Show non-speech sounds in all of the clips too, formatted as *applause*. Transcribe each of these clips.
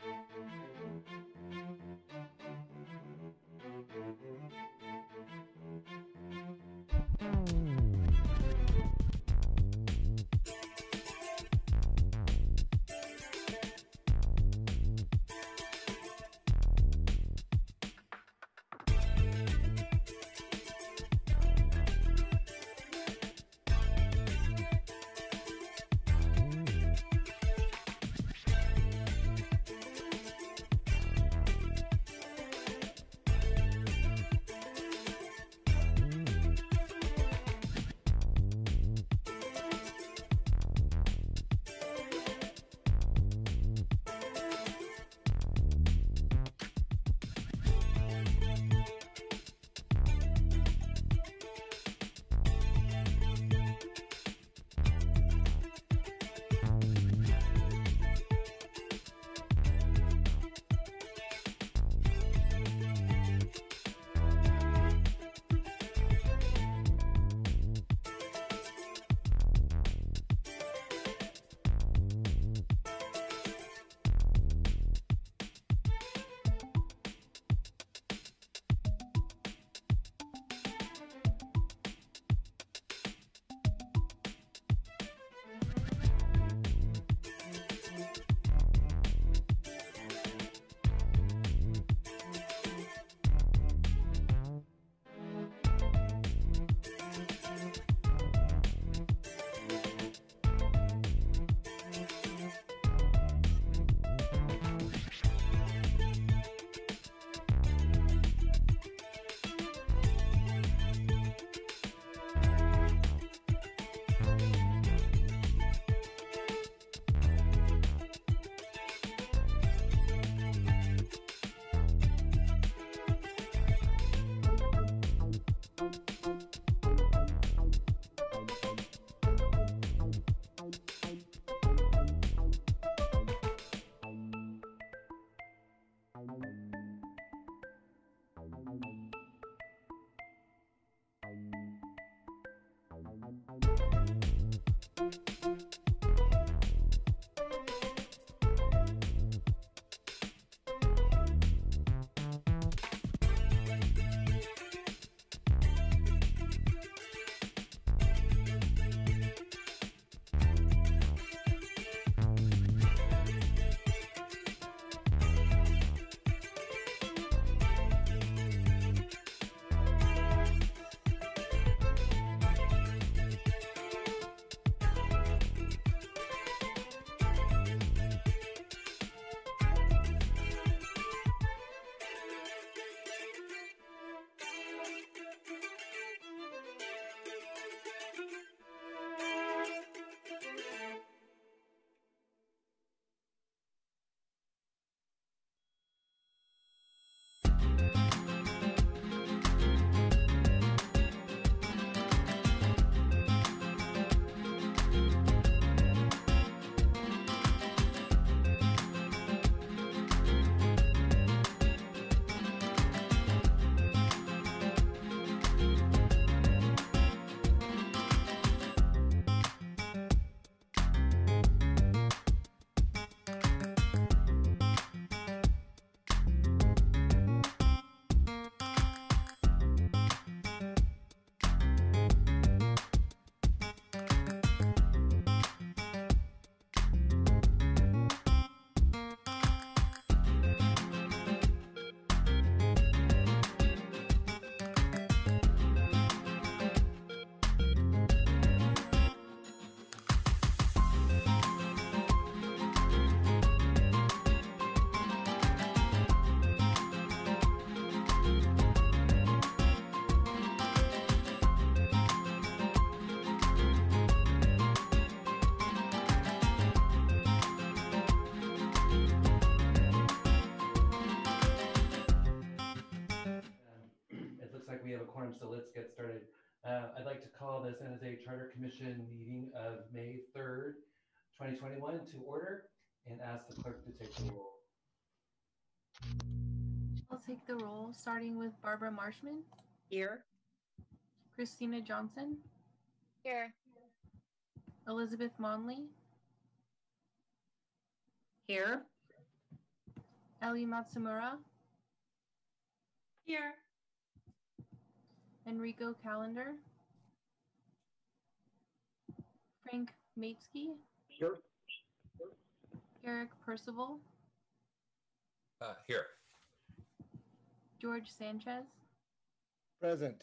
Música like we a quorum, so let's get started. Uh, I'd like to call this San Jose Charter Commission meeting of May 3rd, 2021 to order and ask the clerk to take the roll. I'll take the roll, starting with Barbara Marshman, Here. Christina Johnson, Here. Elizabeth Monley, Here. Ellie Matsumura, Here. Enrico Calendar, Frank Matesky, Here. Garrick Percival, Uh, here. George Sanchez, Present.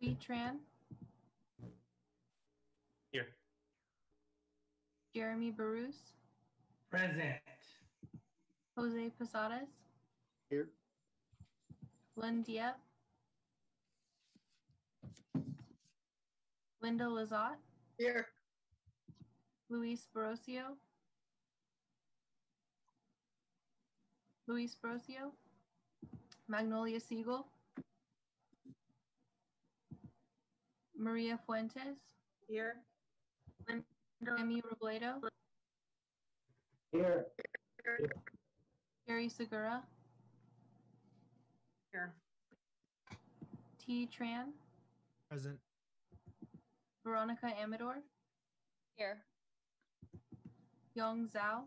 Hui Tran, Here. Jeremy Barousse, Present. Jose Posadas, Here. Lan Diep, Linda Lazat, Here. Luis Barosio, Luis Barosio, Magnolia Siegel, Maria Fuentes, Here. Amy Robledo, Here. Gary Segura, Here. T. Tran, Present. Veronica Amador, Here. Yong Zhao,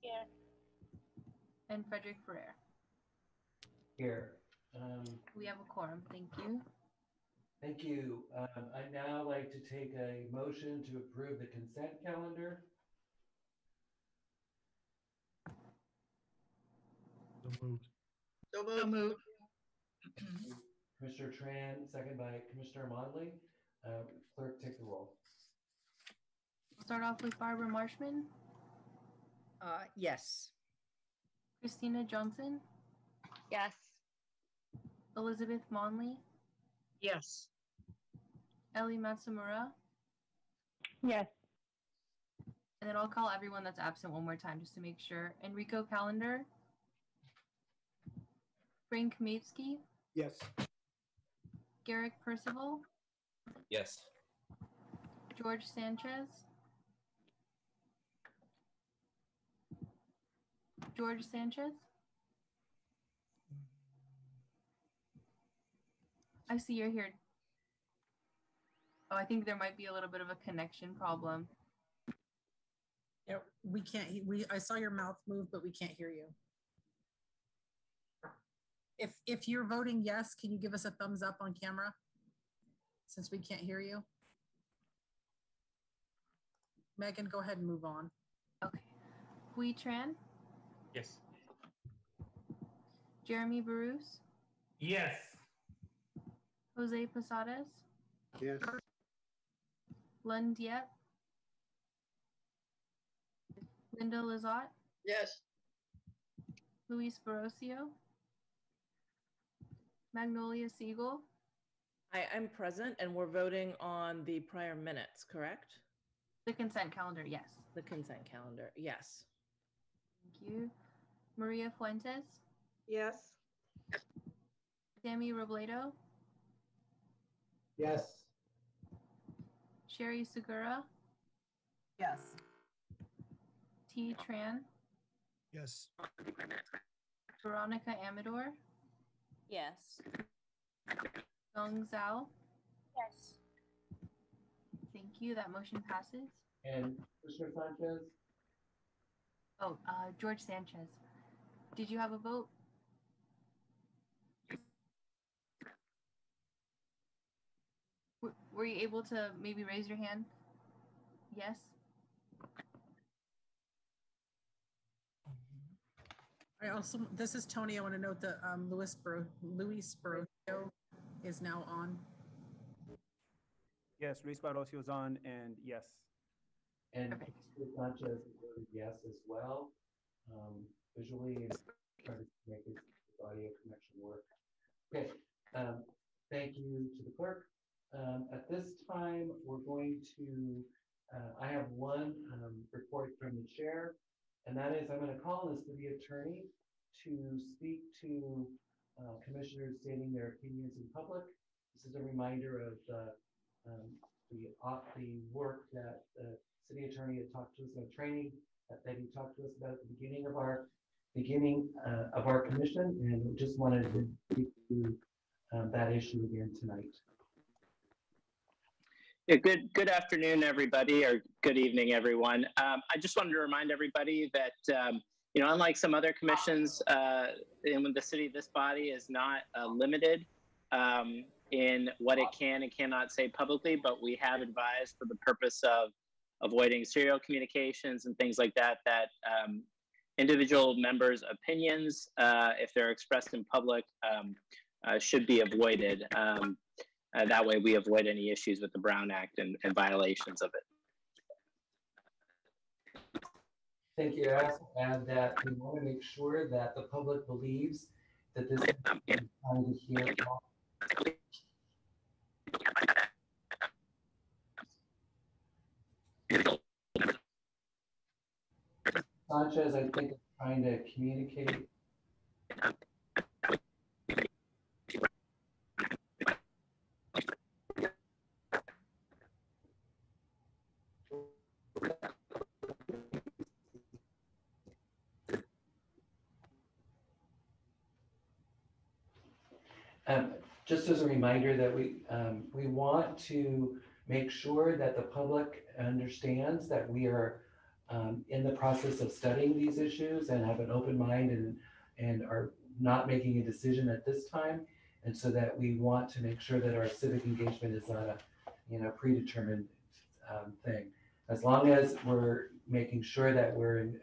Here. and Frederick Ferrer. Here. Um, We have a quorum. Thank you. Thank you. Um, I'd now like to take a motion to approve the consent calendar. So moved. So moved. Commissioner Tran, second by Commissioner Monley. Uh, Clerk, take the roll. Start off with Barbara Marshman, Uh, yes. Christina Johnson, Yes. Elizabeth Monley, Yes. Ellie Matsumura, Yes. and then I'll call everyone that's absent one more time just to make sure. Enrico Calendar, Frank Matesky, Yes. Garrick Percival, Yes. George Sanchez. George Sanchez. I see you're here. Oh, I think there might be a little bit of a connection problem. Yeah, we can't, we, I saw your mouth move, but we can't hear you. If, if you're voting yes, can you give us a thumbs up on camera? Since we can't hear you. Megan, go ahead and move on. Okay. Hui Tran, Yes. Jeremy Barousse, Yes. Jose Posadas, Yes. Lan Diep, Linda Lazat, Yes. Luis Barrocio, Magnolia Siegel, I, I'm present and we're voting on the prior minutes, correct? the consent calendar, yes. The consent calendar, yes. Thank you. Maria Fuentes, Yes. Sammy Robledo, Yes. Sherry Segura, Yes. T. Tran, Yes. Veronica Amador, Yes. Yong Zhao. Yes. Thank you. That motion passes. And Commissioner Sanchez? Oh, uh, George Sanchez. Did you have a vote? W- Were you able to maybe raise your hand? Yes? I also, this is Tony. I want to note that um, Louis Bro, Luis Barocio is now on. Yes, Luis Barrocio is on, and yes. And Perfect. Commissioner Sanchez voted yes as well. Um, visually and trying to make his audio connection work. Okay, um, thank you to the clerk. Um, at this time, we're going to, uh, I have one, um, report from the chair. And that is I'm gonna call on the city attorney to speak to, uh, commissioners stating their opinions in public. This is a reminder of the, um, the, uh, the work that the city attorney had talked to us in training that he talked to us about at the beginning of our, beginning uh, of our commission, and just wanted to speak to um, that issue again tonight. Yeah, good, good afternoon, everybody, or good evening, everyone. Um, I just wanted to remind everybody that, um, you know, unlike some other commissions, uh, in the city, this body is not uh, limited um, in what it can and cannot say publicly, but we have advised for the purpose of avoiding serial communications and things like that, that um, individual members' opinions, uh, if they're expressed in public, um, uh, should be avoided. Um, uh, that way we avoid any issues with the Brown Act and, and violations of it. Thank you. I also add that uh, we want to make sure that the public believes that this is um, trying to hear. Sanchez, I think, is trying to communicate. Um, just as a reminder that we, um, we want to make sure that the public understands that we are um, in the process of studying these issues and have an open mind and, and are not making a decision at this time. And so that we want to make sure that our civic engagement is not a, you know, predetermined um, thing. As long as we're making sure that we're in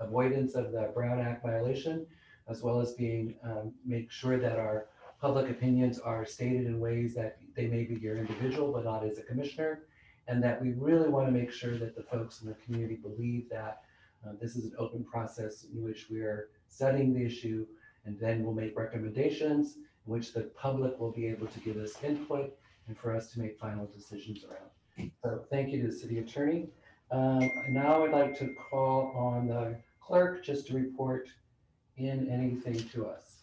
avoidance of the Brown Act violation, as well as being, um, make sure that our public opinions are stated in ways that they may be your individual, but not as a commissioner. And that we really want to make sure that the folks in the community believe that uh, this is an open process in which we are studying the issue and then we'll make recommendations in which the public will be able to give us input and for us to make final decisions around. So thank you to the city attorney. Um, Now I'd like to call on the clerk just to report in anything to us.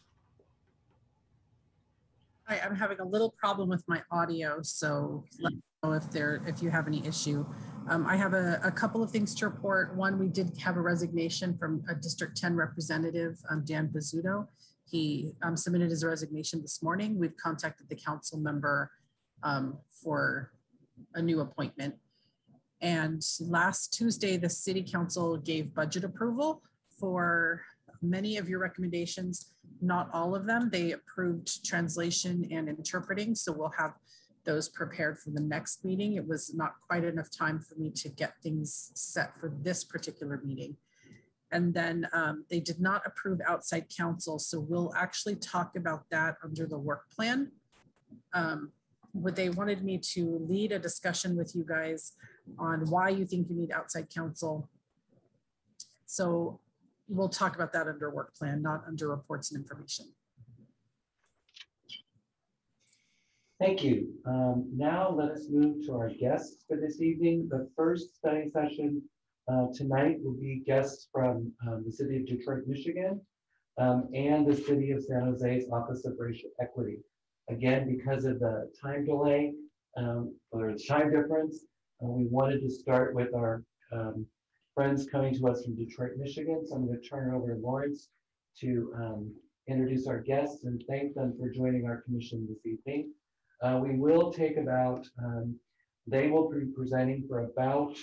I am having a little problem with my audio, so let me know if there, if you have any issue. Um, I have a, a couple of things to report. One, we did have a resignation from a District 10 representative, um, Dan Bizzuto. He um, submitted his resignation this morning. We've contacted the council member um, for a new appointment. And last Tuesday, the city council gave budget approval for many of your recommendations, not all of them. They approved translation and interpreting, so we'll have those prepared for the next meeting. It was not quite enough time for me to get things set for this particular meeting. And then um, they did not approve outside counsel, so we'll actually talk about that under the work plan. Um, what they wanted me to lead a discussion with you guys on why you think you need outside counsel. So we'll talk about that under work plan, not under reports and information. Thank you. Um, now let us move to our guests for this evening. The first study session uh, tonight will be guests from um, the city of Detroit, Michigan, um, and the city of San Jose's Office of Racial Equity. Again, because of the time delay um, or the time difference, uh, we wanted to start with our um, friends coming to us from Detroit, Michigan. So I'm going to turn it over to Lawrence to um, introduce our guests and thank them for joining our commission this evening. Uh, we will take about, um, they will be presenting for about,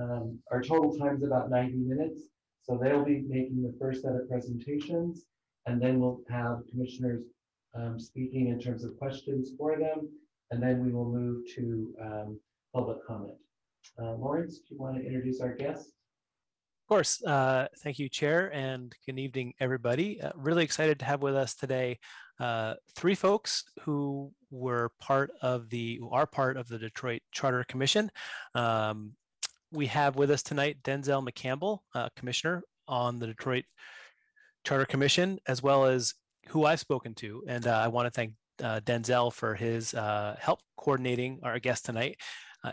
um, our total time is about 90 minutes. So they'll be making the first set of presentations and then we'll have commissioners um, speaking in terms of questions for them. And then we will move to um, public comment. Uh, Lawrence, do you want to introduce our guests? Of course. Uh, thank you, Chair, and good evening, everybody. Uh, really excited to have with us today uh, three folks who were part of the, who are part of the Detroit Charter Commission. Um, we have with us tonight Denzel McCampbell, uh, Commissioner on the Detroit Charter Commission, as well as who I've spoken to. And uh, I want to thank uh, Denzel for his help coordinating our guest tonight.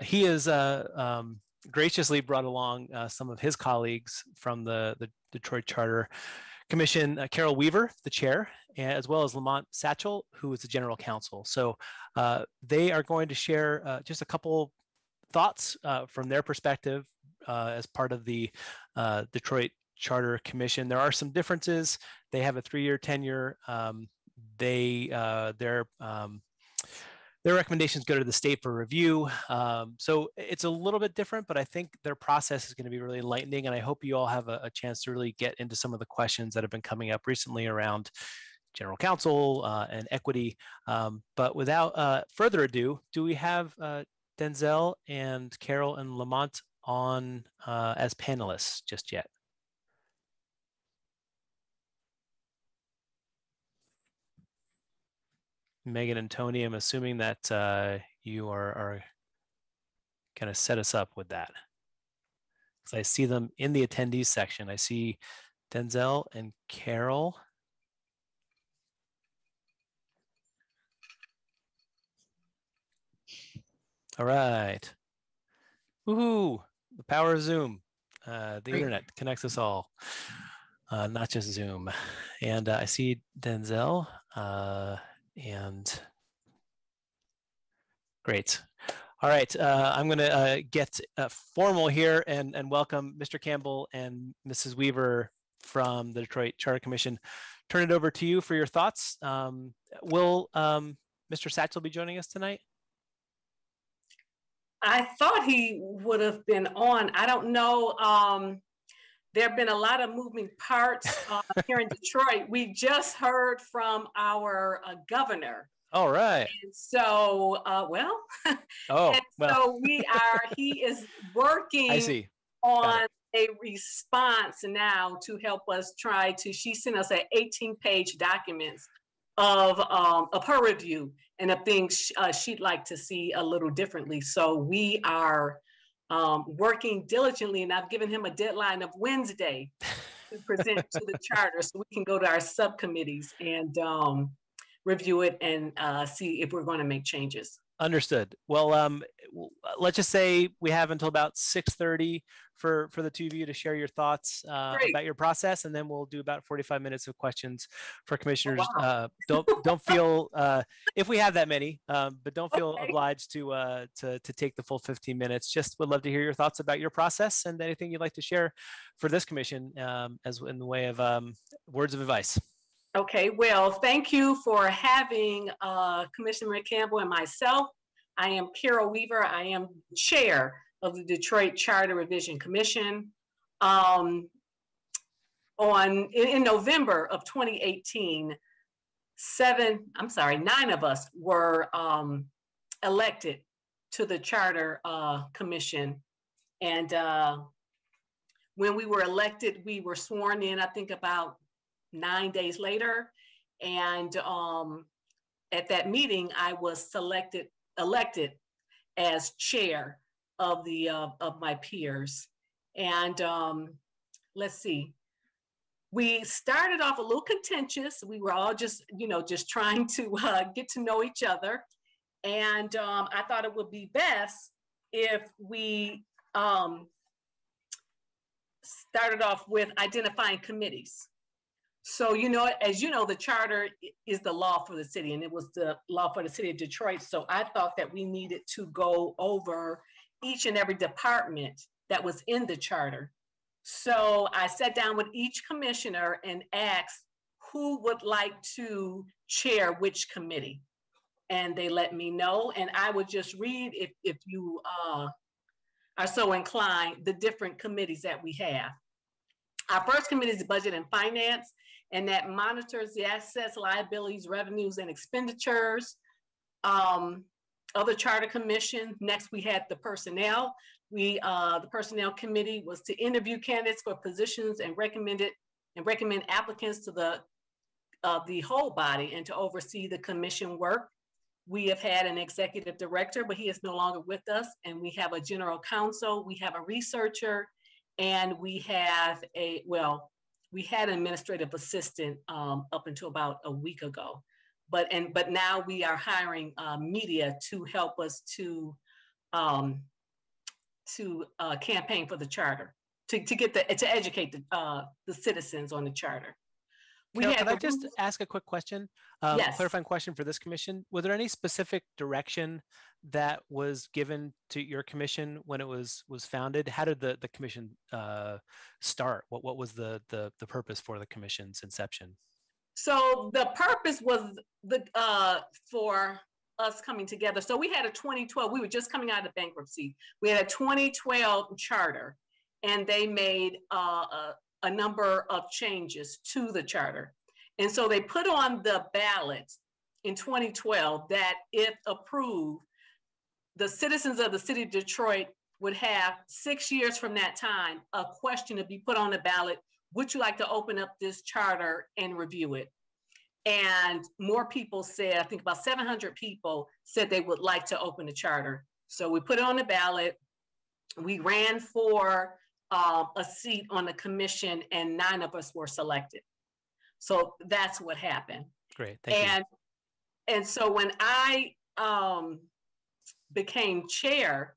he is um, graciously brought along uh, some of his colleagues from the, the Detroit Charter Commission, uh, Carol Weaver, the chair, as well as Lamont Satchel, who is the general counsel. So uh, they are going to share uh, just a couple thoughts uh, from their perspective uh, as part of the Detroit Charter Commission. There are some differences. They have a three-year tenure. Um, they, their um, their recommendations go to the state for review. Um, so it's a little bit different, but I think their process is going to be really enlightening. And I hope you all have a, a chance to really get into some of the questions that have been coming up recently around general counsel uh, and equity. Um, but without uh, further ado, do we have uh, Denzel and Carol and Lamont on uh, as panelists just yet? Megan and Tony, I'm assuming that uh, you are, are going to set us up with that. Because I see them in the attendees section. I see Denzel and Carol. All right. Woohoo! The power of Zoom. Uh, the Great. internet connects us all, uh, not just Zoom. And uh, I see Denzel. And great. All right, uh, I'm going to uh, get uh, formal here and, and welcome Mr. Campbell and Mrs. Weaver from the Detroit Charter Commission. Turn it over to you for your thoughts. Um, will um, Mr. Satchel be joining us tonight? I thought he would have been on. I don't know. Um, there have been a lot of moving parts uh, *laughs* here in Detroit. We just heard from our uh, governor. All right. And so, uh, well, *laughs* oh, well. so we are, he is *laughs* working I see. on a response now to help us try to, she sent us an 18 page documents of, um, of her review and of things uh, she'd like to see a little differently. So we are um, working diligently, and I've given him a deadline of Wednesday to present to the *laughs* charter so we can go to our subcommittees and um, review it and uh, see if we're going to make changes. Understood. Well, um, let's just say we have until about 6:30 for for the two of you to share your thoughts uh, about your process, and then we'll do about 45 minutes of questions for commissioners. wow. Uh, don't don't feel uh, if we have that many, um, but don't feel Okay. obliged to uh, to to take the full 15 minutes. Just would love to hear your thoughts about your process and anything you'd like to share for this commission um, as in the way of um, words of advice. Okay, well, thank you for having uh, Commissioner Campbell and myself. I am Carol Weaver. I am Chair of the Detroit Charter Revision Commission. Um, on, in, in November of 2018, seven, I'm sorry, nine of us were um, elected to the Charter uh, Commission. And uh, when we were elected, we were sworn in, I think about nine days later. And um, at that meeting, I was selected, elected as chair of the uh, of my peers. And um, let's see, we started off a little contentious. We were all just, you know, just trying to uh, get to know each other. And um, I thought it would be best if we um, started off with identifying committees. So, you know, as you know, the charter is the law for the city, and it was the law for the city of Detroit. So I thought that we needed to go over each and every department that was in the charter. So I sat down with each commissioner and asked who would like to chair which committee. And they let me know, and I would just read if, if you uh, are so inclined, the different committees that we have. Our first committee is Budget and Finance, and that monitors the assets, liabilities, revenues, and expenditures. Um, other charter commission, next we had the personnel. We, uh, the Personnel Committee was to interview candidates for positions and recommended, and recommend applicants to the, uh, the whole body and to oversee the commission work. We have had an executive director, but he is no longer with us, and we have a general counsel, we have a researcher, and we have a, well, we had an administrative assistant um, up until about a week ago. But, and, but now we are hiring uh, media to help us to, um, to uh, campaign for the charter, to, to get the, to educate the, uh, the citizens on the charter. We can I just ask a quick question? Um, Yes. Clarifying question for this commission. Was there any specific direction that was given to your commission when it was was founded? How did the the commission uh, start? What what was the the the purpose for the commission's inception? So the purpose was the, uh, for us coming together. So we had a 2012, we were just coming out of bankruptcy. We had a 2012 charter and they made, uh, a, a number of changes to the charter. And so they put on the ballot in 2012 that if approved, the citizens of the city of Detroit would have six years from that time, a question to be put on the ballot would you like to open up this charter and review it? And more people said, I think about 700 people said they would like to open the charter. So we put it on the ballot. We ran for uh, a seat on the commission, and nine of us were selected. So that's what happened. Great, thank you. and and so when I um, became chair,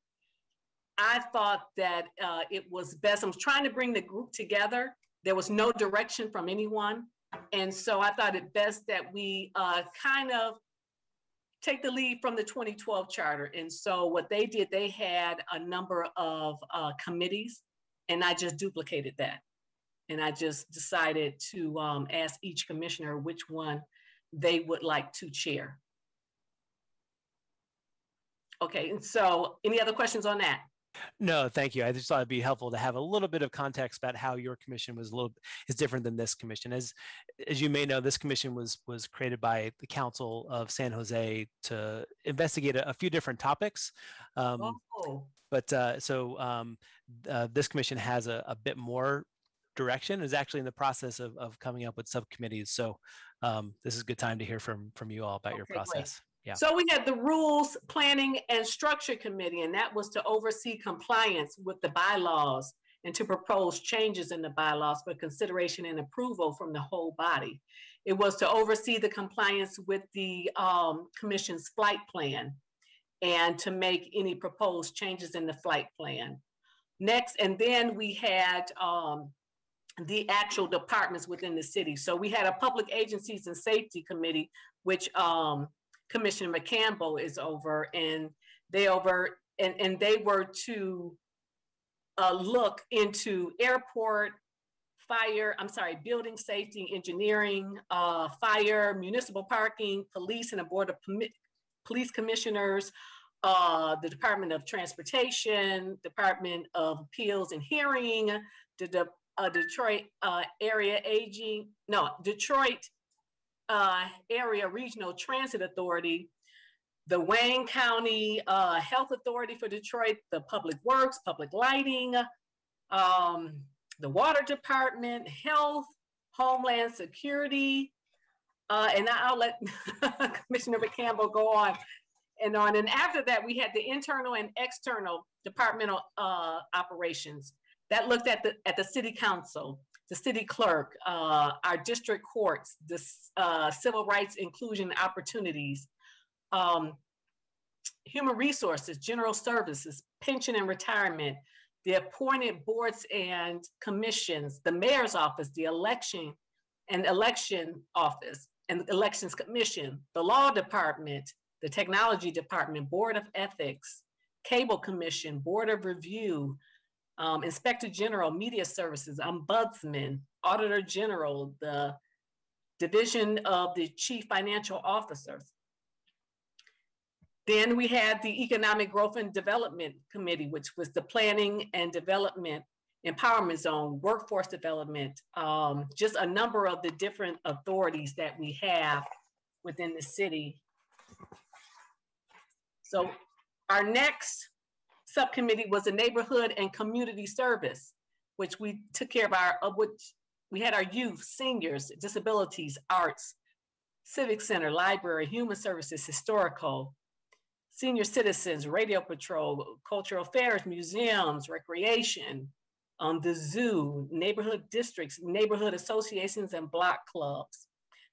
I thought that uh, it was best. I was trying to bring the group together. There was no direction from anyone. And so I thought it best that we uh, kind of take the lead from the 2012 charter. And so what they did, they had a number of uh, committees, and I just duplicated that. And I just decided to um, ask each commissioner which one they would like to chair. Okay, and so any other questions on that? No, thank you. I just thought it'd be helpful to have a little bit of context about how your commission was a little is different than this commission. As as you may know, this commission was was created by the Council of San Jose to investigate a, a few different topics. Um, Oh, but uh, so um, uh, this commission has a, a bit more direction. Is actually in the process of of coming up with subcommittees. So um, this is a good time to hear from from you all about your Okay, great. process. Yeah. So we had the Rules, Planning, and Structure Committee, and that was to oversee compliance with the bylaws and to propose changes in the bylaws for consideration and approval from the whole body. It was to oversee the compliance with the um, commission's flight plan. And to make any proposed changes in the flight plan. Next, and then we had um, the actual departments within the city. So we had a public agencies and safety committee, which um, Commissioner McCampbell is over, and they over and, and they were to uh, look into airport, fire, I'm sorry, building safety, engineering, uh, fire, municipal parking, police, and a board of police commissioners, uh, the Department of Transportation, Department of Appeals and Hearing, the De- uh, Detroit uh, Area Aging, no, Detroit uh, Area Regional Transit Authority, the Wayne County uh, Health Authority for Detroit, the Public Works, Public Lighting, um, the Water Department, Health, Homeland Security, uh, and I'll let *laughs* Commissioner McCampbell go on and on. And after that, we had the internal and external departmental uh, operations that looked at the at the city council, the city clerk, uh, our district courts, the uh, civil rights inclusion opportunities, um, human resources, general services, pension and retirement, the appointed boards and commissions, the mayor's office, the election and election office, and the elections commission, the law department, the technology department, board of ethics, cable commission, board of review, um, inspector general, media services, ombudsman, auditor general, the division of the chief financial officers. Then we had the Economic Growth and Development Committee, which was the planning and development empowerment zone, workforce development, um, just a number of the different authorities that we have within the city. So our next subcommittee was the neighborhood and community service, which we took care of our, of which we had our youth, seniors, disabilities, arts, civic center, library, human services, historical, senior citizens, radio patrol, cultural affairs, museums, recreation, um, the zoo, neighborhood districts, neighborhood associations, and block clubs.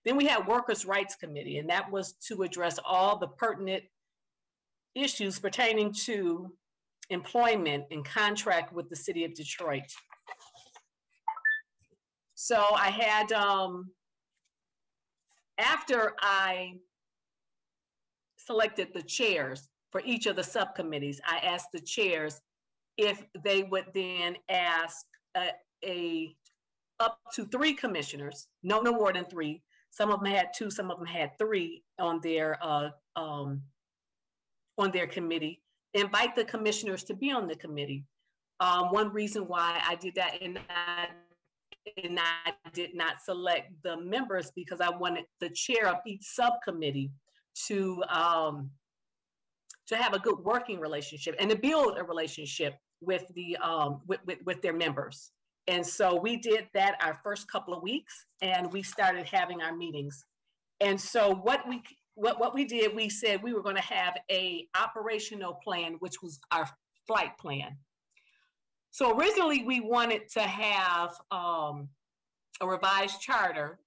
Then we had Workers' Rights Committee, and that was to address all the pertinent issues pertaining to employment and contract with the city of Detroit. So I had, um, after I selected the chairs for each of the subcommittees, I asked the chairs if they would then ask a, a up to three commissioners, no, no more than three. Some of them had two, some of them had three on their uh, um, on their committee. Invite the commissioners to be on the committee. Um, one reason why I did that and I, and I did not select the members because I wanted the chair of each subcommittee to um, to have a good working relationship and to build a relationship with the um, with, with, with their members. And so we did that our first couple of weeks, and we started having our meetings. And so what we what what we did, we said we were going to have a operational plan, which was our flight plan. So originally we wanted to have um, a revised charter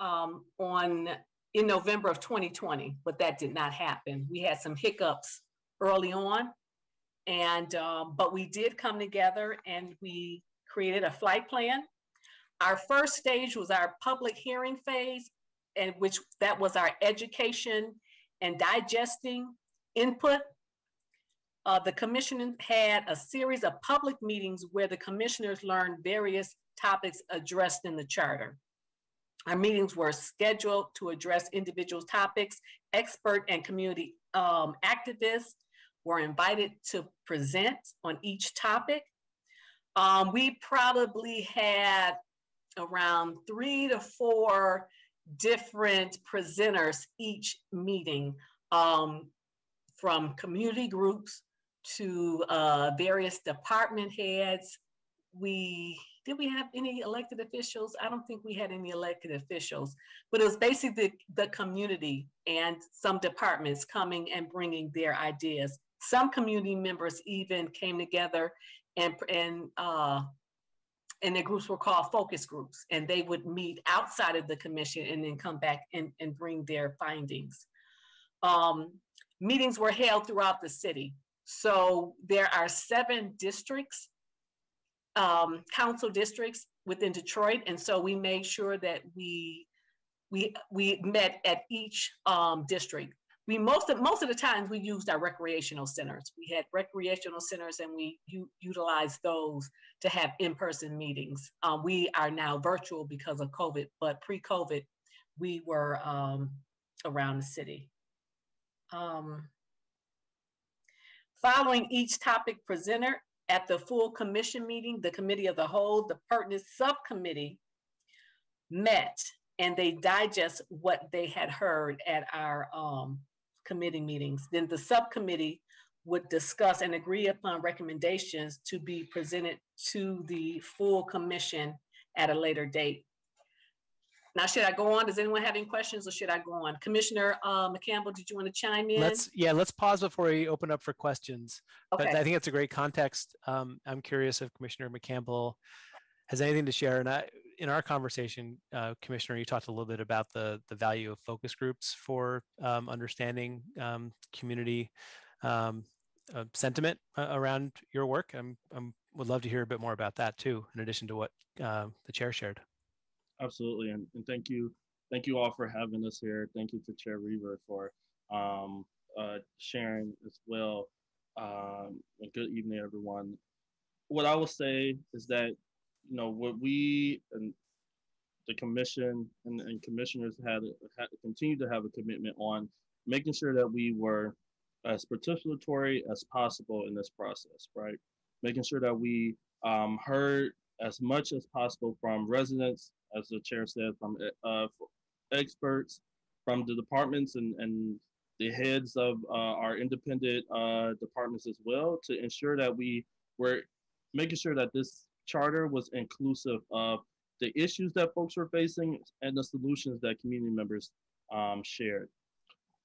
um, on in November of 2020, but that did not happen. We had some hiccups early on, and um, but we did come together and we created a flight plan. Our first stage was our public hearing phase, and which that was our education and digesting input. Uh, the commission had a series of public meetings where the commissioners learned various topics addressed in the charter. Our meetings were scheduled to address individual topics. Expert and community um, activists were invited to present on each topic. Um, we probably had around three to four different presenters each meeting, um, from community groups to uh, various department heads. We did we have any elected officials? I don't think we had any elected officials, but it was basically the, the community and some departments coming and bringing their ideas. Some community members even came together and, and, uh, and their groups were called focus groups, and they would meet outside of the commission and then come back and, and bring their findings. Um, meetings were held throughout the city. So there are seven districts, um, council districts within Detroit. And so we made sure that we, we, we met at each um, district. We most of, most of the times we used our recreational centers. We had recreational centers and we u- utilized those to have in-person meetings. Um, we are now virtual because of COVID, but pre-COVID, we were um, around the city. Um, following each topic presenter at the full commission meeting, the committee of the whole, the pertinent subcommittee met and they digest what they had heard at our um, committee meetings. Then the subcommittee would discuss and agree upon recommendations to be presented to the full commission at a later date. Now, should I go on? Does anyone have any questions or should I go on? Commissioner uh, McCampbell, did you want to chime in? Let's yeah, let's pause before we open up for questions. Okay. But I think it's a great context. Um, I'm curious if Commissioner McCampbell has anything to share. And I, in our conversation, uh, Commissioner, you talked a little bit about the the value of focus groups for um, understanding um, community um, uh, sentiment uh, around your work. I'm, I'm would love to hear a bit more about that too, in addition to what uh, the chair shared. Absolutely, and, and thank you, thank you all for having us here. Thank you to Chair Weaver for um, uh, sharing as well. Um, good evening, everyone. What I will say is that you know what we and the commission and, and commissioners had, had continue to have a commitment on making sure that we were as participatory as possible in this process, right? Making sure that we um, heard as much as possible from residents, as the chair said, from uh, experts, from the departments and, and the heads of uh, our independent uh, departments as well to ensure that we were making sure that this charter was inclusive of the issues that folks were facing and the solutions that community members um, shared.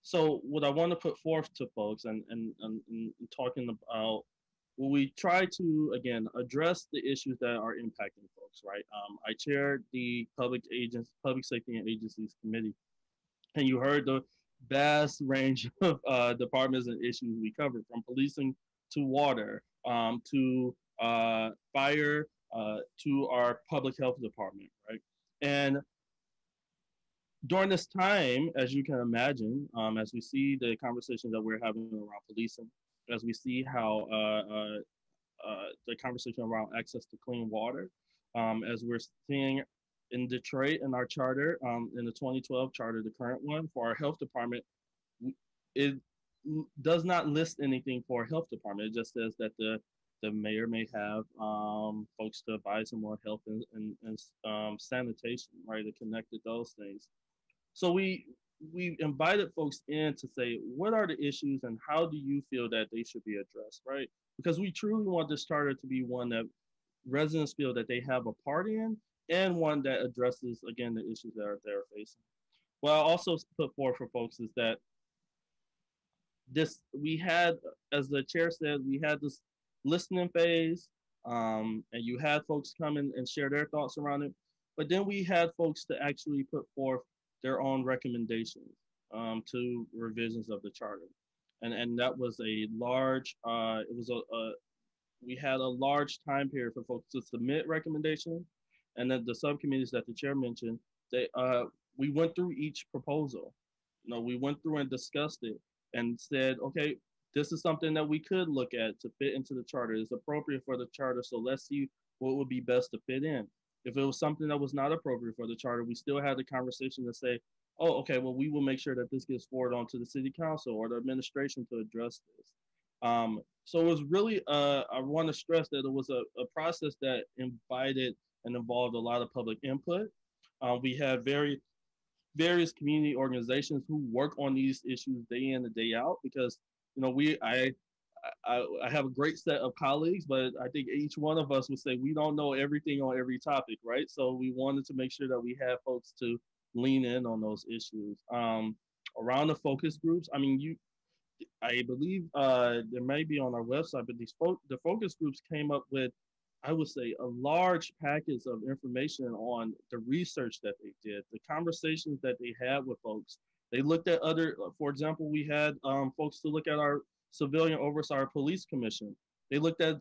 So what I want to put forth to folks and, and, and, and talking about we try to again address the issues that are impacting folks, right? Um, I chair the public agents, public safety and agencies committee, and you heard the vast range of uh, departments and issues we covered, from policing to water, um, to uh, fire, uh, to our public health department, right? And during this time, as you can imagine, um, as we see the conversations that we're having around policing, as we see how uh, uh, uh, the conversation around access to clean water, um, as we're seeing in Detroit in our charter, um, in the 2012 charter, the current one for our health department, it does not list anything for health department. It just says that the the mayor may have um, folks to advise him on health and, and, and um, sanitation, right, to connect to those things. So we we invited folks in to say what are the issues and how do you feel that they should be addressed, right? Because we truly want this charter to be one that residents feel that they have a part in and one that addresses again the issues that are they're facing. What I also put forward for folks is that this we had, as the chair said, we had this listening phase, um, and you had folks come in and share their thoughts around it. But then we had folks to actually put forth their own recommendations um, to revisions of the charter, and and that was a large. Uh, it was a, a we had a large time period for folks to submit recommendations, and then the subcommittees that the chair mentioned, they uh, we went through each proposal. You know, we went through and discussed it and said, okay, this is something that we could look at to fit into the charter. It's appropriate for the charter, so let's see what would be best to fit in. If it was something that was not appropriate for the charter, we still had the conversation to say, oh, okay, well, we will make sure that this gets forwarded on to the city council or the administration to address this. Um, so it was really, uh, I want to stress that it was a, a, process that invited and involved a lot of public input. Uh, we had very various community organizations who work on these issues day in and day out because you know we I, I I have a great set of colleagues, but I think each one of us would say we don't know everything on every topic, right? So we wanted to make sure that we have folks to lean in on those issues. Um, around the focus groups, I mean, you, I believe uh, there may be on our website, but these fo- the focus groups came up with, I would say, a large package of information on the research that they did, the conversations that they had with folks, They looked at other, for example, we had um, folks to look at our civilian oversight our police commission. They looked at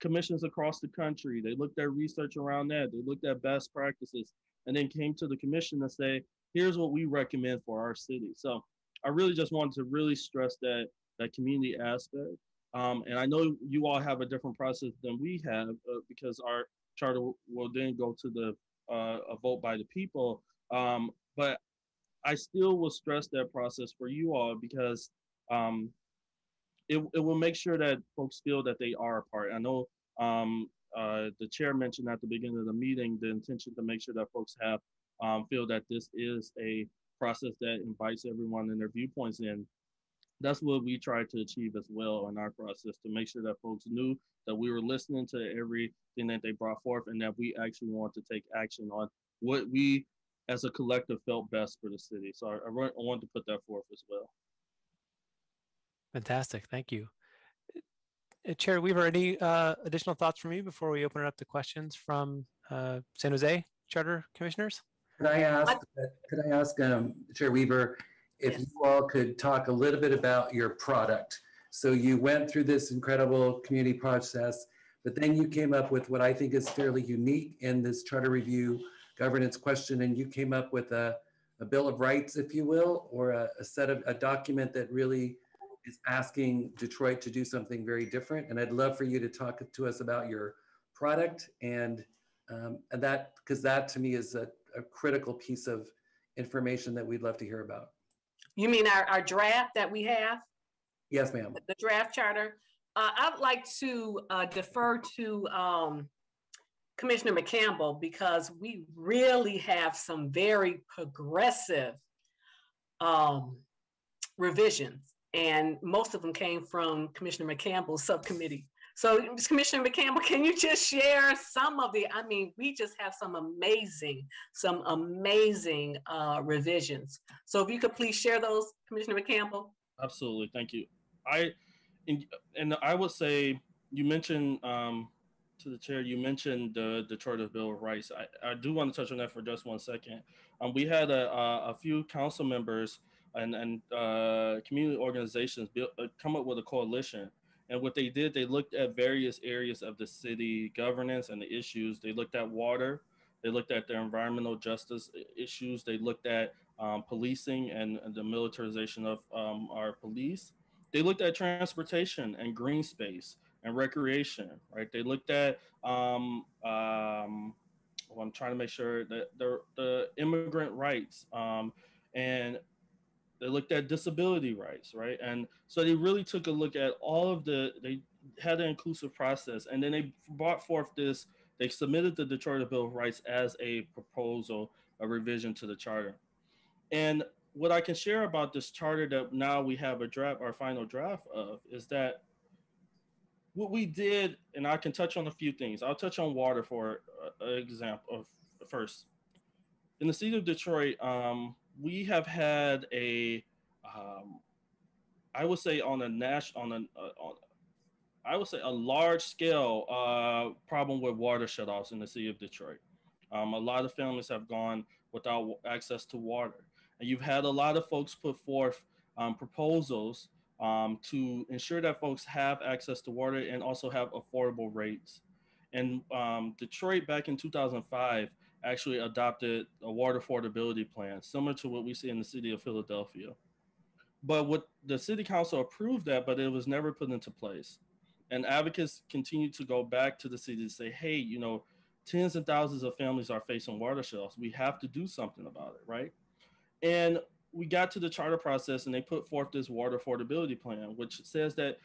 commissions across the country. They looked at research around that. They looked at best practices and then came to the commission and say, here's what we recommend for our city. So I really just wanted to really stress that that community aspect. Um, and I know you all have a different process than we have uh, because our charter will then go to the uh, a vote by the people. Um, but I still will stress that process for you all because um, it, it will make sure that folks feel that they are a part. I know um, uh, the chair mentioned at the beginning of the meeting the intention to make sure that folks have um, feel that this is a process that invites everyone and their viewpoints in. That's what we try to achieve as well in our process to make sure that folks knew that we were listening to everything that they brought forth and that we actually want to take action on what we as a collective felt best for the city. So I, I wanted to put that forth as well. Fantastic. Thank you. Uh, Chair Weaver, any uh, additional thoughts from you before we open it up to questions from uh, San Jose Charter Commissioners? Could I ask, could I ask um, Chair Weaver, if Yes. you all could talk a little bit about your product? So you went through this incredible community process, but then you came up with what I think is fairly unique in this charter review governance question, and you came up with a, a Bill of Rights, if you will, or a, a set of, a document that really is asking Detroit to do something very different. And I'd love for you to talk to us about your product and, um, and that, because that to me is a, a critical piece of information that we'd love to hear about. You mean our, our draft that we have? Yes, ma'am. the draft charter. Uh, I'd like to uh, defer to um, Commissioner McCampbell because we really have some very progressive um, revisions, and most of them came from Commissioner McCampbell's subcommittee. So, Commissioner McCampbell, can you just share some of the? I mean, we just have some amazing, some amazing uh, revisions. So, if you could please share those, Commissioner McCampbell. Absolutely, thank you. I and, and I would say you mentioned um, to the chair. You mentioned the Detroit Bill of Rights. I, I do want to touch on that for just one second. Um, we had a, a, a few council members and and uh, community organizations build, uh, come up with a coalition. And what they did, they looked at various areas of the city governance and the issues. They looked at water. They looked at their environmental justice issues. They looked at um, policing and, and, the militarization of um, our police. They looked at transportation and green space and recreation, right? They looked at, um, um, well, I'm trying to make sure that the, the immigrant rights um, and they looked at disability rights, right? And so they really took a look at all of the, they had an inclusive process and then they brought forth this, they submitted the Detroit Bill of Rights as a proposal, a revision to the charter. And what I can share about this charter that now we have a draft, our final draft of, is that what we did, and I can touch on a few things. I'll touch on water for an example of first. In the city of Detroit, um, we have had a, um, I would say on a national, on a, uh, on, I would say a large scale uh, problem with water shutoffs in the city of Detroit. Um, a lot of families have gone without access to water. And you've had a lot of folks put forth um, proposals um, to ensure that folks have access to water and also have affordable rates. And um, Detroit back in 2005 actually adopted a water affordability plan, similar to what we see in the city of Philadelphia. But what the city council approved that, but it was never put into place. And advocates continue to go back to the city to say, hey, you know, tens and thousands of families are facing water shutoffs. We have to do something about it, right? And we got to the charter process and they put forth this water affordability plan, which says that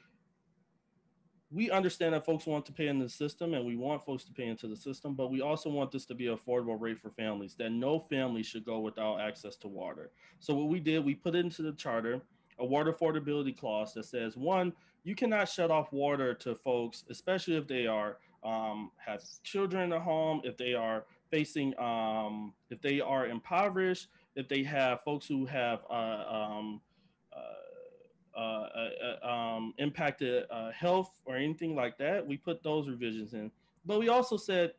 we understand that folks want to pay in the system and we want folks to pay into the system, but we also want this to be an affordable rate for families, that no family should go without access to water. So what we did, we put into the charter a water affordability clause that says, one, you cannot shut off water to folks, especially if they are um, have children the home, if they are facing, um, if they are impoverished, if they have folks who have uh, um, uh, uh, uh um, impacted uh, health or anything like that, we put those revisions in. But we also said,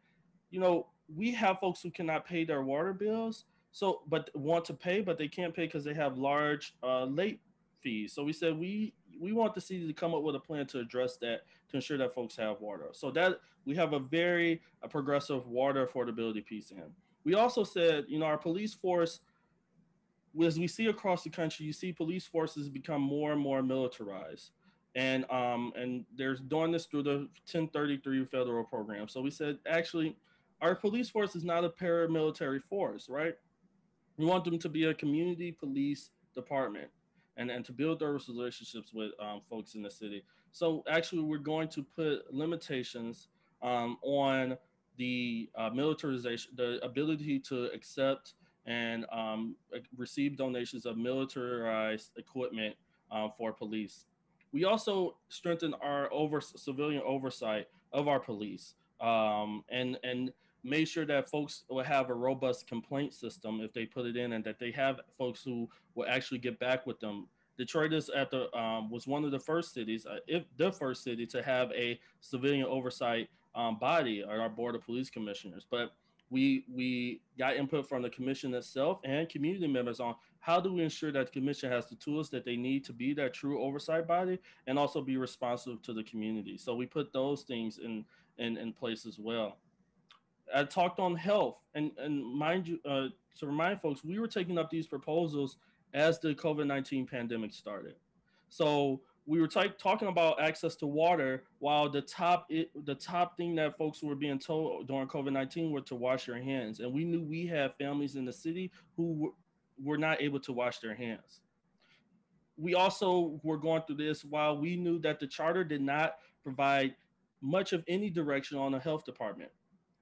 you know, we have folks who cannot pay their water bills, So, but want to pay, but they can't pay because they have large uh, late fees. So we said we we want the city to come up with a plan to address that to ensure that folks have water. So that we have a very a progressive water affordability piece in. We also said, you know, our police force, as we see across the country, you see police forces become more and more militarized. And um, and they're doing this through the 1033 federal program. So we said, actually, our police force is not a paramilitary force, right? We want them to be a community police department and, and to build those relationships with um, folks in the city. So actually, we're going to put limitations um, on the uh, militarization, the ability to accept and um, receive donations of militarized equipment uh, for police. We also strengthen our over civilian oversight of our police um, and and made sure that folks will have a robust complaint system if they put it in, and that they have folks who will actually get back with them. Detroit is at the um, was one of the first cities, uh, if the first city, to have a civilian oversight um, body, or our board of police commissioners. But we we got input from the commission itself and community members on how do we ensure that the commission has the tools that they need to be that true oversight body and also be responsive to the community. So we put those things in in, in place as well. I talked on health, and and mind you, uh, to remind folks, we were taking up these proposals as the COVID nineteen pandemic started. So we were talking about access to water, while the top it, the top thing that folks were being told during COVID nineteen were to wash your hands, and we knew we had families in the city who were, were not able to wash their hands. We also were going through this while we knew that the charter did not provide much of any direction on the health department.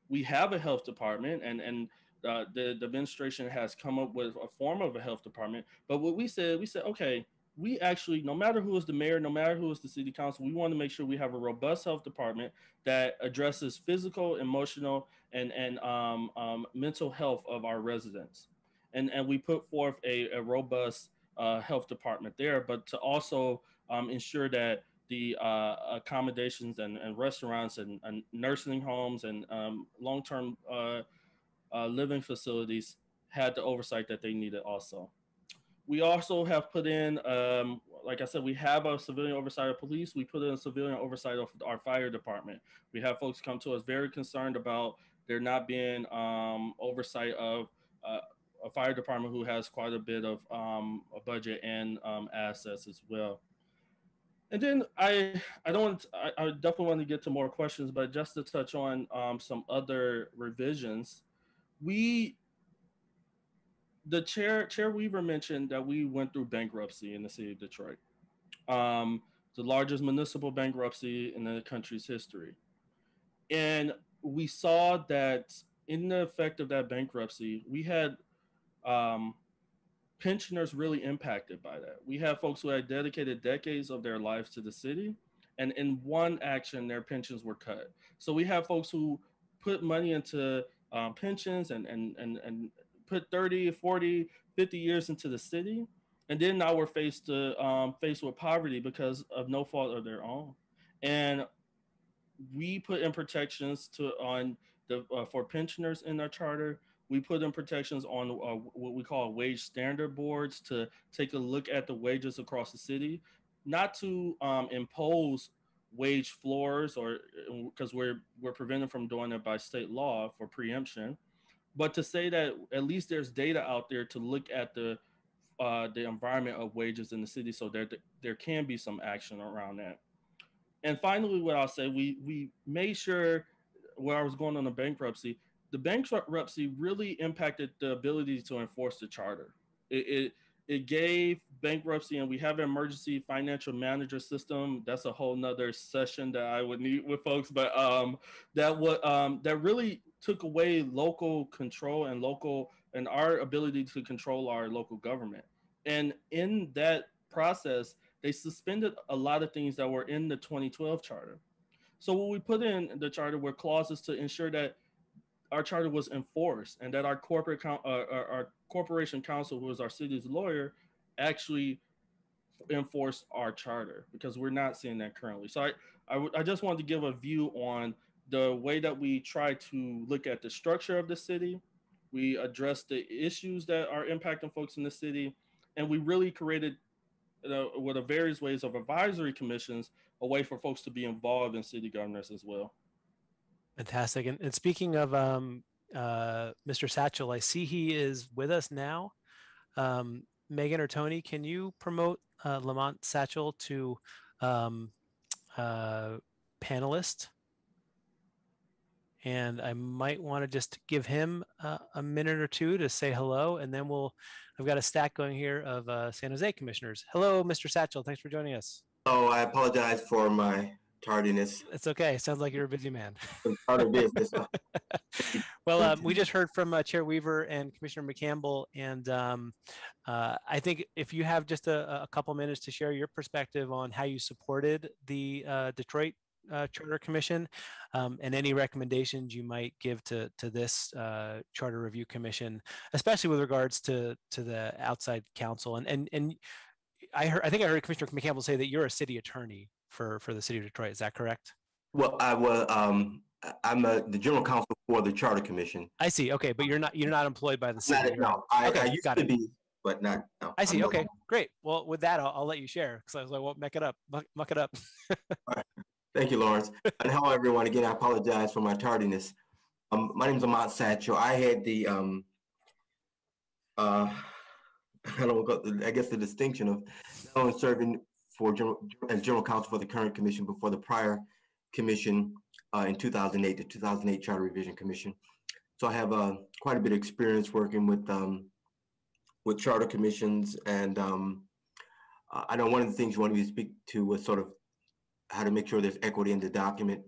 We have a health department and and uh, the, the administration has come up with a form of a health department. But what we said we said okay we actually no matter who is the mayor no matter who is the city council we want to make sure we have a robust health department that addresses physical emotional and and um, um, mental health of our residents and and we put forth a, a robust uh, health department there but to also um, ensure that the uh, accommodations and, and restaurants and, and, nursing homes and um, long-term uh, uh, living facilities had the oversight that they needed also. We also have put in, um, like I said, we have a civilian oversight of police. We put in a civilian oversight of our fire department. We have folks come to us very concerned about there not being um, oversight of uh, a fire department who has quite a bit of um, a budget and um, assets as well. And then I I don't I, I, definitely want to get to more questions, but just to touch on um, some other revisions, we the chair Chair Weaver mentioned that we went through bankruptcy in the city of Detroit, um, the largest municipal bankruptcy in the country's history, and we saw that in the effect of that bankruptcy, we had um, pensioners really impacted by that. We have folks who had dedicated decades of their lives to the city, and in one action, their pensions were cut. So we have folks who put money into um, pensions and, and, and, and put 30, 40, 50 years into the city. And then now we're faced to um, faced with poverty because of no fault of their own. And we put in protections to on the uh, for pensioners in our charter we put in protections on uh, what we call wage standard boards to take a look at the wages across the city, not to um, impose wage floors or because uh, we're we're prevented from doing it by state law for preemption, but to say that at least there's data out there to look at the uh, the environment of wages in the city, so there there can be some action around that. And finally, what I'll say, we we made sure where I was going on the bankruptcy, the bankruptcy really impacted the ability to enforce the charter. It, it, it gave bankruptcy, and we have an emergency financial manager system. That's a whole nother session that I would need with folks, but um, that what um, that really took away local control and local and our ability to control our local government. And in that process, they suspended a lot of things that were in the 2012 charter. So what we put in the charter were clauses to ensure that our charter was enforced and that our corporate uh, our, our corporation counsel, who was our city's lawyer, actually enforced our charter because we're not seeing that currently. So I, I, I just wanted to give a view on the way that we try to look at the structure of the city We address the issues that are impacting folks in the city, and we really created, uh, with the various ways of advisory commissions, a way for folks to be involved in city governance as well. Fantastic. And, and speaking of um, uh, Mr. Satchel, I see he is with us now. Um, Megan or Tony, can you promote uh, Lamont Satchel to um, uh, panelist? And I might want to just give him uh, a minute or two to say hello, and then we'll. I've got a stack going here of uh, San Jose commissioners. Hello, Mr. Satchel. Thanks for joining us. Oh, I apologize for my tardiness. It's okay. Sounds like you're a busy man. Part of business. *laughs* well, um, we just heard from uh, Chair Weaver and Commissioner McCampbell, and um, uh, I think if you have just a, a, couple minutes to share your perspective on how you supported the uh, Detroit uh, Charter Commission um, and any recommendations you might give to to this uh, Charter Review Commission, especially with regards to to the outside counsel and and and. I heard. I think I heard Commissioner McCampbell say that you're a city attorney for for the city of Detroit. Is that correct? Well, I was. Um, I'm a, the general counsel for the Charter Commission. I see. Okay, but you're not you're not employed by the city. Not, no, I, okay, I used got to it. be, but not. No, I see. I'm Okay, no- great. Well, with that, I'll, I'll let you share because I was like, well, muck it up, muck, muck it up. Thank you, Lawrence. *laughs* and hello, everyone. Again, I apologize for my tardiness. Um, my name is Lamont Satchel. I had the um, uh, *laughs* I don't know, I guess the distinction of not only serving for general, as general counsel for the current commission, but for the prior commission uh, in 2008, the 2008 Charter Revision Commission. So I have uh, quite a bit of experience working with um, with charter commissions, and um, I know one of the things you wanted me to speak to was sort of how to make sure there's equity in the document.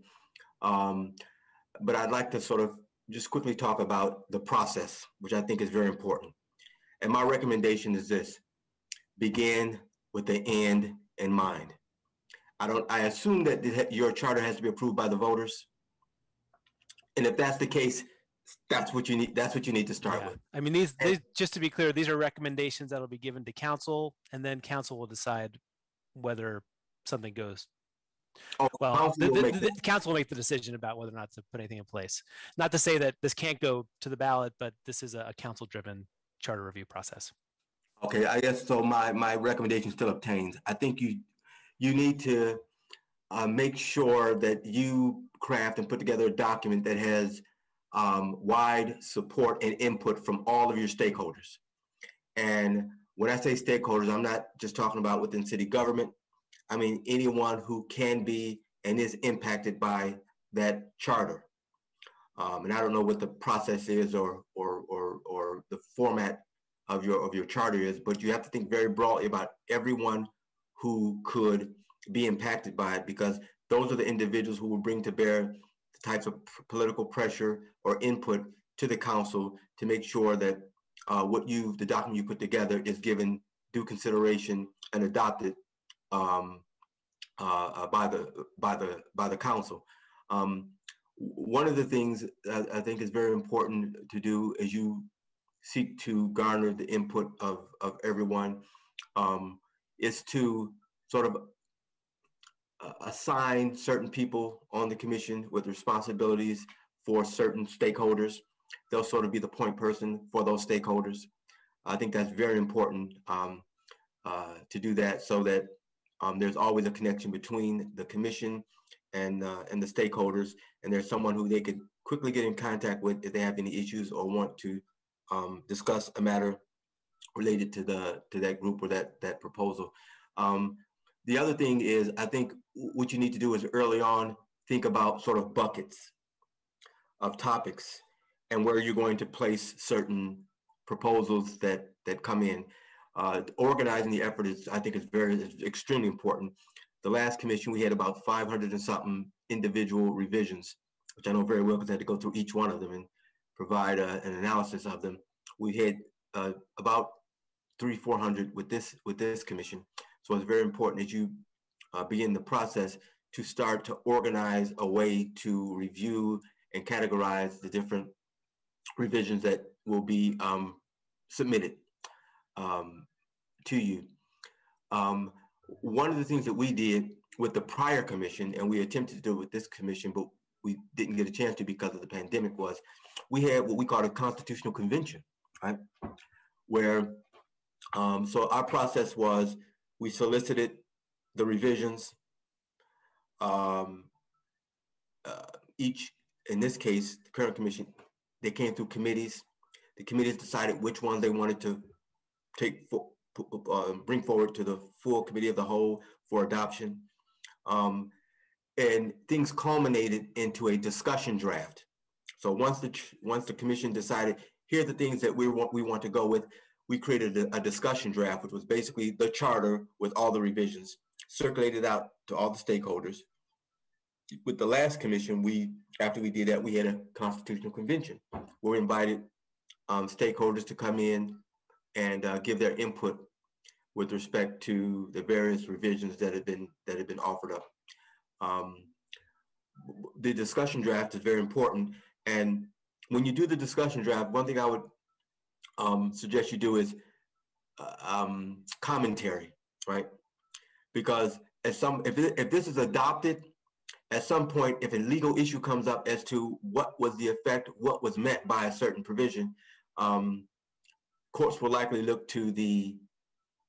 Um, but I'd like to sort of just quickly talk about the process, which I think is very important. And my recommendation is this: begin with the end in mind. I don't. I assume that the- your charter has to be approved by the voters, and if that's the case, that's what you need. That's what you need to start with. I mean, these, these just to be clear, these are recommendations that'll be given to council, and then council will decide whether something goes. Well, the, the- the- the council will make the decision about whether or not to put anything in place. Not to say that this can't go to the ballot, but this is a, a council-driven charter review process. Okay, I guess so. My my recommendation still obtains. I think you you need to uh, make sure that you craft and put together a document that has um, wide support and input from all of your stakeholders. And when I say stakeholders, I'm not just talking about within city government. I mean anyone who can be and is impacted by that charter. Um, and I don't know what the process is or or or or the format of your of your charter is, but you have to think very broadly about everyone who could be impacted by it because those are the individuals who will bring to bear the types of political pressure or input to the council to make sure that uh, what you the document you put together is given due consideration and adopted um, uh, uh, by the by the by the council. Um, one of the things I, I think is very important to do is you seek to garner the input of, of everyone um, is to sort of uh, assign certain people on the commission with responsibilities for certain stakeholders. They'll sort of be the point person for those stakeholders. I think that's very important um, uh, to do that so that um, there's always a connection between the commission and uh, and the stakeholders, and there's someone who they could quickly get in contact with if they have any issues or want to um, discuss a matter related to the to that group or that that proposal. Um, the other thing is, I think what you need to do is early on think about sort of buckets of topics and where you're going to place certain proposals that that come in. Uh, organizing the effort is, I think, is very is extremely important. The last commission we had about 500 and something individual revisions, which I know very well because I had to go through each one of them and provide a, an analysis of them. We had uh, about three, 400 with this with this commission. So it's very important that you uh, begin the process to start to organize a way to review and categorize the different revisions that will be um, submitted um, to you. Um, one of the things that we did with the prior commission, and we attempted to do with this commission, but we didn't get a chance to because of the pandemic was we had what we called a constitutional convention, right? Where, um, so our process was we solicited the revisions. Um, uh, each, in this case, the current commission, they came through committees. The committees decided which ones they wanted to take for, uh, bring forward to the full committee of the whole for adoption. Um, and things culminated into a discussion draft. So once the once the commission decided, here are the things that we want we want to go with, we created a, a discussion draft, which was basically the charter with all the revisions, circulated out to all the stakeholders. With the last commission, we after we did that, we had a constitutional convention where we invited um, stakeholders to come in and uh, give their input with respect to the various revisions that have been that have been offered up. Um, the discussion draft is very important, and when you do the discussion draft, one thing I would um, suggest you do is uh, um, commentary, right? Because at some if it, if this is adopted, at some point, if a legal issue comes up as to what was the effect, what was meant by a certain provision, um, courts will likely look to the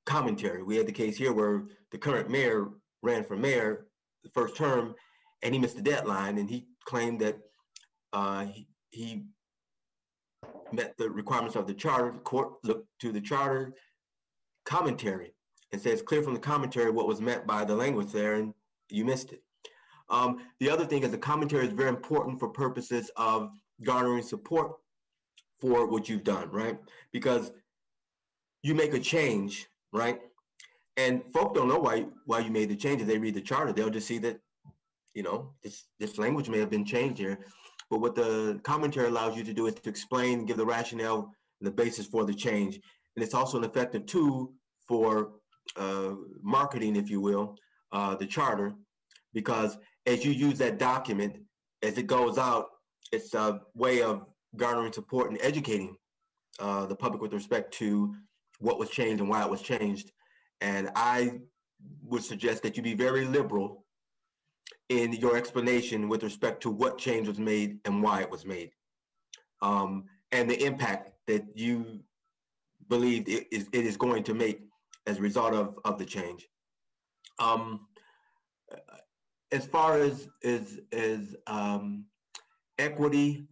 commentary. We had the case here where the current mayor ran for mayor the first term and he missed the deadline and he claimed that uh, he, he met the requirements of the charter. The court looked to the charter commentary and says clear from the commentary what was meant by the language there and you missed it. Um, the other thing is the commentary is very important for purposes of garnering support for what you've done, right? Because you make a change, right? And folk don't know why why you made the changes. They read the charter, they'll just see that, you know, this this language may have been changed here. But what the commentary allows you to do is to explain, give the rationale, the basis for the change. And it's also an effective tool for uh, marketing, if you will, uh, the charter, because as you use that document, as it goes out, it's a way of garnering support and educating uh, the public with respect to what was changed and why it was changed. And I would suggest that you be very liberal in your explanation with respect to what change was made and why it was made, um, and the impact that you believe it is, it is going to make as a result of, of the change. Um, as far as as, as um, equity,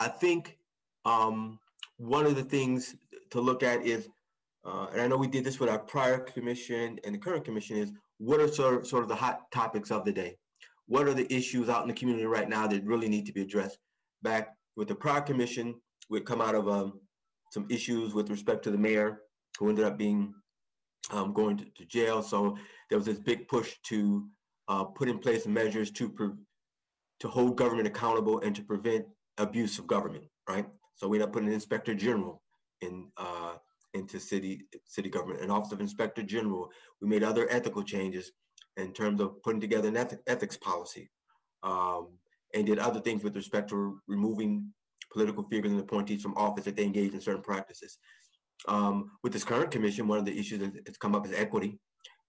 I think um, one of the things to look at is, uh, and I know we did this with our prior commission and the current commission, is what are sort of, sort of the hot topics of the day? What are the issues out in the community right now that really need to be addressed? Back with the prior commission, we'd come out of um, some issues with respect to the mayor who ended up being um, going to, to, jail. So there was this big push to uh, put in place measures to to hold government accountable and to prevent abuse of government, right? So we ended up putting an inspector general in uh, into city city government, an office of inspector general. We made other ethical changes in terms of putting together an ethic, ethics policy, um, and did other things with respect to removing political figures and appointees from office if they engage in certain practices. Um, with this current commission, one of the issues that's come up is equity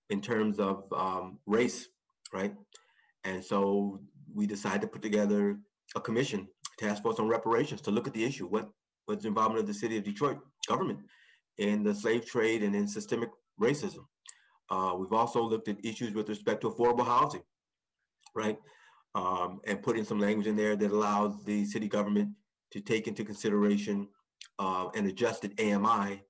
in terms of um, race, right? And so we decided to put together a commission, task force on reparations, to look at the issue. What was the involvement of the city of Detroit government in the slave trade and in systemic racism? Uh, we've also looked at issues with respect to affordable housing, right? Um, and put in some language in there that allows the city government to take into consideration uh, an adjusted AMI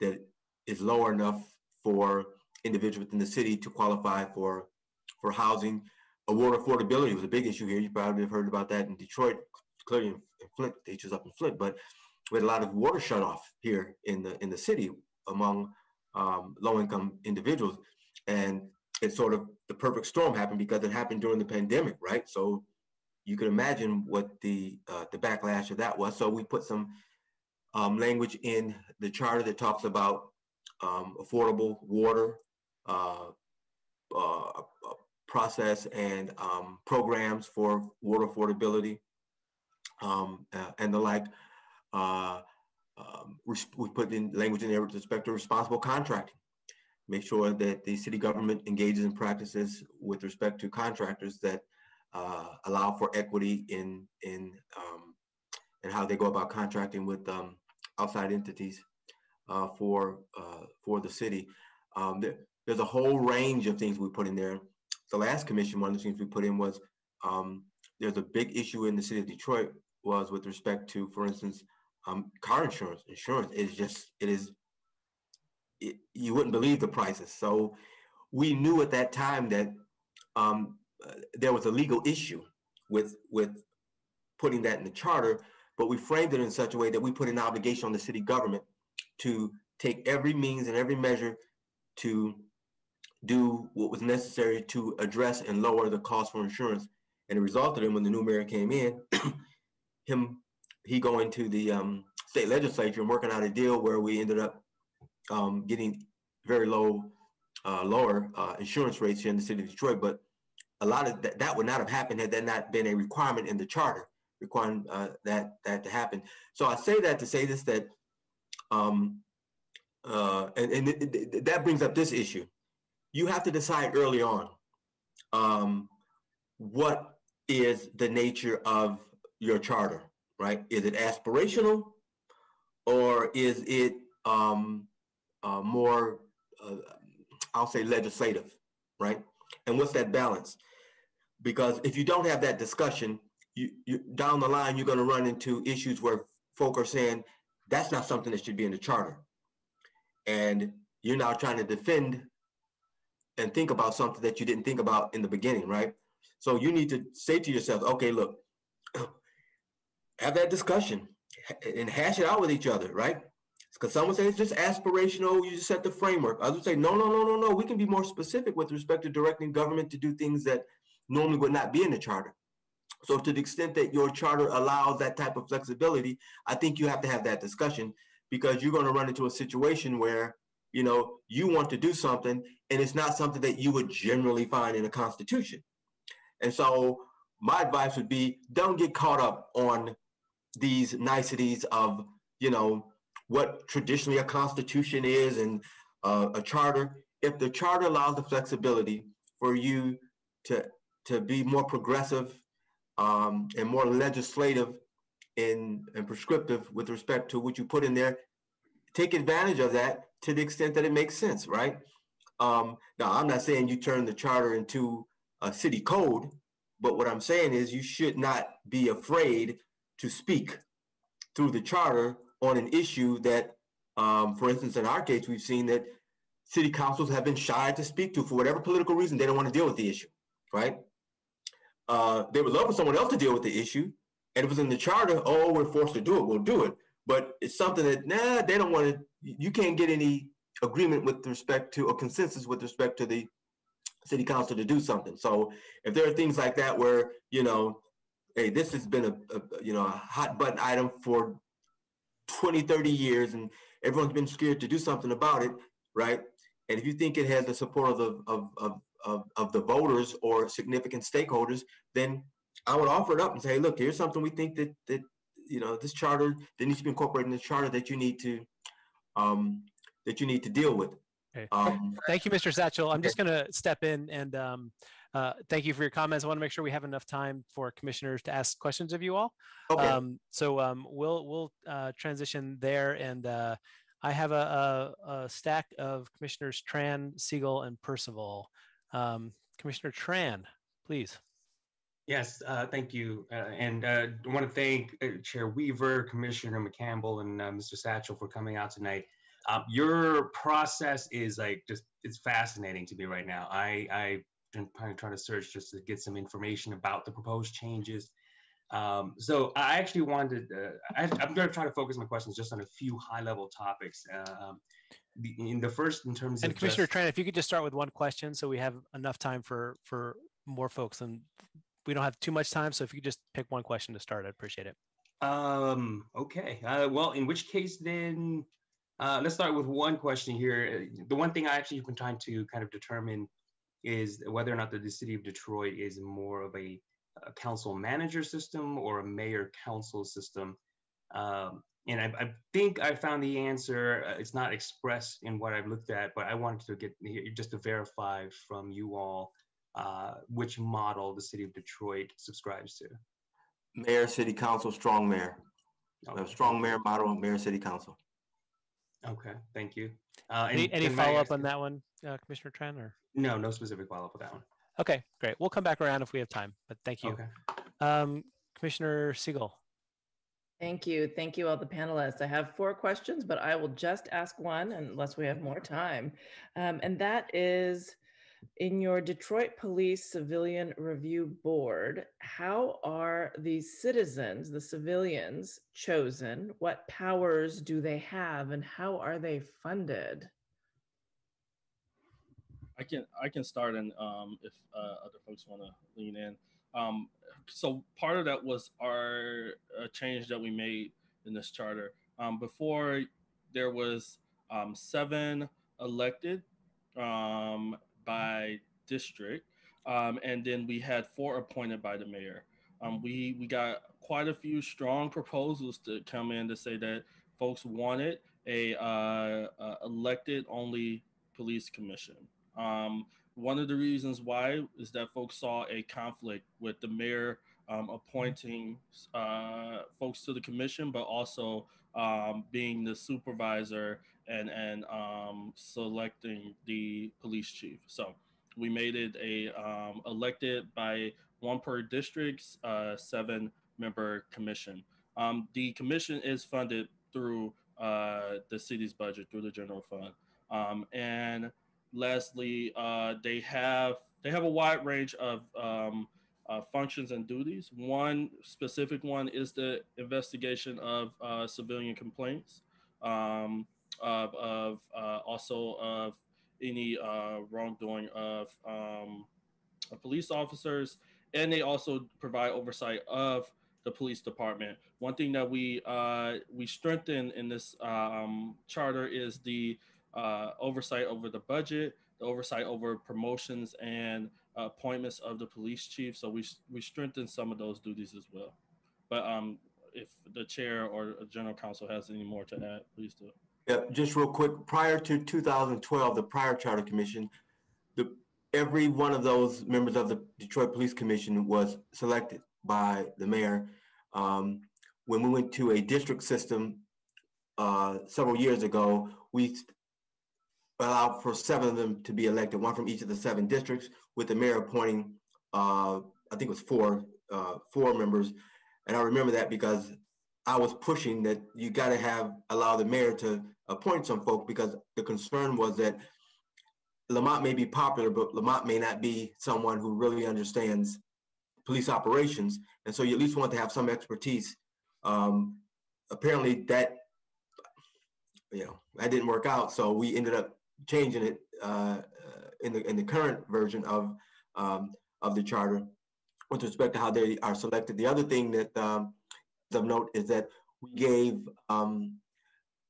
that is lower enough for individuals within the city to qualify for for housing. Award affordability was a big issue here. You probably have heard about that in Detroit, clearly in Flint, the issues up in Flint, but we had a lot of water shut off here in the in the city among um, low-income individuals, and it's sort of the perfect storm happened because it happened during the pandemic, right? So you can imagine what the uh, the backlash of that was. So we put some um, language in the charter that talks about um, affordable water uh, uh, process and um, programs for water affordability um, uh, and the like. Uh, um, we put in language in there with respect to responsible contracting. Make sure that the city government engages in practices with respect to contractors that uh, allow for equity in in um, and how they go about contracting with um, outside entities uh, for uh, for the city. Um, there, there's a whole range of things we put in there. The last commission, one of the things we put in was um, there's a big issue in the city of Detroit was with respect to, for instance, um, car insurance. Insurance is just it is it, you wouldn't believe the prices. So we knew at that time that um, uh, there was a legal issue with with putting that in the charter, but we framed it in such a way that we put an obligation on the city government to take every means and every measure to do what was necessary to address and lower the cost for insurance. And it resulted in when the new mayor came in, *clears throat* him he going to the um, state legislature and working out a deal where we ended up um, getting very low, uh, lower uh, insurance rates here in the city of Detroit. But a lot of that, that would not have happened had that not been a requirement in the charter requiring uh, that that to happen. So I say that to say this that, um, uh, and, and it, it, that brings up this issue. You have to decide early on um, what is the nature of your charter, right? Is it aspirational or is it um, uh, more, uh, I'll say legislative, right? And what's that balance? Because if you don't have that discussion, you, you down the line, you're going to run into issues where folk are saying that's not something that should be in the charter. And you're now trying to defend and think about something that you didn't think about in the beginning, right? So you need to say to yourself, okay, look, have that discussion and hash it out with each other, right? Because someone says it's just aspirational, you just set the framework. Others say, no, no, no, no, no. We can be more specific with respect to directing government to do things that normally would not be in the charter. So to the extent that your charter allows that type of flexibility, I think you have to have that discussion because you're going to run into a situation where, you know, you want to do something and it's not something that you would generally find in a constitution. And so my advice would be don't get caught up on these niceties of, you know, what traditionally a constitution is and uh, a charter. If the charter allows the flexibility for you to to be more progressive um, and more legislative and, and prescriptive with respect to what you put in there, take advantage of that to the extent that it makes sense, right? Um, now, I'm not saying you turn the charter into a city code, but what I'm saying is you should not be afraid to speak through the charter on an issue that, um, for instance, in our case, we've seen that city councils have been shy to speak to for whatever political reason. They don't want to deal with the issue, right? Uh, they would love for someone else to deal with the issue. And if it was in the charter, oh, we're forced to do it, we'll do it. But it's something that, nah, they don't want to, you can't get any agreement with respect to, or consensus with respect to the city council to do something. So if there are things like that where, you know, hey, this has been a, a you know, a hot button item for 20, 30 years and everyone's been scared to do something about it, right? And if you think it has the support of the, of, of, of, of the voters or significant stakeholders, then I would offer it up and say, look, here's something we think that, that you know, this charter, that needs to be incorporated in the charter that you need to, um, that you need to deal with. Okay. Um, Thank you, Mr. Satchel. I'm just going to step in and um, uh, thank you for your comments. I want to make sure we have enough time for commissioners to ask questions of you all. Okay. Um, so um, we'll we'll uh, transition there, and uh, I have a, a, a stack of commissioners Tran, Siegel, and Percival. Um, Commissioner Tran, please. Yes, uh, thank you. Uh, and uh, I want to thank uh, Chair Weaver, Commissioner McCampbell, and uh, Mr. Satchel for coming out tonight. Um, your process is like just, it's fascinating to me right now. i I, I've been trying to search just to get some information about the proposed changes. Um, so I actually wanted, uh, I, I'm going to try to focus my questions just on a few high level topics. Um, in the first, in terms And of Commissioner just- Tran, if you could just start with one question, so we have enough time for for more folks, and we don't have too much time. So if you could just pick one question to start, I'd appreciate it. Um, okay. Uh, well, in which case then, uh, let's start with one question here. Uh, The one thing I actually have been trying to kind of determine is whether or not the, the city of Detroit is more of a, a council manager system or a mayor council system. Um, and I, I think I found the answer. Uh, it's not expressed in what I've looked at, but I wanted to get here just to verify from you all uh, which model the city of Detroit subscribes to. Mayor, city council, strong mayor. We have strong mayor model, mayor, city council. Okay, thank you. Uh, Any, any follow up on that one, uh, Commissioner Tran? Or No, no specific follow up with that one. okay, great. We'll come back around if we have time. But thank you, Okay. um, Commissioner Siegel. Thank you. Thank you, all the panelists. I have four questions, but I will just ask one unless we have more time. Um, and that is in your Detroit Police Civilian Review Board, how are the citizens, the civilians chosen? What powers do they have and how are they funded? I can I can start and um, if uh, other folks want to lean in. Um, so part of that was our uh, change that we made in this charter. Um, before there was um, seven elected um, by district, um, and then we had four appointed by the mayor. Um, we we got quite a few strong proposals to come in to say that folks wanted a uh, elected only police commission. Um, one of the reasons why is that folks saw a conflict with the mayor um, appointing uh, folks to the commission, but also um, being the supervisor and and um, selecting the police chief. So we made it a um, elected by one per district, uh, seven member commission. Um, the commission is funded through uh, the city's budget through the general fund, um, and lastly, uh, they have they have a wide range of um, uh, functions and duties. One specific one is the investigation of uh, civilian complaints, um, of, of uh, also of any uh, wrongdoing of, um, police officers, and they also provide oversight of the police department. One thing that we uh, we strengthen in this um, charter is the uh, oversight over the budget, the oversight over promotions and appointments of the police chief. So we we strengthen some of those duties as well. But um, if the chair or general counsel has any more to add, please do. Yeah, just real quick, prior to 2012, the prior charter commission, the, every one of those members of the Detroit Police Commission was selected by the mayor. Um, when we went to a district system uh, several years ago, we allowed for seven of them to be elected, one from each of the seven districts, with the mayor appointing, uh, I think it was four, uh, four members. And I remember that because I was pushing that you got to have allow the mayor to appoint some folk because the concern was that Lamont may be popular, but Lamont may not be someone who really understands police operations, and so you at least want to have some expertise. Um, apparently, that you know that didn't work out, so we ended up changing it uh, in the in the current version of um, of the charter with respect to how they are selected. The other thing that um, of note is that we gave um,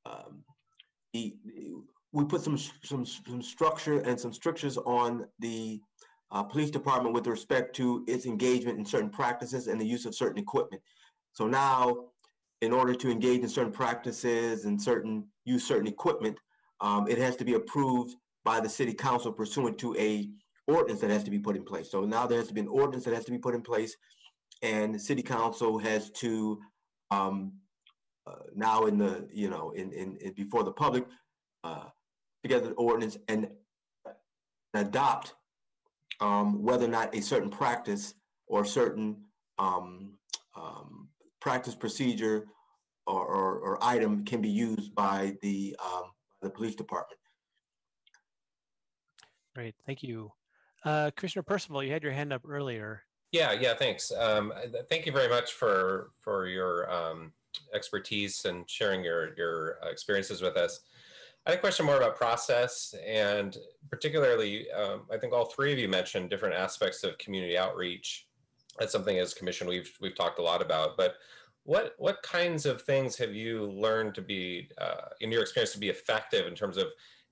um, the, we put some, some some structure and some strictures on the uh, police department with respect to its engagement in certain practices and the use of certain equipment. So now, in order to engage in certain practices and certain use certain equipment, um, it has to be approved by the city council pursuant to a ordinance that has to be put in place. So now there has to be an ordinance that has to be put in place, and the city council has to um, now in the you know in, in, in before the public uh, together the ordinance and adopt um, whether or not a certain practice or certain um, um, practice procedure or, or, or, item can be used by the um, the police department. Great, thank you. Uh, Commissioner Percival, you had your hand up earlier. Yeah, yeah, thanks. Um, thank you very much for for your um, expertise and sharing your your experiences with us. I had a question more about process, and particularly, um, I think all three of you mentioned different aspects of community outreach. That's something as commission we've we've talked a lot about. But what what kinds of things have you learned to be, uh, in your experience, to be effective in terms of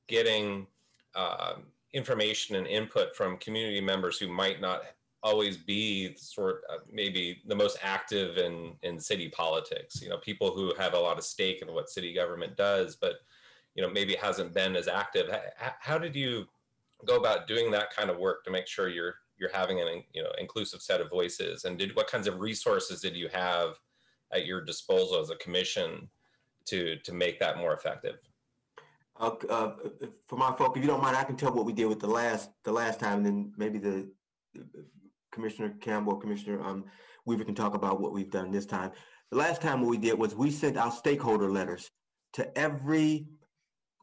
getting um, information and input from community members who might not always be sort of maybe the most active in in city politics you know people who have a lot of stake in what city government does but you know maybe hasn't been as active. How, how did you go about doing that kind of work to make sure you're you're having an you know inclusive set of voices? And did what kinds of resources did you have at your disposal as a commission to to make that more effective? Uh, uh, for my folk, if you don't mind, I can tell what we did with the last the last time, and then maybe the Commissioner Campbell, Commissioner um, Weaver can talk about what we've done this time. The last time what we did was we sent out stakeholder letters to every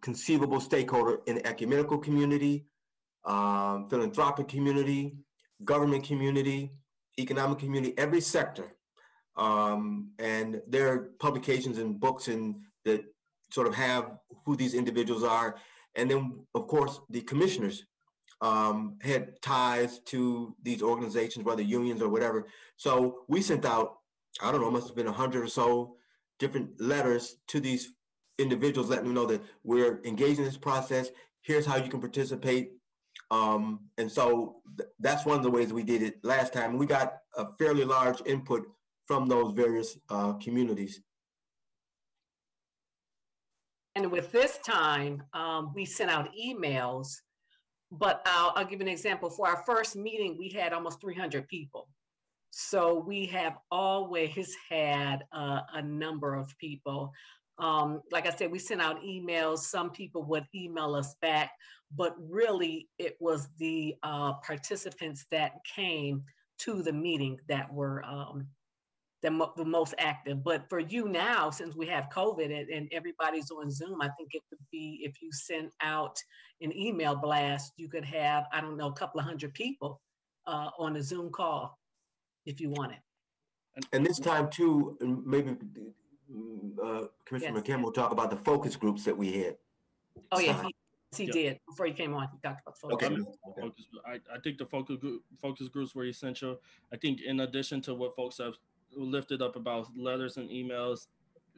conceivable stakeholder in the ecumenical community, um, philanthropic community, government community, economic community, every sector. Um, and there are publications and books and that sort of have who these individuals are. And then, of course, the commissioners um, had ties to these organizations, whether unions or whatever. So we sent out, I don't know, must have been a hundred or so different letters to these individuals, letting them know that we're engaged in this process. Here's how you can participate. Um, and so th that's one of the ways we did it last time. We got a fairly large input from those various uh, communities. And with this time, um, we sent out emails, but I'll, I'll give an example. For our first meeting, we had almost 300 people. So we have always had a number of people. Um, like I said, we sent out emails. Some people would email us back, but really it was the uh, participants that came to the meeting that were um, the, mo the most active. But for you now, since we have COVID and, and everybody's on Zoom, I think it would be if you send out an email blast, you could have, I don't know, a couple of hundred people uh, on a Zoom call if you want it. And this time too, maybe uh, Commissioner Yes. McKim will talk about the focus groups that we had. Oh, yeah, he, he Yeah. did. Before he came on, he talked about focus. Okay. Focus, I, I think the focus group, focus groups were essential. I think in addition to what folks have lifted up about letters and emails,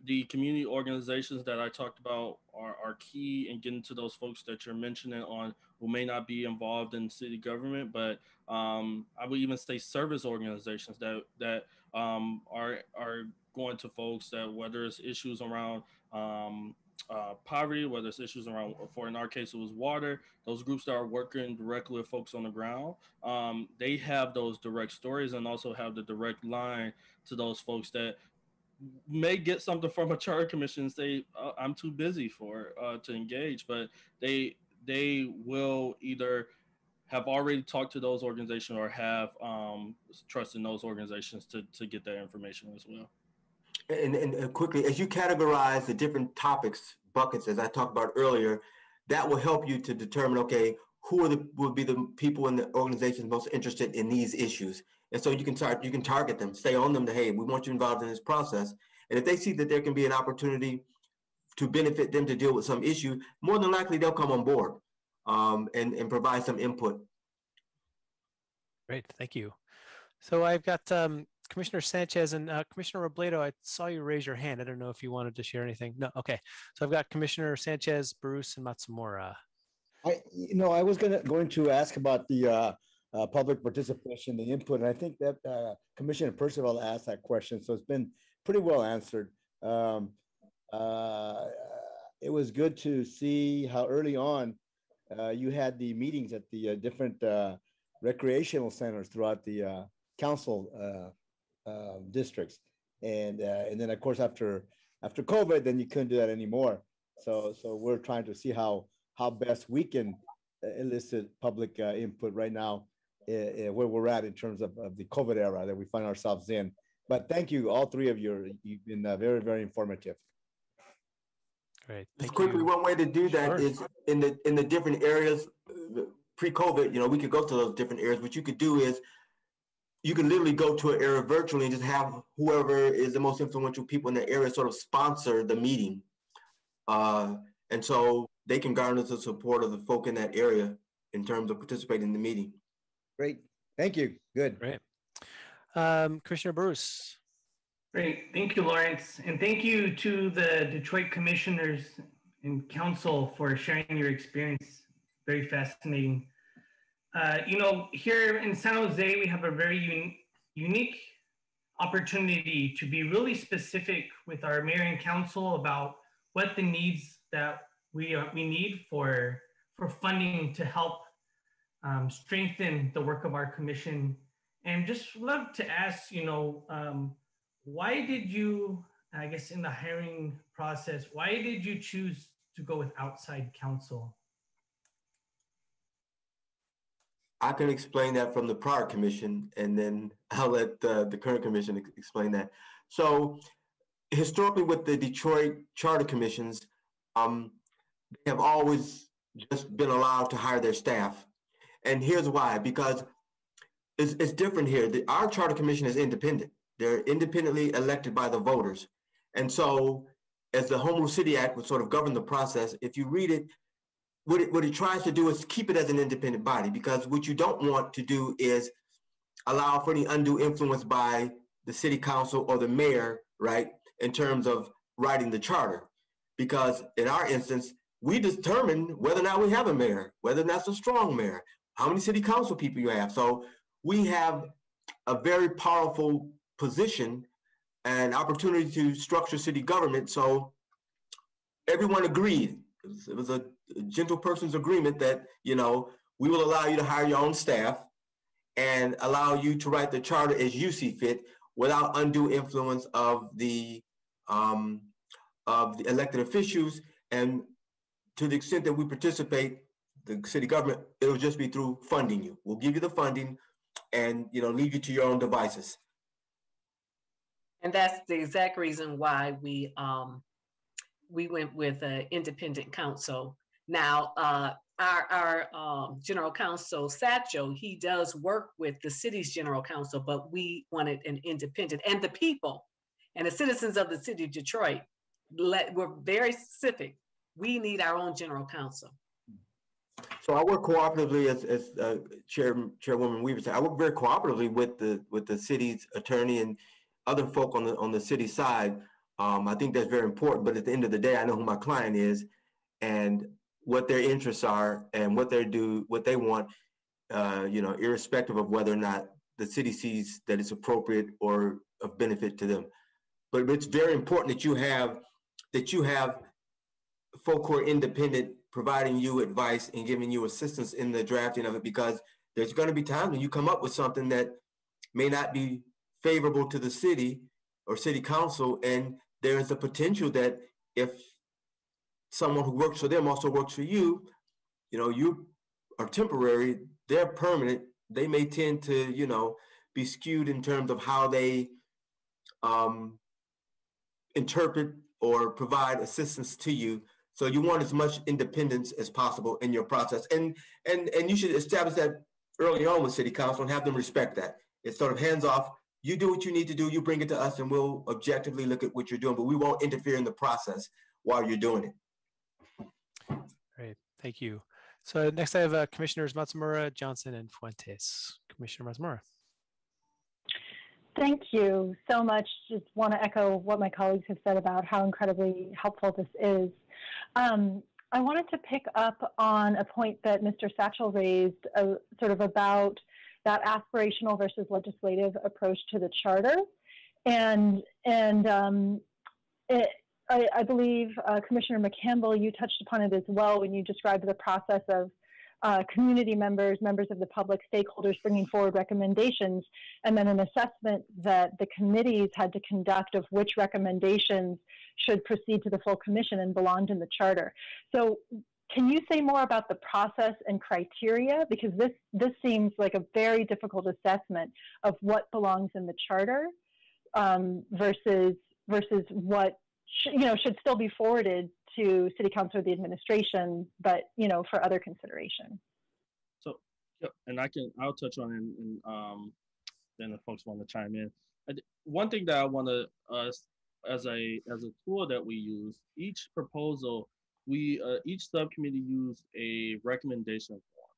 the community organizations that I talked about are, are key in getting to those folks that you're mentioning on who may not be involved in city government, but um, I would even say service organizations that that um, are are going to folks that whether it's issues around um, uh, poverty, whether it's issues around, for in our case, it was water, those groups that are working directly with folks on the ground, um, they have those direct stories and also have the direct line to those folks that may get something from a charter commission and say, uh, I'm too busy for uh, to engage, but they they will either have already talked to those organizations or have um, trust in those organizations to, to get that information as well. And, and uh, quickly, as you categorize the different topics, buckets, as I talked about earlier, that will help you to determine, okay, who are the, will be the people in the organizations most interested in these issues. And so you can start, you can target them, stay on them to, hey, we want you involved in this process. And if they see that there can be an opportunity to benefit them to deal with some issue, more than likely they'll come on board um, and, and provide some input. Great, thank you. So I've got um, Commissioner Sanchez and uh, Commissioner Robledo. I saw you raise your hand. I don't know if you wanted to share anything. No, okay. So I've got Commissioner Sanchez, Bruce, and Matsumura. I, you know, I was gonna, going to ask about the uh, uh, public participation, the input, and I think that uh, Commissioner Percival asked that question, so it's been pretty well answered. Um, uh, it was good to see how early on uh, you had the meetings at the uh, different recreational centers throughout the council uh, districts, and uh, and then of course after after COVID, then you couldn't do that anymore. So so we're trying to see how how best we can uh, elicit public uh, input right now, uh, uh, where we're at in terms of, of the COVID era that we find ourselves in. But thank you, all three of you. You've been uh, very, very informative. Great. Just quickly, one way to do that is in the in the different areas uh, pre-COVID. You know, we could go to those different areas. What you could do is you can literally go to an area virtually and just have whoever is the most influential people in the area sort of sponsor the meeting, uh, and so they can garner the support of the folk in that area in terms of participating in the meeting. Great, thank you. Good. Great. Um, Commissioner Bruce. Great. Thank you, Lawrence. And thank you to the Detroit commissioners and counsel for sharing your experience. Very fascinating. Uh, you know, here in San Jose, we have a very un- unique opportunity to be really specific with our mayor and council about what the needs that we, uh, we need for, for funding to help um, strengthen the work of our commission. And just love to ask, you know, um, why did you, I guess, in the hiring process, why did you choose to go with outside counsel? I can explain that from the prior commission, and then I'll let the current commission ex- explain that. So historically with the Detroit Charter Commissions, um, they have always just been allowed to hire their staff. And here's why, because it's, it's different here. The, our Charter Commission is independent. They're independently elected by the voters. And so as the Home Rule City Act would sort of govern the process, if you read it, what it, what it tries to do is keep it as an independent body because what you don't want to do is allow for any undue influence by the city council or the mayor, right, in terms of writing the charter. Because in our instance, we determine whether or not we have a mayor, whether or not that's a strong mayor, how many city council people you have. So we have a very powerful position and opportunity to structure city government. So everyone agreed. It was, a gentle person's agreement that, you know, we will allow you to hire your own staff and allow you to write the charter as you see fit without undue influence of the um, of the elected officials. And to the extent that we participate, the city government, it will just be through funding you. We'll give you the funding and, you know, leave you to your own devices. And that's the exact reason why we um, we went with an independent counsel. Now, uh, our our um, general counsel Satchel, he does work with the city's general counsel, but we wanted an independent and the people and the citizens of the city of Detroit. Let, we're very specific. We need our own general counsel. So I work cooperatively as, as uh, Chair, Chairwoman Weaver said, I work very cooperatively with the with the city's attorney and other folk on the on the city side. Um, I think that's very important. But at the end of the day, I know who my client is, and what their interests are, and what they do, what they want. Uh, you know, irrespective of whether or not the city sees that it's appropriate or of benefit to them. But it's very important that you have that you have folk who are independent providing you advice and giving you assistance in the drafting of it because there's going to be times when you come up with something that may not be favorable to the city or city council and there's the potential that if someone who works for them also works for you you know you are temporary they're permanent they may tend to you know be skewed in terms of how they um, interpret or provide assistance to you so you want as much independence as possible in your process, and and and you should establish that early on with city council and have them respect that. It's sort of hands off. You do what you need to do. You bring it to us, and we'll objectively look at what you're doing, but we won't interfere in the process while you're doing it. Great, thank you. So next I have uh, Commissioners Matsumura, Johnson, and Fuentes. Commissioner Matsumura. Thank you so much. Just want to echo what my colleagues have said about how incredibly helpful this is. Um, I wanted to pick up on a point that Mr. Satchel raised, uh, sort of about that aspirational versus legislative approach to the charter, and and um, it, I, I, believe uh, Commissioner McCampbell, you touched upon it as well when you described the process of uh, community members, members of the public, stakeholders bringing forward recommendations, and then an assessment that the committees had to conduct of which recommendations should proceed to the full commission and belonged in the charter. So can you say more about the process and criteria? Because this, this seems like a very difficult assessment of what belongs in the charter um, versus, versus what sh- you know, should still be forwarded to city council or the administration, but, you know, for other consideration. So, yeah, and I can, I'll touch on and, and um, then the folks want to chime in. One thing that I want to, uh, as a as a tool that we use, each proposal, we uh, each subcommittee use a recommendation form,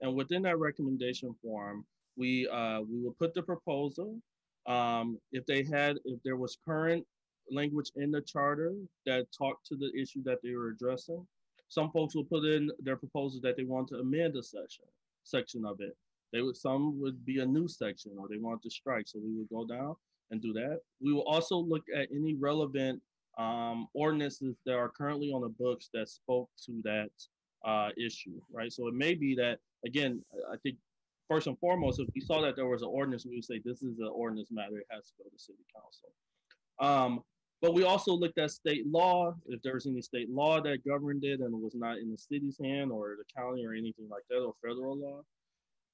and within that recommendation form, we uh, we will put the proposal. Um, if they had, if there was current language in the charter that talked to the issue that they were addressing. Some folks will put in their proposal that they want to amend a section section of it. They would some would be a new section or they want to strike. So we would go down and do that. We will also look at any relevant um, ordinances that are currently on the books that spoke to that uh, issue, right? So it may be that, again, I think first and foremost, if we saw that there was an ordinance, we would say this is an ordinance matter, it has to go to city council. Um, but we also looked at state law, if there was any state law that governed it and it was not in the city's hand or the county or anything like that, or federal law.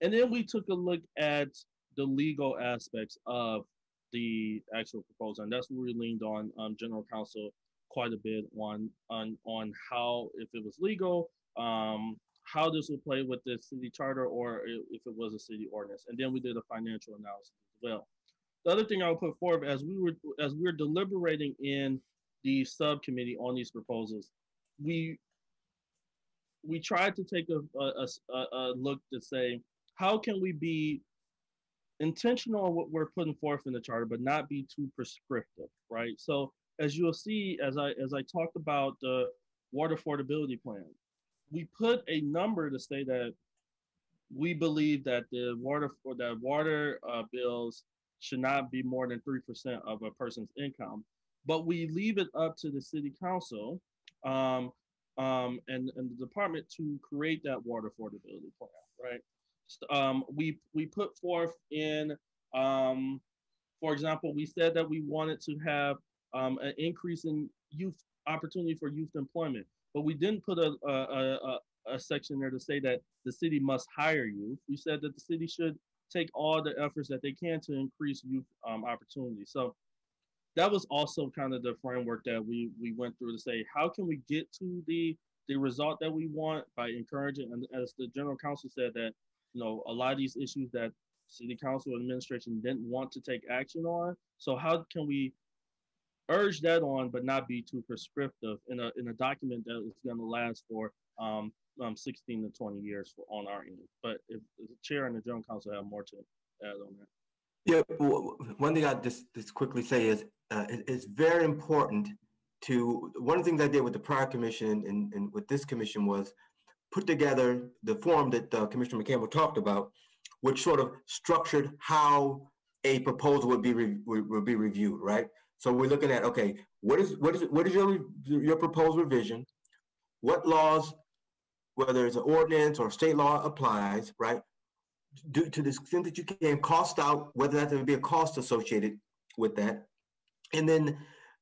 And then we took a look at the legal aspects of the actual proposal, and that's where we leaned on um, general counsel quite a bit on on on how if it was legal, um, how this would play with the city charter, or if it was a city ordinance, and then we did a financial analysis as well. The other thing I would put forward as we were as we were deliberating in the subcommittee on these proposals, we we tried to take a, a, a, a look to say how can we be intentional on what we're putting forth in the charter, but not be too prescriptive, right? So as you'll see, as I as I talked about the water affordability plan, we put a number to say that we believe that the water for that water uh, bills should not be more than three percent of a person's income, but we leave it up to the city council um, um, and and the department to create that water affordability plan, right? Um, we we put forth in, um, for example, we said that we wanted to have um, an increase in youth opportunity for youth employment, but we didn't put a, a, a, a section there to say that the city must hire youth. We said that the city should take all the efforts that they can to increase youth um. So that was also kind of the framework that we we went through to say how can we get to the the result that we want by encouraging and as the general counsel said that you know a lot of these issues that city council administration didn't want to take action on so how can we urge that on, but not be too prescriptive in a in a document that is going to last for um, um 16 to 20 years for, on our end. But if, the chair and the general counsel have more to add on that. Yeah, one thing I just just quickly say is uh, it, it's very important to one of the things I did with the prior commission and, and with this commission was put together the form that uh, Commissioner McCampbell talked about, which sort of structured how a proposal would be would, would be reviewed, right? So we're looking at okay, what is what is what is your your proposed revision? What laws, whether it's an ordinance or state law, applies, right? Do, to the extent that you can cost out whether that there would be a cost associated with that, and then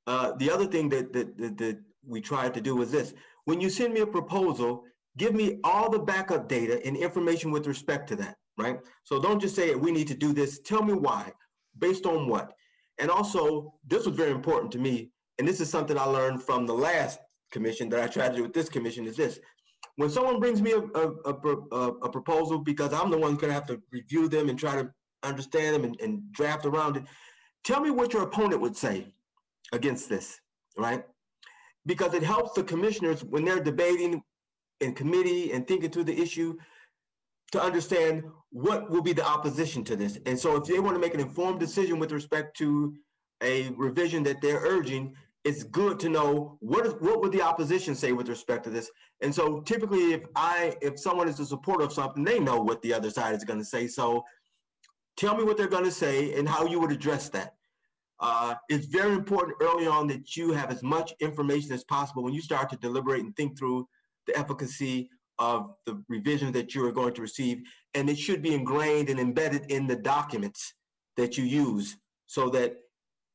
uh, the other thing that, that that that we tried to do was this: when you send me a proposal, give me all the backup data and information with respect to that, right? So don't just say we need to do this. Tell me why, based on what. And also, this was very important to me, and this is something I learned from the last commission that I tried to do with this commission is this. When someone brings me a, a, a, a proposal, because I'm the one who's gonna have to review them and try to understand them and, and draft around it, tell me what your opponent would say against this, right? Because it helps the commissioners when they're debating in committee and thinking through the issue to understand what will be the opposition to this. And so if they want to make an informed decision with respect to a revision that they're urging, it's good to know what is what would the opposition say with respect to this. And so typically if I if someone is a supporter of something, they know what the other side is going to say. So tell me what they're going to say and how you would address that. Uh, it's very important early on that you have as much information as possible when you start to deliberate and think through the efficacy of the revisions that you are going to receive, and it should be ingrained and embedded in the documents that you use so that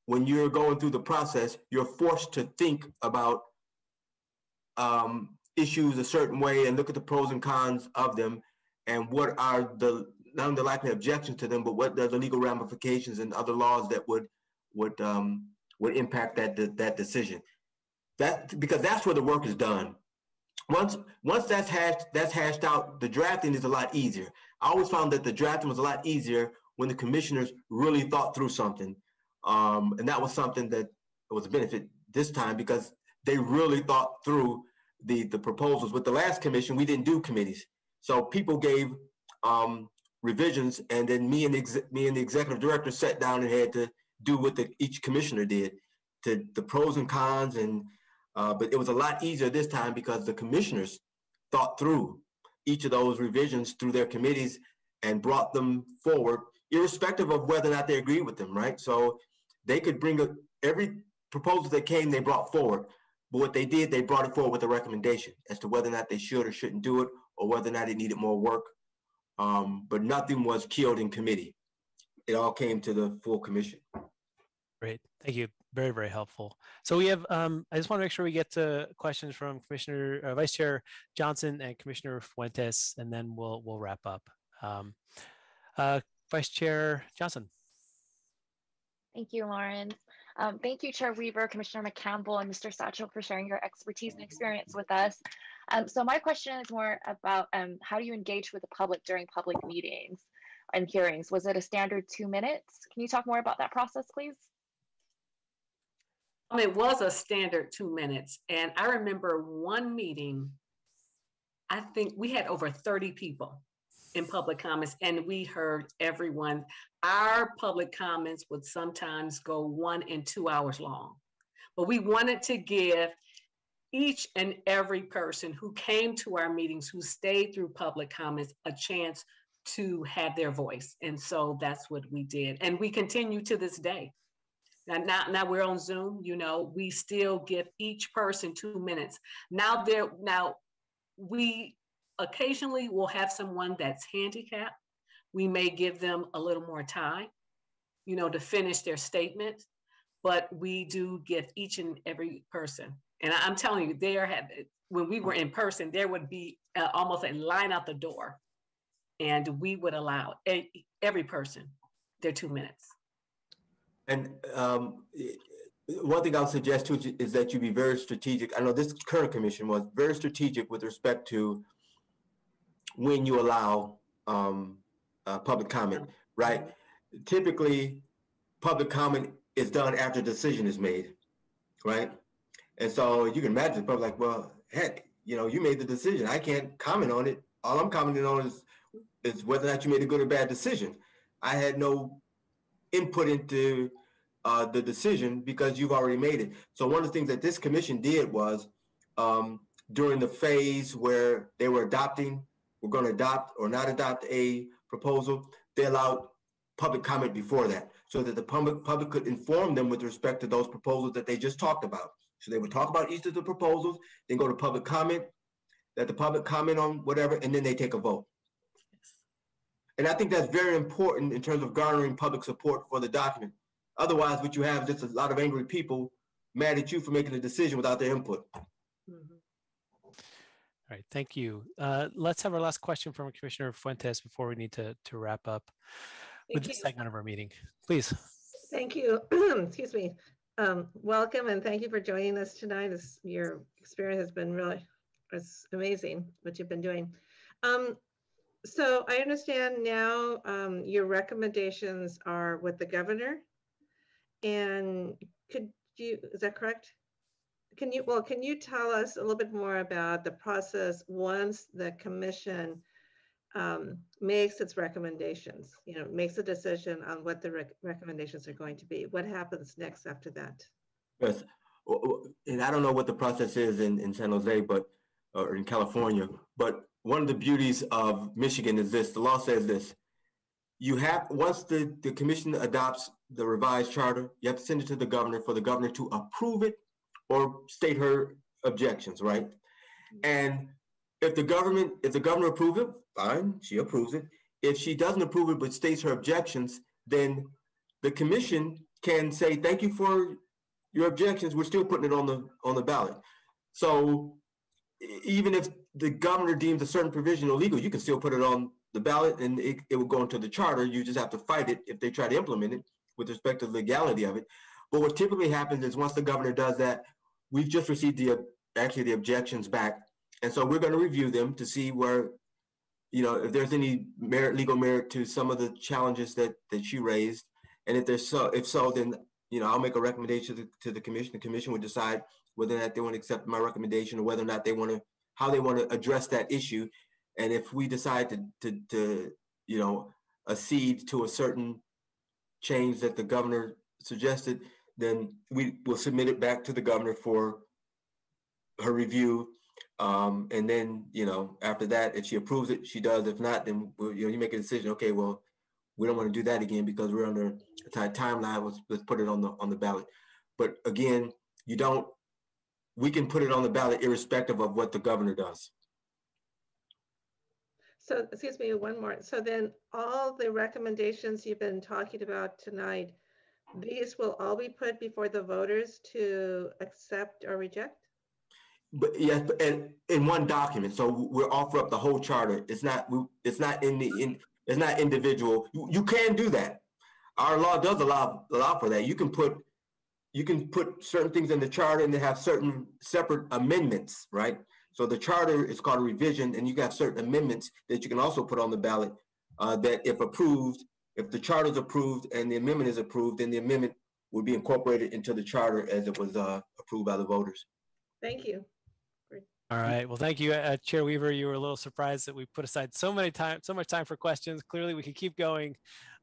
when you're going through the process, you're forced to think about um, issues a certain way and look at the pros and cons of them and what are the not only the likely objections to them, but what are the legal ramifications and other laws that would would um, would impact that that decision. That because that's where the work is done once once that's hashed that's hashed out, the drafting is a lot easier. I always found that the drafting was a lot easier when the commissioners really thought through something, um, and that was something that was a benefit this time because they really thought through the the proposals. With the last commission, we didn't do committees, so people gave um, revisions, and then me and the me and the executive director sat down and had to do what the, each commissioner did, to the pros and cons and uh, but it was a lot easier this time because the commissioners thought through each of those revisions through their committees and brought them forward, irrespective of whether or not they agreed with them, right? So they could bring a, every proposal that came, they brought forward. But what they did, they brought it forward with a recommendation as to whether or not they should or shouldn't do it, or whether or not it needed more work. Um, but nothing was killed in committee. It all came to the full commission. Great, thank you. Very, very helpful. So we have, um, I just want to make sure we get to questions from Commissioner, uh, Vice Chair Johnson and Commissioner Fuentes, and then we'll, we'll wrap up. Um, uh, Vice Chair Johnson. Thank you, Lawrence. Um, thank you, Chair Weaver, Commissioner McCampbell, and Mr. Satchel for sharing your expertise and experience with us. Um, so my question is more about um, how do you engage with the public during public meetings and hearings? Was it a standard two minutes? Can you talk more about that process, please? Um, it was a standard two minutes. And I remember one meeting, I think we had over 30 people in public comments and we heard everyone. Our public comments would sometimes go one and two hours long, but we wanted to give each and every person who came to our meetings, who stayed through public comments, a chance to have their voice. And so that's what we did. And we continue to this day. Now, now, now we're on Zoom, you know, we still give each person two minutes. Now there, now we occasionally will have someone that's handicapped. We may give them a little more time, you know, to finish their statement, but we do give each and every person. And I'm telling you, there had when we were in person, there would be uh, almost a line out the door, and we would allow a, every person their two minutes. And um, one thing I'll suggest too is that you be very strategic. I know this current commission was very strategic with respect to when you allow um, uh, public comment, right? Typically, public comment is done after a decision is made, right? And so you can imagine, probably like, well, heck, you know, you made the decision. I can't comment on it. All I'm commenting on is is whether or not you made a good or bad decision. I had no input into uh, the decision because you've already made it. So one of the things that this commission did was um, during the phase where they were adopting, we're going to adopt or not adopt a proposal, they allowed public comment before that so that the public public could inform them with respect to those proposals that they just talked about. So they would talk about each of the proposals, then go to public comment, that the public comment on whatever, and then they take a vote. And I think that's very important in terms of garnering public support for the document. Otherwise, what you have is just a lot of angry people mad at you for making a decision without their input. All right, thank you. Uh, let's have our last question from Commissioner Fuentes before we need to, to wrap up with Thank this you. segment of our meeting. Please. Thank you. *clears throat* Excuse me. Um, welcome and thank you for joining us tonight. This, your experience has been really, it's amazing what you've been doing. Um, so I understand now um, your recommendations are with the governor. And could you, is that correct? Can you, well, can you tell us a little bit more about the process once the commission um, makes its recommendations, you know, makes a decision on what the rec- recommendations are going to be. What happens next after that? Yes, and I don't know what the process is in, in San Jose, but, or in California, but one of the beauties of Michigan is this, the law says this. You have, once the, the commission adopts the revised charter, you have to send it to the governor for the governor to approve it or state her objections, right? And if the government, if the governor approves it, fine, she approves it. If she doesn't approve it but states her objections, then the commission can say, thank you for your objections, we're still putting it on the, on the ballot. So even if the governor deems a certain provision illegal, you can still put it on the ballot and it, it will go into the charter. You just have to fight it if they try to implement it with respect to the legality of it. But what typically happens is once the governor does that, we've just received the, actually the objections back. And so we're going to review them to see where, you know, if there's any merit, legal merit to some of the challenges that, that you raised. And if there's so, if so, then, you know, I'll make a recommendation to the, to the commission. The commission would decide whether or not they want to accept my recommendation or whether or not they want to, how they want to address that issue. And if we decide to, to, to, you know, accede to a certain change that the governor suggested, then we will submit it back to the governor for her review. Um, and then, you know, after that, if she approves it, she does. If not, then we'll, you know, you make a decision. Okay, well, we don't want to do that again because we're under a tight timeline. Let's, let's put it on the on the ballot. But again, you don't we can put it on the ballot irrespective of what the governor does. So, excuse me, one more. So then all the recommendations you've been talking about tonight, these will all be put before the voters to accept or reject? But yes, and in, one document, so we'll offer up the whole charter. It's not, it's not in the, in, it's not individual. You, you can do that. Our law does allow, allow for that. You can put, you can put certain things in the charter and they have certain separate amendments, right? So the charter is called a revision and you got certain amendments that you can also put on the ballot uh, that if approved, if the charter is approved and the amendment is approved, then the amendment would be incorporated into the charter as it was uh, approved by the voters. Thank you. All right. Well, thank you, uh, Chair Weaver. You were a little surprised that we put aside so many time, so much time for questions. Clearly, we could keep going.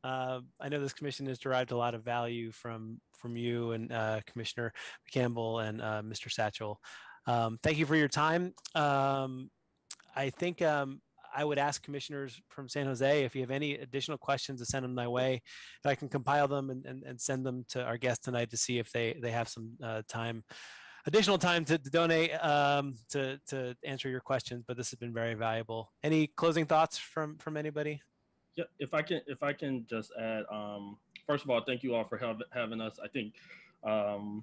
Uh, I know this commission has derived a lot of value from from you and uh, Commissioner Campbell and uh, Mr. Satchel. Um, thank you for your time. Um, I think um, I would ask commissioners from San Jose if you have any additional questions to send them my way, that I can compile them and, and, and send them to our guests tonight to see if they they have some uh, time additional time to, to donate um, to to answer your questions. But this has been very valuable. Any closing thoughts from from anybody? Yeah, if I can, if I can just add, um, first of all, thank you all for have, having us. I think um,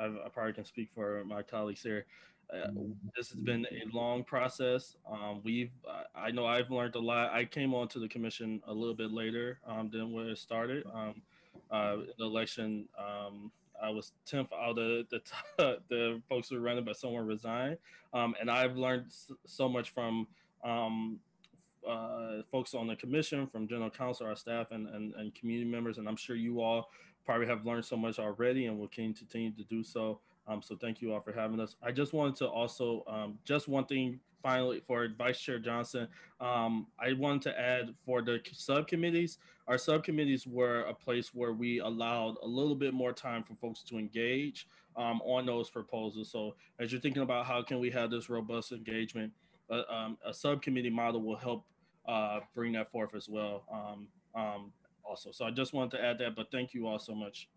I, I probably can speak for my colleagues here. Uh, this has been a long process. Um, we've, I know I've learned a lot. I came onto the commission a little bit later um, than where it started. Um, uh, the election, um, I was 10th out of the the *laughs* folks who were running, but someone resigned. Um, and I've learned so much from um, uh, folks on the commission, from general counsel, our staff, and, and, and community members. And I'm sure you all probably have learned so much already and will continue to do so. Um, so thank you all for having us. I just wanted to also, um, just one thing finally for Vice Chair Johnson, um, I wanted to add for the subcommittees, our subcommittees were a place where we allowed a little bit more time for folks to engage um, on those proposals. So as you're thinking about how can we have this robust engagement, uh, um, a subcommittee model will help uh, bring that forth as well um, also. So I just wanted to add that, but thank you all so much.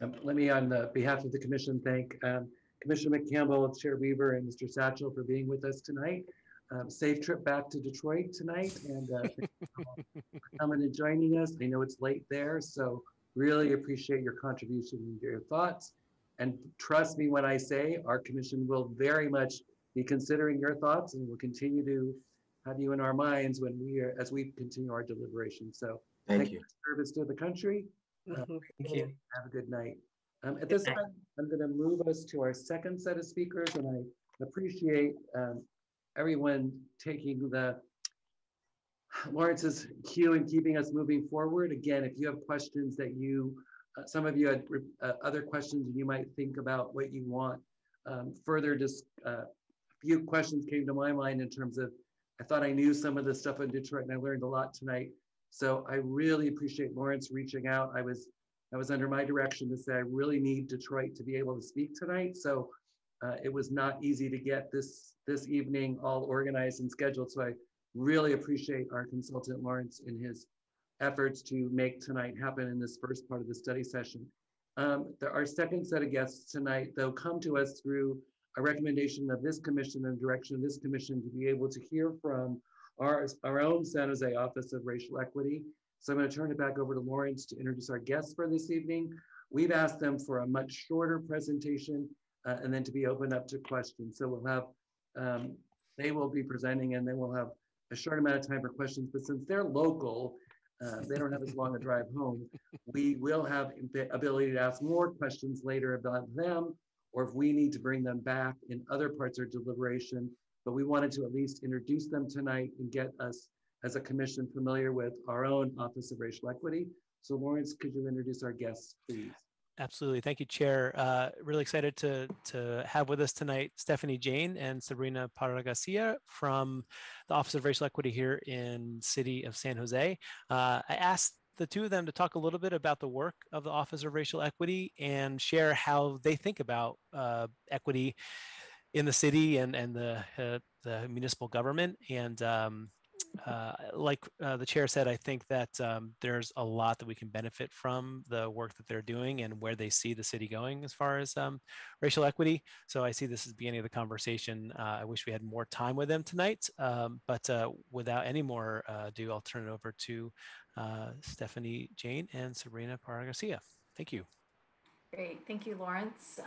Um, let me, on the behalf of the commission, thank um, Commissioner McCampbell, Chair Weaver, and Mr. Satchel for being with us tonight. Um, safe trip back to Detroit tonight, and uh, coming and joining us. I know it's late there, so really appreciate your contribution and your thoughts. And trust me when I say our commission will very much be considering your thoughts, and will continue to have you in our minds when we are as we continue our deliberations. So Thank you. for your service to the country. Uh, Thank you. Have a good night. Um, at this time, I'm going to move us to our second set of speakers, and I appreciate um, everyone taking the Lawrence's cue and keeping us moving forward. Again, if you have questions that you, uh, some of you had uh, other questions, and you might think about what you want um, further. Just uh, a few questions came to my mind in terms of I thought I knew some of the stuff in Detroit, and I learned a lot tonight. So I really appreciate Lawrence reaching out. I was I was under my direction to say I really need Detroit to be able to speak tonight. So uh, it was not easy to get this this evening all organized and scheduled. So I really appreciate our consultant Lawrence in his efforts to make tonight happen in this first part of the study session. Um, there, our second set of guests tonight, they'll come to us through a recommendation of this commission and direction of this commission to be able to hear from our, our own San Jose Office of Racial Equity. So I'm going to turn it back over to Lawrence to introduce our guests for this evening. We've asked them for a much shorter presentation uh, and then to be open up to questions. So we'll have, um, they will be presenting and then we'll have a short amount of time for questions. But since they're local, uh, they don't have as long a drive home. We will have the ability to ask more questions later about them, or if we need to bring them back in other parts of deliberation. But we wanted to at least introduce them tonight and get us as a commission familiar with our own Office of Racial Equity. So Lawrence, could you introduce our guests, please? Absolutely. Thank you, Chair. Uh, really excited to, to have with us tonight Stephanie Jayne and Sabrina Parra Garcia from the Office of Racial Equity here in City of San Jose. Uh, I asked the two of them to talk a little bit about the work of the Office of Racial Equity and share how they think about uh, equity in the city and, and the, uh, the municipal government. And um, uh, like uh, the chair said, I think that um, there's a lot that we can benefit from the work that they're doing and where they see the city going as far as um, racial equity. So I see this as the beginning of the conversation. Uh, I wish we had more time with them tonight, um, but uh, without any more uh, ado, I'll turn it over to uh, Stephanie Jayne and Sabrina Parra Garcia. Thank you. Great, thank you, Lawrence.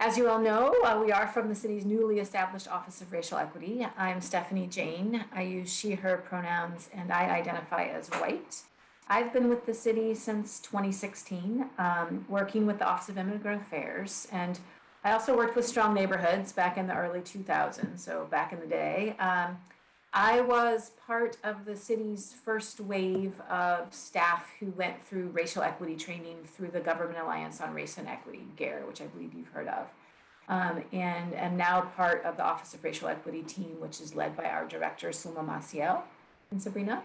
As you all know, uh, we are from the city's newly established Office of Racial Equity. I'm Stephanie Jayne. I use she, her pronouns, and I identify as white. I've been with the city since 2016, um, working with the Office of Immigrant Affairs. And I also worked with Strong Neighborhoods back in the early 2000s, so back in the day. Um, I was part of the city's first wave of staff who went through racial equity training through the Government Alliance on Race and Equity, GARE, which I believe you've heard of. Um, and am now part of the Office of Racial Equity team, which is led by our director, Zulma Maciel. And Sabrina?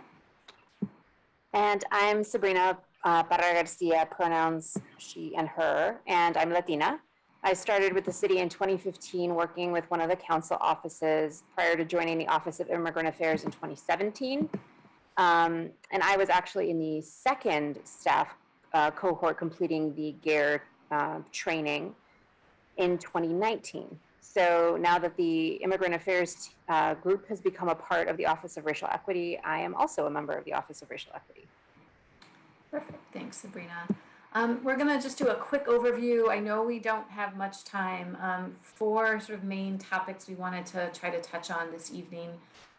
And I'm Sabrina uh, Parra Garcia, pronouns she and her, and I'm Latina. I started with the city in 2015, working with one of the council offices prior to joining the Office of Immigrant Affairs in 2017. Um, and I was actually in the second staff uh, cohort completing the GARE uh, training in 2019. So now that the Immigrant Affairs uh, group has become a part of the Office of Racial Equity, I am also a member of the Office of Racial Equity. Perfect. Thanks, Sabrina. Um, we're going to just do a quick overview. I know we don't have much time. Um, four sort of main topics we wanted to try to touch on this evening.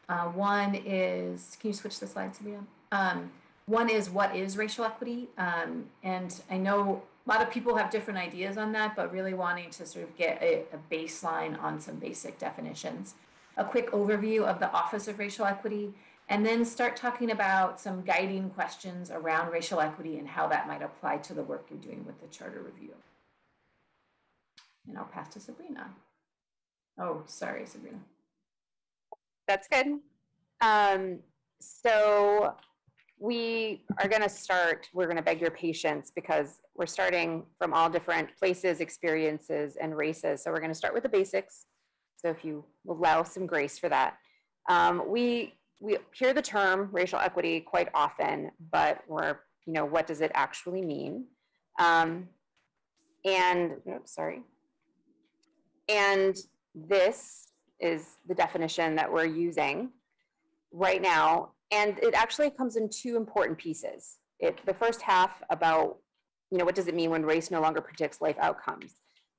Uh, one is, can you switch the slide, Sabrina? Um, one is what is racial equity? Um, and I know a lot of people have different ideas on that, but really wanting to sort of get a, a baseline on some basic definitions. A quick overview of the Office of Racial Equity, and then start talking about some guiding questions around racial equity and how that might apply to the work you're doing with the charter review. And I'll pass to Sabrina. Oh, sorry, Sabrina. That's good. Um, so we are going to start, we're going to beg your patience because we're starting from all different places, experiences, and races. So we're going to start with the basics. So if you allow some grace for that. Um, we, we hear the term racial equity quite often, but we're, you know, what does it actually mean? Um, and, oops, sorry. And this is the definition that we're using right now. And it actually comes in two important pieces. It, the first half about, you know, what does it mean when race no longer predicts life outcomes?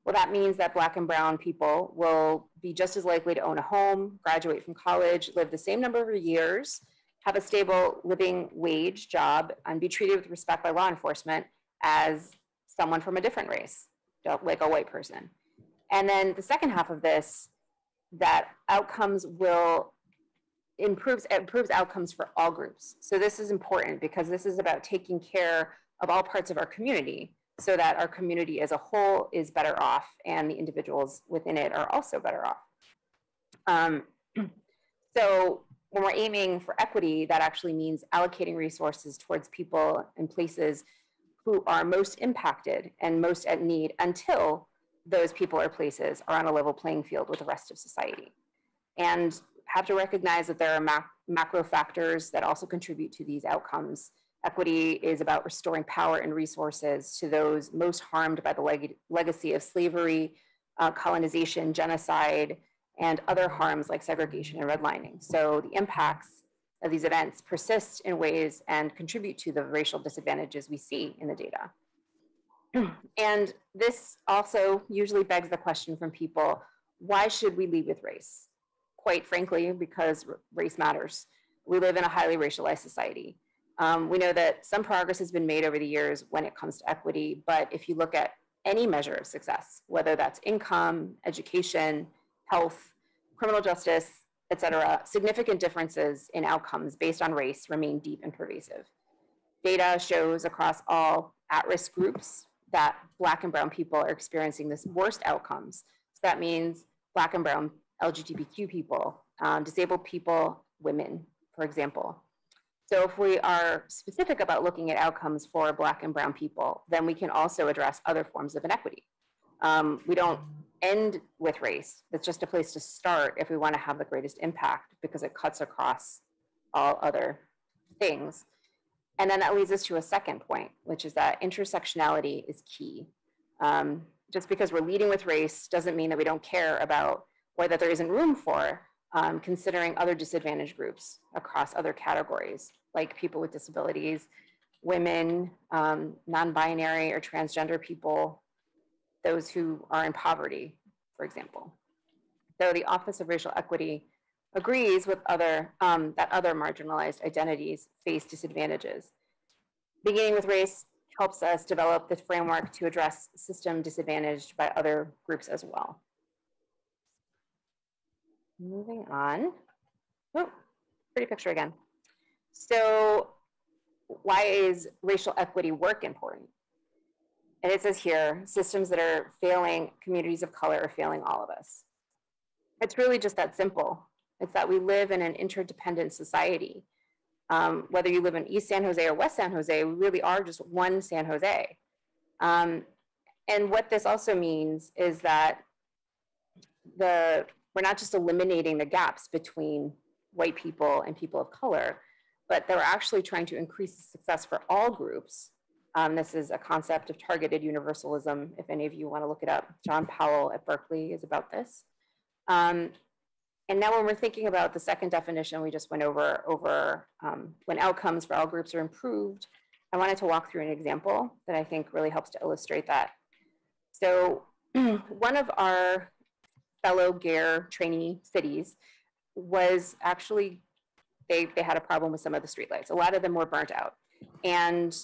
Well, that means that Black and Brown people will be just as likely to own a home, graduate from college, live the same number of years, have a stable living wage job, and be treated with respect by law enforcement as someone from a different race, like a white person. And then the second half of this, that outcomes will improves improves outcomes for all groups. So this is important because this is about taking care of all parts of our community so that our community as a whole is better off and the individuals within it are also better off. Um, *clears throat* so when we're aiming for equity, that actually means allocating resources towards people and places who are most impacted and most at need until those people or places are on a level playing field with the rest of society. And have to recognize that there are mac macro factors that also contribute to these outcomes. Equity is about restoring power and resources to those most harmed by the leg legacy of slavery, uh, colonization, genocide, and other harms like segregation and redlining. So the impacts of these events persist in ways and contribute to the racial disadvantages we see in the data. *clears throat* and this also usually begs the question from people, why should we lead with race? Quite frankly, because race matters. We live in a highly racialized society. Um, we know that some progress has been made over the years when it comes to equity, but if you look at any measure of success, whether that's income, education, health, criminal justice, et cetera, significant differences in outcomes based on race remain deep and pervasive. Data shows across all at-risk groups that Black and Brown people are experiencing this worst outcomes. So that means Black and Brown LGBTQ people, um, disabled people, women, for example. So if we are specific about looking at outcomes for Black and Brown people, then we can also address other forms of inequity. Um, we don't end with race. It's just a place to start if we want to have the greatest impact because it cuts across all other things. And then that leads us to a second point, which is that intersectionality is key. Um, just because we're leading with race doesn't mean that we don't care about or that there isn't room for um, considering other disadvantaged groups across other categories, like people with disabilities, women, um, non-binary or transgender people, those who are in poverty, for example. So the Office of Racial Equity agrees with other, um, that other marginalized identities face disadvantages. Beginning with race helps us develop the framework to address system disadvantaged by other groups as well. Moving on. Oh, pretty picture again. So why is racial equity work important? And it says here, systems that are failing communities of color are failing all of us. It's really just that simple. It's that we live in an interdependent society. Um, whether you live in East San Jose or West San Jose, we really are just one San Jose. Um, and what this also means is that the we're not just eliminating the gaps between white people and people of color, but they're actually trying to increase success for all groups. Um, this is a concept of targeted universalism. If any of you want to look it up, John Powell at Berkeley is about this. Um, and now when we're thinking about the second definition we just went over, over um, when outcomes for all groups are improved, I wanted to walk through an example that I think really helps to illustrate that. So *clears throat* one of our fellow GARE trainee cities was actually, they, they had a problem with some of the streetlights. A lot of them were burnt out. And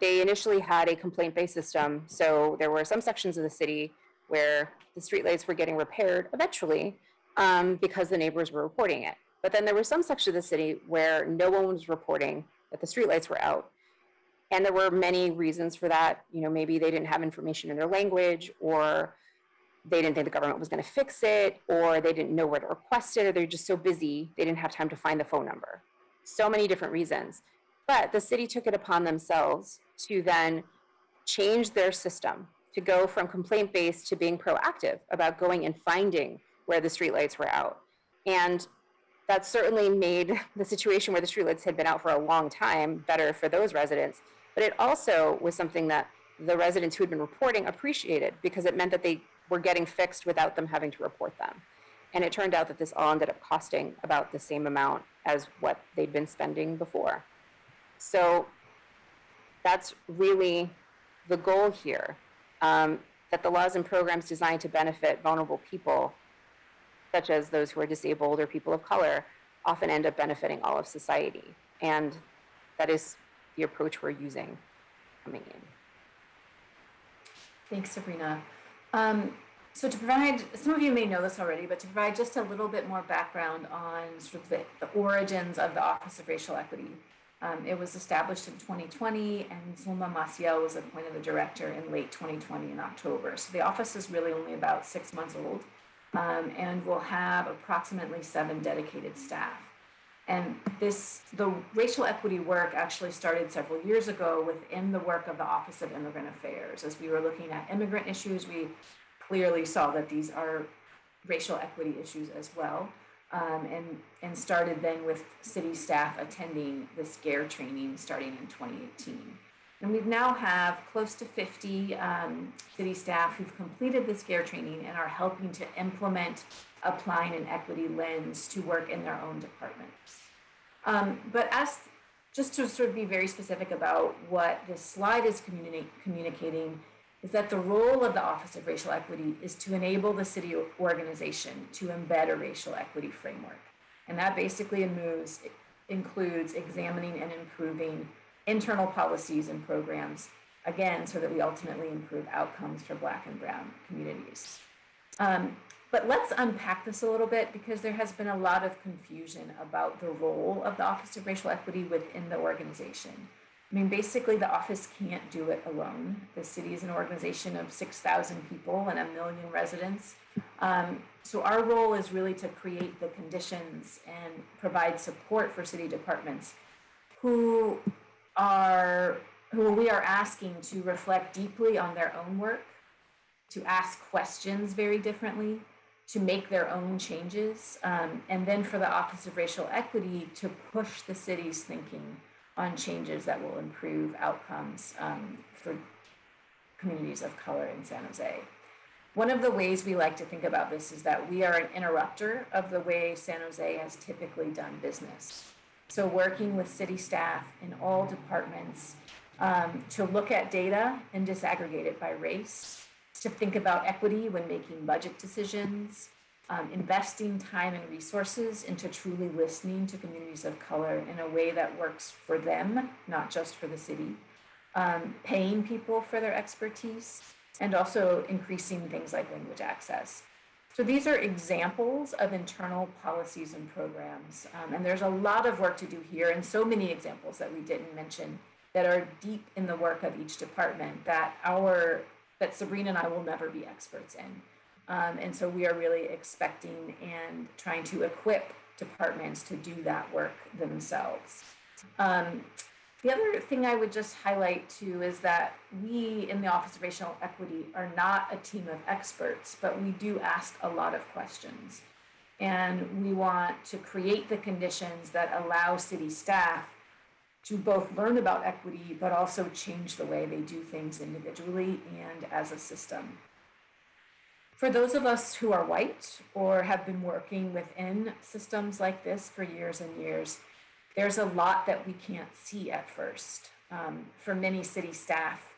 they initially had a complaint-based system. So there were some sections of the city where the streetlights were getting repaired eventually um, because the neighbors were reporting it. But then there were some sections of the city where no one was reporting that the streetlights were out. And there were many reasons for that. You know, maybe they didn't have information in their language or they didn't think the government was going to fix it, or they didn't know where to request it, or they're just so busy they didn't have time to find the phone number. So many different reasons. But the city took it upon themselves to then change their system to go from complaint based to being proactive about going and finding where the streetlights were out. And that certainly made *laughs* the situation where the streetlights had been out for a long time better for those residents. But it also was something that the residents who had been reporting appreciated because it meant that they were getting fixed without them having to report them. And it turned out that this all ended up costing about the same amount as what they'd been spending before. So that's really the goal here, um, that the laws and programs designed to benefit vulnerable people, such as those who are disabled or people of color, often end up benefiting all of society. And that is the approach we're using coming in. Thanks, Sabrina. Um, so to provide, some of you may know this already, but to provide just a little bit more background on sort of the, the origins of the Office of Racial Equity. Um, it was established in 2020 and Zulma Maciel was appointed the director in late 2020 in October. So the office is really only about six months old um, and will have approximately seven dedicated staff. And this, the racial equity work actually started several years ago within the work of the Office of Immigrant Affairs. As we were looking at immigrant issues, we clearly saw that these are racial equity issues as well. Um, and, and started then with city staff attending this GARE training starting in 2018. And we now have close to 50 um, city staff who've completed this GARE training and are helping to implement applying an equity lens to work in their own departments. Um, but as just to sort of be very specific about what this slide is communi communicating is that the role of the Office of Racial Equity is to enable the city organization to embed a racial equity framework. And that basically moves, includes examining and improving internal policies and programs, again, so that we ultimately improve outcomes for Black and Brown communities. Um, but let's unpack this a little bit because there has been a lot of confusion about the role of the Office of Racial Equity within the organization. I mean, basically, the office can't do it alone. The city is an organization of 6,000 people and a million residents. Um, so, our role is really to create the conditions and provide support for city departments who are who we are asking to reflect deeply on their own work, to ask questions very differently, to make their own changes, um, and then for the Office of Racial Equity to push the city's thinking on changes that will improve outcomes um, for communities of color in San Jose. One of the ways we like to think about this is that we are an interrupter of the way San Jose has typically done business. So, working with city staff in all departments um, to look at data and disaggregate it by race, to think about equity when making budget decisions, um, investing time and resources into truly listening to communities of color in a way that works for them, not just for the city, um, paying people for their expertise, and also increasing things like language access. So these are examples of internal policies and programs. Um, and there's a lot of work to do here and so many examples that we didn't mention that are deep in the work of each department that our that Sabrina and I will never be experts in. Um, and so we are really expecting and trying to equip departments to do that work themselves. Um, the other thing I would just highlight too is that we in the Office of Racial Equity are not a team of experts, but we do ask a lot of questions. And we want to create the conditions that allow city staff to both learn about equity, but also change the way they do things individually and as a system. For those of us who are white or have been working within systems like this for years and years, there's a lot that we can't see at first. Um, for many city staff,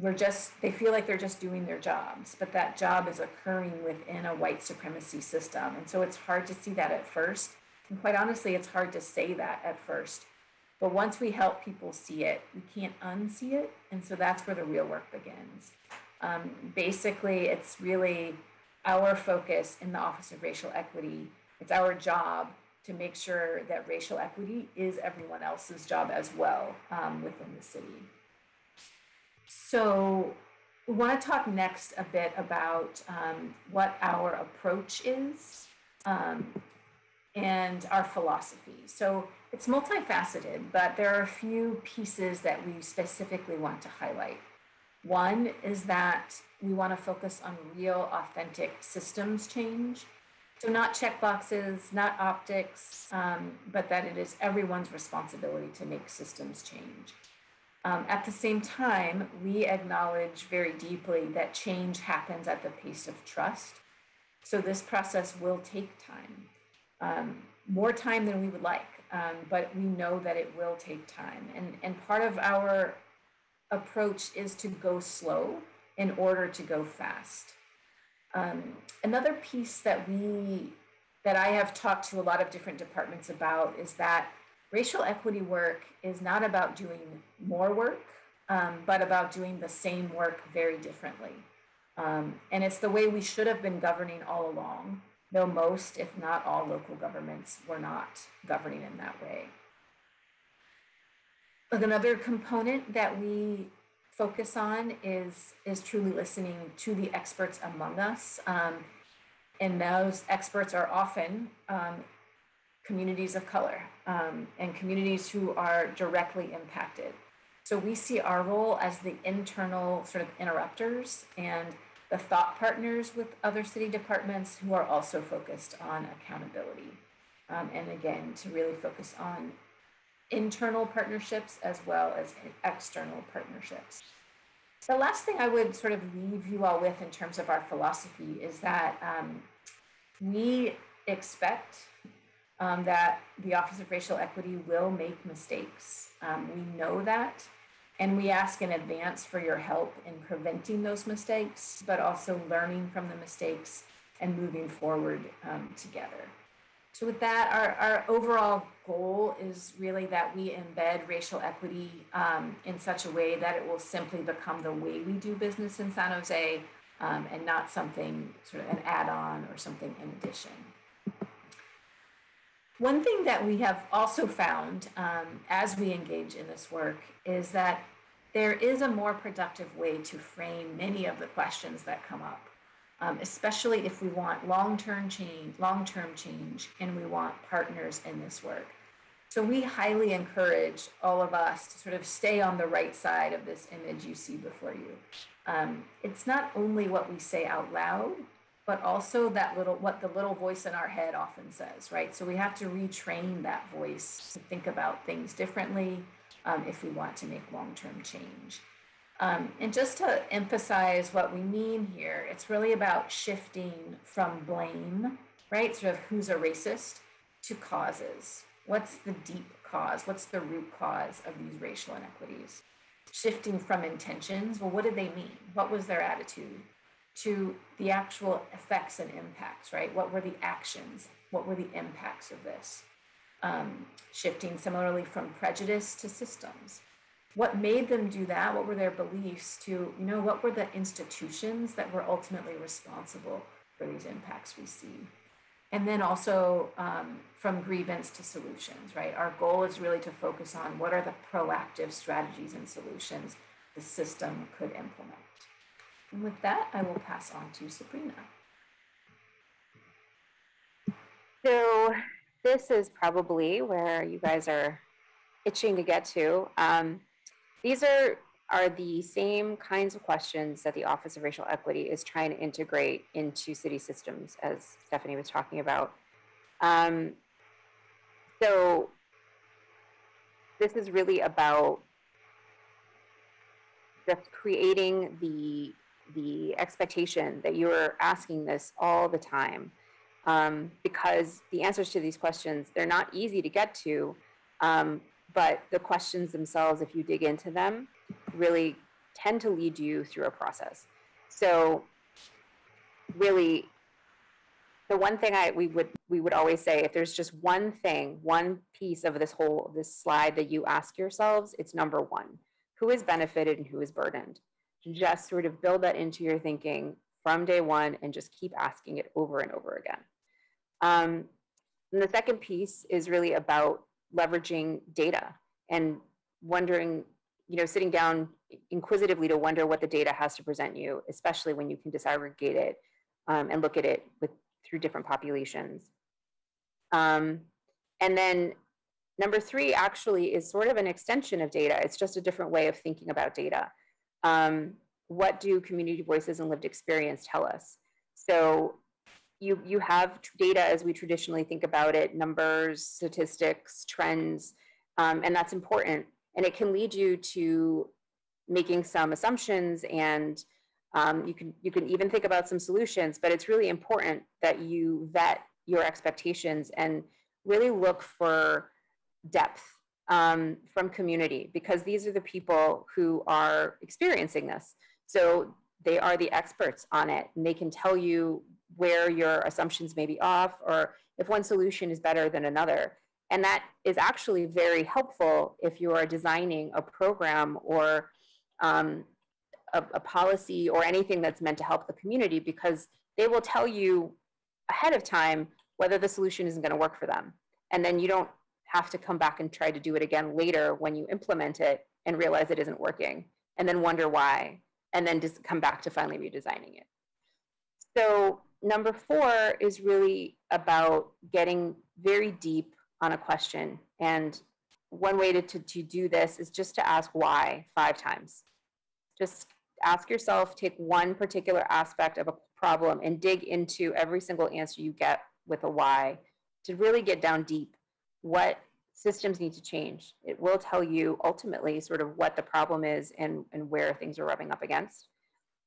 we're just, they feel like they're just doing their jobs, but that job is occurring within a white supremacy system. And so it's hard to see that at first. And quite honestly, it's hard to say that at first. But once we help people see it, we can't unsee it. And so that's where the real work begins. Um, basically, it's really our focus in the Office of Racial Equity. It's our job to make sure that racial equity is everyone else's job as well um, within the city. So, we want to talk next a bit about um, what our approach is um, and our philosophy. So, it's multifaceted, but there are a few pieces that we specifically want to highlight. One is that we want to focus on real, authentic systems change. So, not check boxes, not optics, um, but that it is everyone's responsibility to make systems change. Um, at the same time, we acknowledge very deeply that change happens at the pace of trust. So, this process will take time, um, more time than we would like, um, but we know that it will take time. And, and part of our approach is to go slow in order to go fast. Um, another piece that we that I have talked to a lot of different departments about is that racial equity work is not about doing more work, um, but about doing the same work very differently. Um, and it's the way we should have been governing all along, though most, if not all, local governments were not governing in that way. Another component that we focus on is is truly listening to the experts among us, um, and those experts are often um, communities of color um, and communities who are directly impacted. So we see our role as the internal sort of interrupters and the thought partners with other city departments who are also focused on accountability. Um, and again, to really focus on internal partnerships as well as external partnerships. The last thing I would sort of leave you all with in terms of our philosophy is that um, we expect um, that the Office of Racial Equity will make mistakes. Um, we know that, and we ask in advance for your help in preventing those mistakes, but also learning from the mistakes and moving forward um, together. So with that, our, our overall goal is really that we embed racial equity um, in such a way that it will simply become the way we do business in San Jose um, and not something sort of an add-on or something in addition. One thing that we have also found um, as we engage in this work is that there is a more productive way to frame many of the questions that come up um, especially if we want long-term change, long-term change, and we want partners in this work. So we highly encourage all of us to sort of stay on the right side of this image you see before you. Um, it's not only what we say out loud, but also that little, what the little voice in our head often says, right? So we have to retrain that voice to think about things differently um, if we want to make long term change. Um, and just to emphasize what we mean here, it's really about shifting from blame, right? Sort of who's a racist to causes. What's the deep cause? What's the root cause of these racial inequities? Shifting from intentions, well, what did they mean? What was their attitude? To the actual effects and impacts, right? What were the actions? What were the impacts of this? Um, shifting similarly from prejudice to systems what made them do that what were their beliefs to you know what were the institutions that were ultimately responsible for these impacts we see and then also um, from grievance to solutions right our goal is really to focus on what are the proactive strategies and solutions the system could implement and with that i will pass on to sabrina so this is probably where you guys are itching to get to um, these are, are the same kinds of questions that the Office of Racial Equity is trying to integrate into city systems, as Stephanie was talking about. Um, so this is really about just creating the the expectation that you're asking this all the time um, because the answers to these questions they're not easy to get to um, but the questions themselves, if you dig into them, really tend to lead you through a process. So really the one thing I we would we would always say if there's just one thing, one piece of this whole this slide that you ask yourselves, it's number one. Who is benefited and who is burdened? Just sort of build that into your thinking from day one and just keep asking it over and over again. Um, and the second piece is really about leveraging data and wondering, you know, sitting down inquisitively to wonder what the data has to present you, especially when you can disaggregate it um, and look at it with through different populations. Um, and then number three actually is sort of an extension of data. It's just a different way of thinking about data. Um, what do community voices and lived experience tell us? So you, you have data as we traditionally think about it, numbers, statistics, trends, um, and that's important. And it can lead you to making some assumptions and um, you, can, you can even think about some solutions, but it's really important that you vet your expectations and really look for depth um, from community because these are the people who are experiencing this. So they are the experts on it and they can tell you where your assumptions may be off or if one solution is better than another. And that is actually very helpful if you are designing a program or um, a, a policy or anything that's meant to help the community because they will tell you ahead of time whether the solution isn't going to work for them. And then you don't have to come back and try to do it again later when you implement it and realize it isn't working and then wonder why and then just come back to finally redesigning it. So number four is really about getting very deep on a question. And one way to, to, to do this is just to ask why five times. Just ask yourself, take one particular aspect of a problem and dig into every single answer you get with a why to really get down deep. What systems need to change? It will tell you ultimately sort of what the problem is and, and where things are rubbing up against.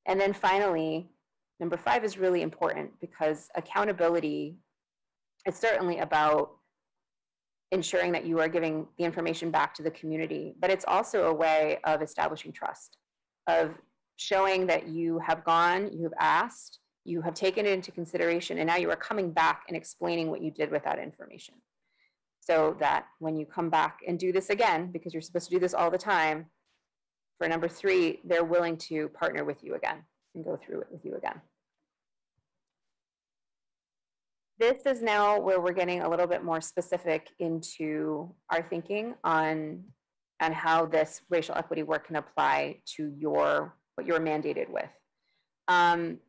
And then finally, Number five is really important because accountability is certainly about ensuring that you are giving the information back to the community, but it's also a way of establishing trust, of showing that you have gone, you have asked, you have taken it into consideration, and now you are coming back and explaining what you did with that information. So that when you come back and do this again, because you're supposed to do this all the time, for number three, they're willing to partner with you again and go through it with you again. This is now where we're getting a little bit more specific into our thinking on, on how this racial equity work can apply to your, what you're mandated with. Um,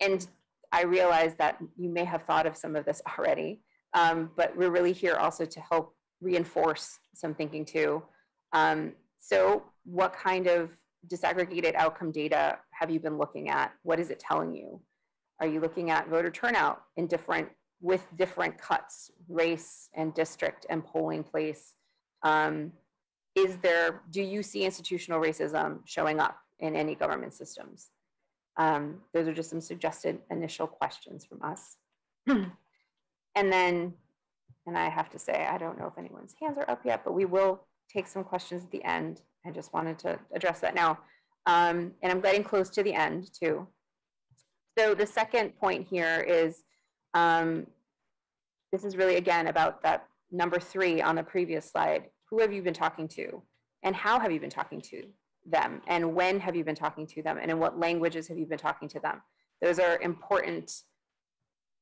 and I realize that you may have thought of some of this already, um, but we're really here also to help reinforce some thinking too. Um, so what kind of disaggregated outcome data have you been looking at? What is it telling you? Are you looking at voter turnout in different, with different cuts, race and district and polling place? Um, is there, do you see institutional racism showing up in any government systems? Um, those are just some suggested initial questions from us. *clears throat* and then, and I have to say, I don't know if anyone's hands are up yet, but we will take some questions at the end. I just wanted to address that now. Um, and I'm getting close to the end too. So the second point here is, um, this is really again about that number three on the previous slide. Who have you been talking to? And how have you been talking to them? And when have you been talking to them? And in what languages have you been talking to them? Those are important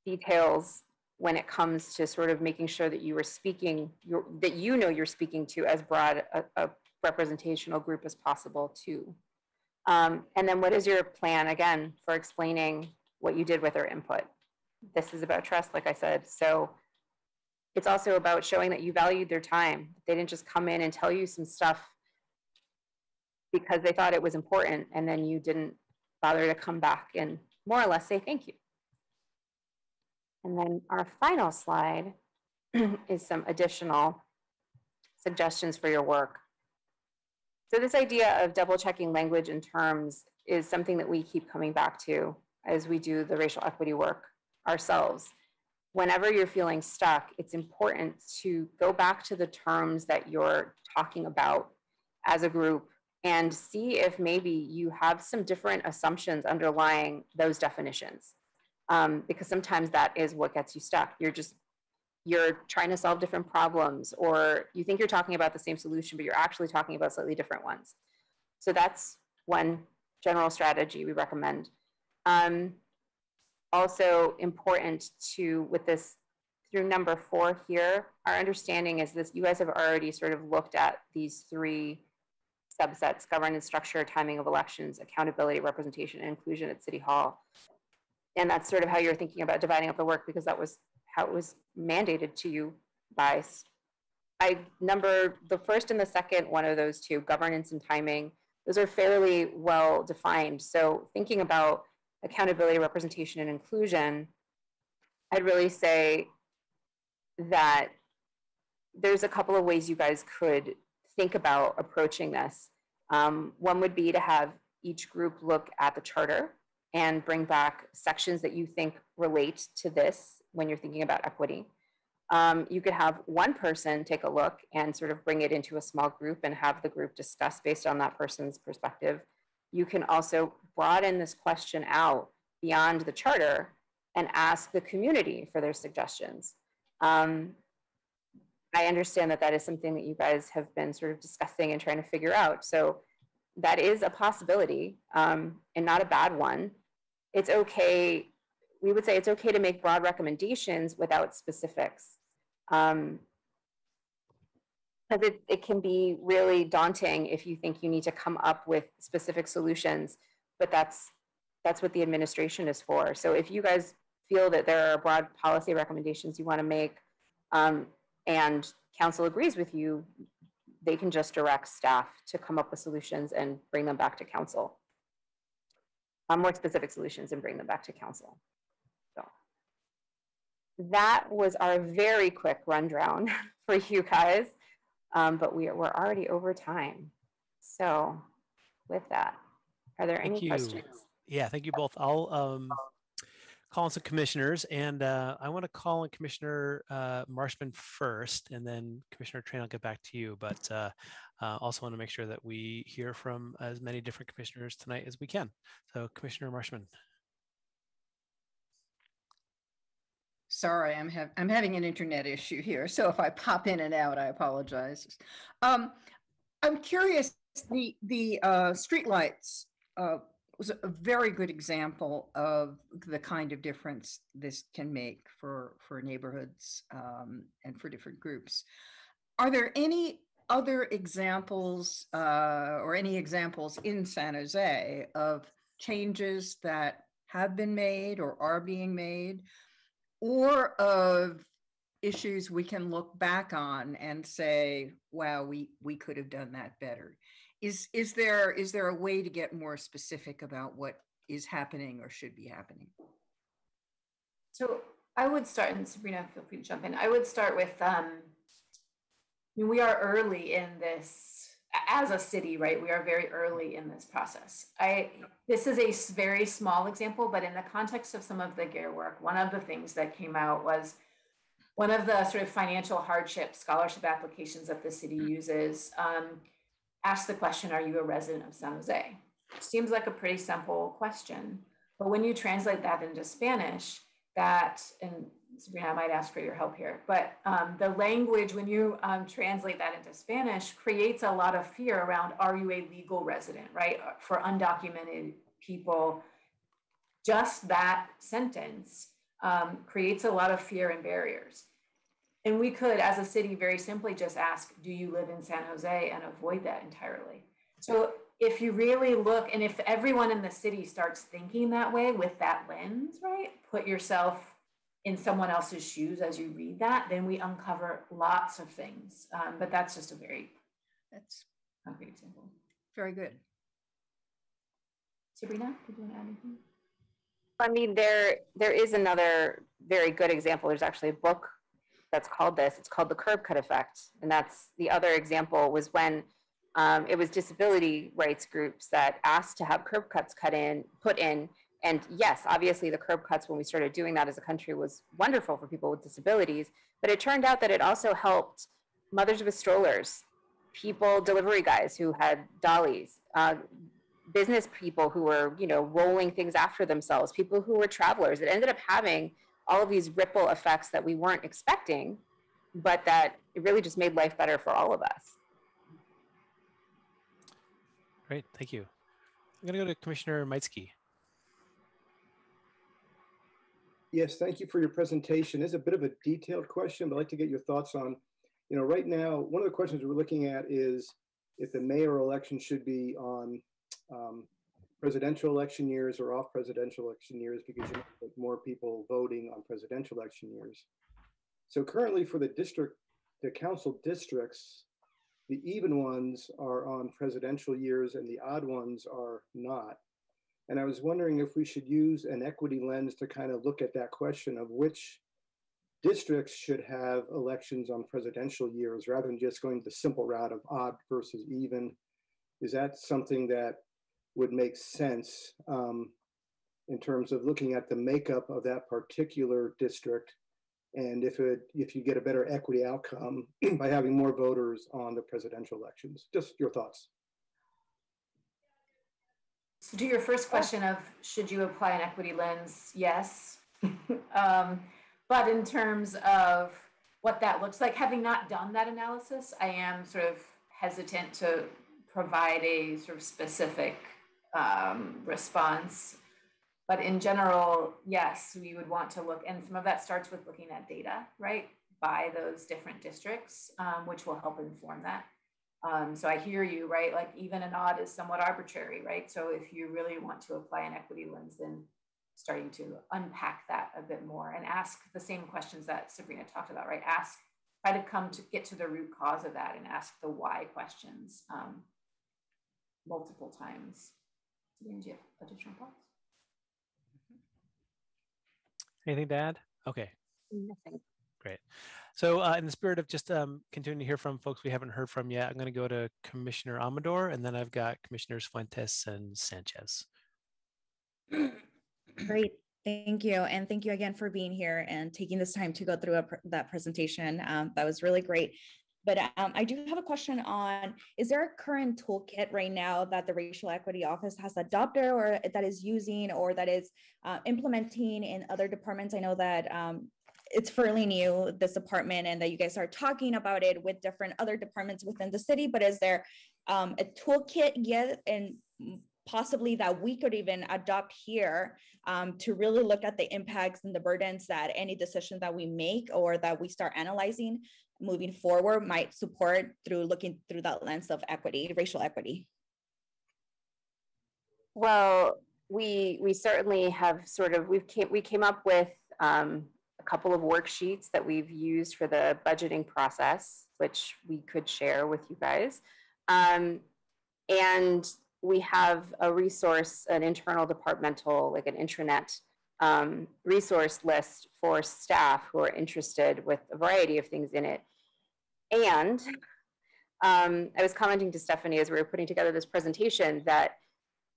details when it comes to sort of making sure that you are speaking, that you know you're speaking to as broad a, a representational group as possible too. Um, and then what is your plan, again, for explaining what you did with their input? This is about trust, like I said. So it's also about showing that you valued their time. They didn't just come in and tell you some stuff because they thought it was important and then you didn't bother to come back and more or less say thank you. And then our final slide *clears throat* is some additional suggestions for your work. So this idea of double checking language and terms is something that we keep coming back to as we do the racial equity work ourselves. Whenever you're feeling stuck, it's important to go back to the terms that you're talking about as a group and see if maybe you have some different assumptions underlying those definitions. Um, because sometimes that is what gets you stuck. You're just you're trying to solve different problems or you think you're talking about the same solution, but you're actually talking about slightly different ones. So that's one general strategy we recommend. Um, also important to, with this through number four here, our understanding is this, you guys have already sort of looked at these three subsets, governance structure, timing of elections, accountability, representation, and inclusion at City Hall. And that's sort of how you're thinking about dividing up the work because that was how it was mandated to you by I number the first and the second one of those two, governance and timing, those are fairly well defined. So thinking about accountability, representation, and inclusion, I'd really say that there's a couple of ways you guys could think about approaching this. Um, one would be to have each group look at the charter and bring back sections that you think relate to this when you're thinking about equity. Um, you could have one person take a look and sort of bring it into a small group and have the group discuss based on that person's perspective. You can also broaden this question out beyond the charter and ask the community for their suggestions. Um, I understand that that is something that you guys have been sort of discussing and trying to figure out. So that is a possibility um, and not a bad one. It's okay we would say it's okay to make broad recommendations without specifics. Um, because it, it can be really daunting if you think you need to come up with specific solutions, but that's that's what the administration is for. So if you guys feel that there are broad policy recommendations you want to make um, and council agrees with you, they can just direct staff to come up with solutions and bring them back to council. Um, more specific solutions and bring them back to council So that was our very quick rundown *laughs* for you guys, um, but we, we're already over time. So with that, are there Thank any you. questions? Yeah, thank you both. I'll um, call on some commissioners, and uh, I want to call on Commissioner uh, Marshman first, and then Commissioner Train, I'll get back to you. But uh, uh, also want to make sure that we hear from as many different commissioners tonight as we can. So Commissioner Marshman. Sorry, I'm, have, I'm having an internet issue here. So if I pop in and out, I apologize. Um, I'm curious, the, the uh, streetlights uh, was a very good example of the kind of difference this can make for, for neighborhoods um, and for different groups. Are there any other examples uh, or any examples in San Jose of changes that have been made or are being made or of issues we can look back on and say, wow, we, we could have done that better. Is, is, there, is there a way to get more specific about what is happening or should be happening? So I would start, and Sabrina, feel free to jump in. I would start with, um, mean, we are early in this as a city, right? We are very early in this process. I this is a very small example, but in the context of some of the GARE work, one of the things that came out was one of the sort of financial hardship scholarship applications that the city uses um, ask the question, are you a resident of San Jose? Seems like a pretty simple question, but when you translate that into Spanish, that, and Sabrina, I might ask for your help here, but um, the language, when you um, translate that into Spanish, creates a lot of fear around, are you a legal resident, right? For undocumented people, just that sentence um, creates a lot of fear and barriers. And we could, as a city, very simply just ask, do you live in San Jose and avoid that entirely? So if you really look, and if everyone in the city starts thinking that way with that lens, right? Put yourself in someone else's shoes as you read that, then we uncover lots of things. Um, but that's just a very that's concrete example. Very good. Sabrina, did you want to add anything? I mean, there there is another very good example. There's actually a book that's called this. It's called the curb cut effect, and that's the other example was when um, it was disability rights groups that asked to have curb cuts cut in, put in. And yes, obviously the curb cuts when we started doing that as a country was wonderful for people with disabilities, but it turned out that it also helped mothers with strollers, people, delivery guys who had dollies, uh, business people who were, you know, rolling things after themselves, people who were travelers. It ended up having all of these ripple effects that we weren't expecting, but that it really just made life better for all of us. Great, thank you. I'm going to go to Commissioner Meitzke. Yes, thank you for your presentation. Is a bit of a detailed question, but I'd like to get your thoughts on, you know, right now, one of the questions we're looking at is if the mayor election should be on um, presidential election years or off presidential election years because you have more people voting on presidential election years. So currently for the district, the council districts, the even ones are on presidential years and the odd ones are not. And I was wondering if we should use an equity lens to kind of look at that question of which districts should have elections on presidential years rather than just going the simple route of odd versus even. Is that something that would make sense um, in terms of looking at the makeup of that particular district? And if it if you get a better equity outcome *clears throat* by having more voters on the presidential elections? Just your thoughts so to your first question of should you apply an equity lens yes. *laughs* Um, but in terms of what that looks like having not done that analysis i am sort of hesitant to provide a sort of specific um, response. But in general, yes, we would want to look, and some of that starts with looking at data, right, by those different districts, um, which will help inform that. Um, so I hear you, right? Like even an odd is somewhat arbitrary, right? So if you really want to apply an equity lens, then starting to unpack that a bit more and ask the same questions that Sabrina talked about, right? Ask, try to come to get to the root cause of that and ask the why questions um, multiple times. Do you have additional thoughts? Anything to add? Okay. Nothing. Great. So uh, in the spirit of just um, continuing to hear from folks we haven't heard from yet, I'm going to go to Commissioner Amador, and then I've got Commissioners Fuentes and Sanchez. Great. Thank you. And thank you again for being here and taking this time to go through pr that presentation. Um, that was really great. But um, I do have a question on, is there a current toolkit right now that the Racial Equity Office has adopted or that is using or that is uh, implementing in other departments? I know that um, it's fairly new, this apartment and that you guys are talking about it with different other departments within the city, but is there um, a toolkit yet and possibly that we could even adopt here um, to really look at the impacts and the burdens that any decision that we make or that we start analyzing moving forward might support through looking through that lens of equity, racial equity? Well, we we certainly have sort of we've came, we came up with um, a couple of worksheets that we've used for the budgeting process, which we could share with you guys, um, and we have a resource, an internal departmental, like an intranet um, resource list for staff who are interested with a variety of things in it. And um, I was commenting to Stephanie as we were putting together this presentation that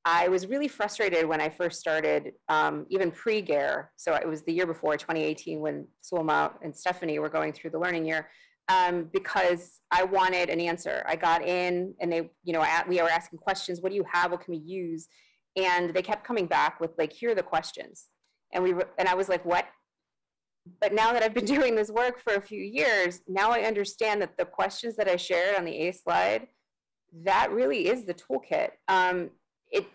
I was really frustrated when I first started, um, even pre-GARE. So it was the year before, 2018, when Zulma and Stephanie were going through the learning year, um, because I wanted an answer. I got in and they, you know, at, we were asking questions. What do you have? What can we use? And they kept coming back with like, here are the questions. And we, and I was like, what? But now that I've been *laughs* doing this work for a few years, now I understand that the questions that I shared on the A slide, that really is the toolkit. Um, it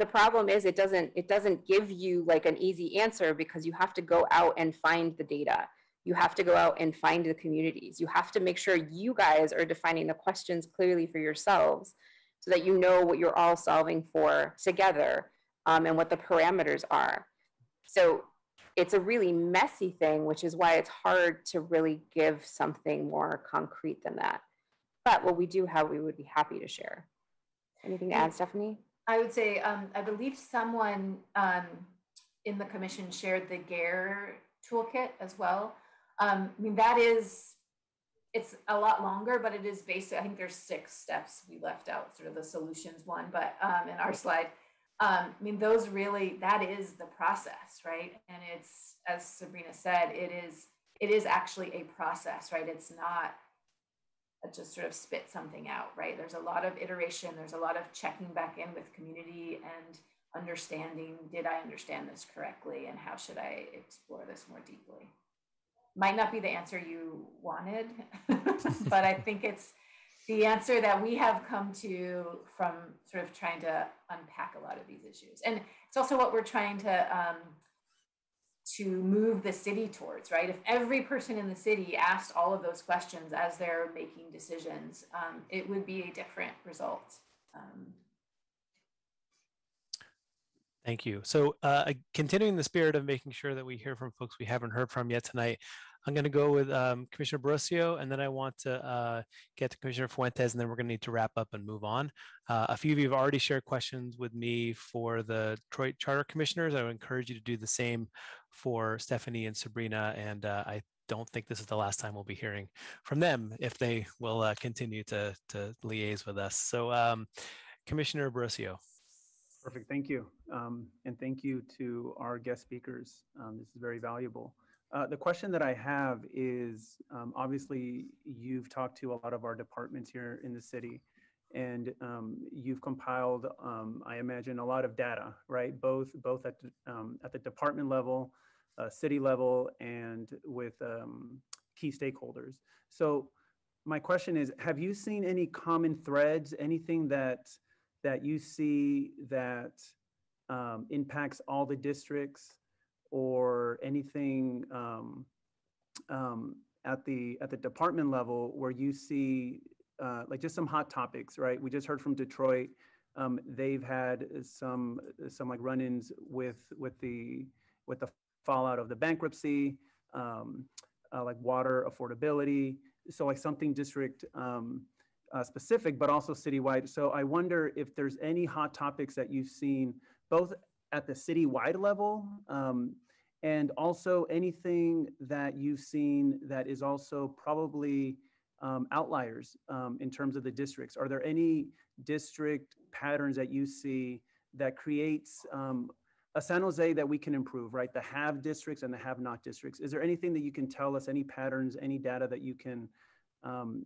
the problem is it doesn't it doesn't give you like an easy answer because you have to go out and find the data. You have to go out and find the communities. You have to make sure you guys are defining the questions clearly for yourselves so that you know what you're all solving for together um, and what the parameters are. So it's a really messy thing which is why it's hard to really give something more concrete than that. But what we do have we would be happy to share. Anything to add stephanie I would say, um, I believe someone um, in the commission shared the GARE toolkit as well. Um, I mean, that is, it's a lot longer, but it is basic. I think there's six steps we left out, sort of the solutions one, but um, in our slide. Um, I mean, those really, that is the process, right? And it's, as Sabrina said, it is, it is actually a process, right? It's not just sort of spit something out, right? There's a lot of iteration, there's a lot of checking back in with community and understanding, did I understand this correctly and how should I explore this more deeply? Might not be the answer you wanted, *laughs* but I think it's the answer that we have come to from sort of trying to unpack a lot of these issues. And it's also what we're trying to um, to move the city towards, right? If every person in the city asked all of those questions as they're making decisions, um, it would be a different result. Um, Thank you. So uh, continuing the spirit of making sure that we hear from folks we haven't heard from yet tonight, I'm going to go with um, Commissioner Borrucio, and then I want to uh, get to Commissioner Fuentes, and then we're going to need to wrap up and move on. Uh, a few of you have already shared questions with me for the Detroit Charter Commissioners. I would encourage you to do the same for Stephanie and Sabrina, and uh, I don't think this is the last time we'll be hearing from them if they will uh, continue to, to liaise with us. So um, Commissioner Borrucio. Perfect, thank you. Um, and thank you to our guest speakers. Um, this is very valuable. Uh, the question that I have is, um, obviously, you've talked to a lot of our departments here in the city, and um, you've compiled, um, I imagine, a lot of data, right? Both both at at the department level, city level, and with um, key stakeholders. So, my question is, have you seen any common threads? Anything that that you see that um, impacts all the districts? or anything um, um, at the at the department level where you see uh, like just some hot topics, right? We just heard from Detroit. Um, they've had some some like run-ins with with the with the fallout of the bankruptcy, um, uh, like water affordability. So like something district um, uh, specific, but also citywide. So I wonder if there's any hot topics that you've seen both at the citywide level, um, and also anything that you've seen that is also probably um, outliers um, in terms of the districts. Are there any district patterns that you see that creates um, a San Jose that we can improve, right? The have districts and the have not districts. Is there anything that you can tell us, any patterns, any data that you can um,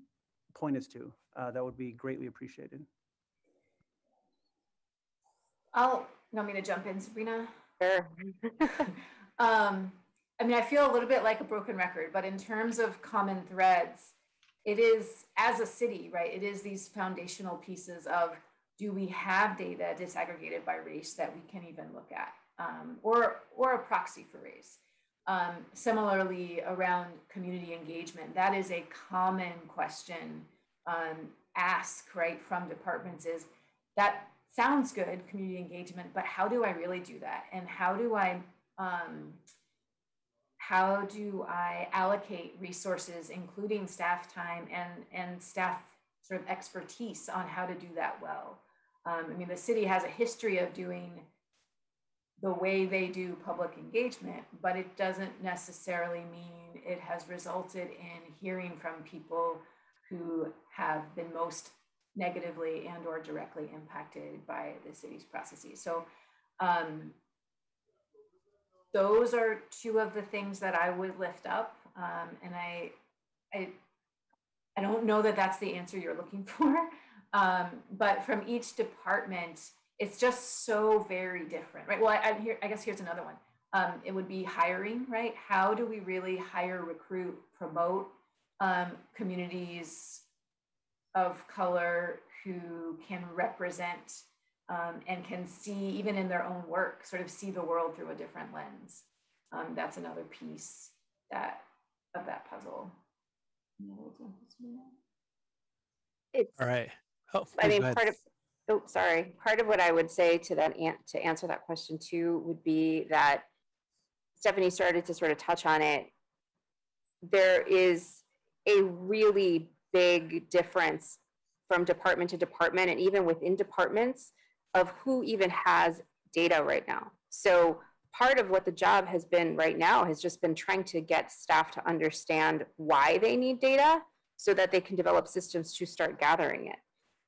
point us to? Uh, that would be greatly appreciated. I'll, you want me to jump in, Sabrina? Sure. *laughs* um, I mean, I feel a little bit like a broken record, but in terms of common threads, it is as a city, right? It is these foundational pieces of do we have data disaggregated by race that we can even look at, um, or or a proxy for race. Um, similarly, around community engagement, that is a common question um, ask right from departments is that sounds good, community engagement, but how do I really do that? And how do I um, how do I allocate resources, including staff time and, and staff sort of expertise on how to do that well? Um, I mean, the city has a history of doing the way they do public engagement, but it doesn't necessarily mean it has resulted in hearing from people who have been most negatively and or directly impacted by the city's processes. So um, those are two of the things that I would lift up. Um, and I, I, I don't know that that's the answer you're looking *laughs* for, um, but from each department, it's just so very different, right? Well, I, I, here, I guess here's another one. Um, it would be hiring, right? How do we really hire, recruit, promote um, communities of color who can represent um, and can see, even in their own work, sort of see the world through a different lens. Um, that's another piece that of that puzzle. It's, All right. Oh, I oh, mean, ahead. part of, oh, sorry, part of what I would say to that, an- to answer that question too, would be that Stephanie started to sort of touch on it. There is a really big difference from department to department and even within departments of who even has data right now. So part of what the job has been right now has just been trying to get staff to understand why they need data so that they can develop systems to start gathering it.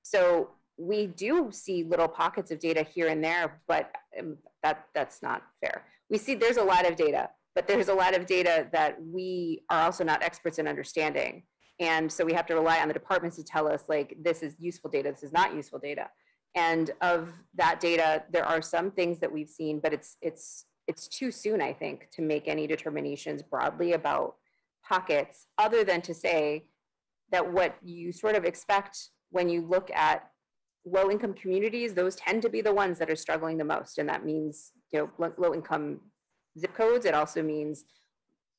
So we do see little pockets of data here and there, but um, that that's not fair. We see there's a lot of data, but there's a lot of data that we are also not experts in understanding. And so we have to rely on the departments to tell us like this is useful data, this is not useful data. And of that data, there are some things that we've seen, but it's it's it's too soon, I think, to make any determinations broadly about pockets, other than to say that what you sort of expect when you look at low income communities, those tend to be the ones that are struggling the most. And that means, you know, low, low income zip codes. It also means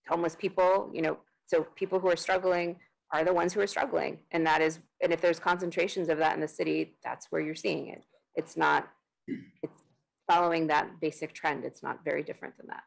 homeless people, you know, so people who are struggling are the ones who are struggling. And that is, and if there's concentrations of that in the city, that's where you're seeing it. It's not, it's following that basic trend. It's not very different than that.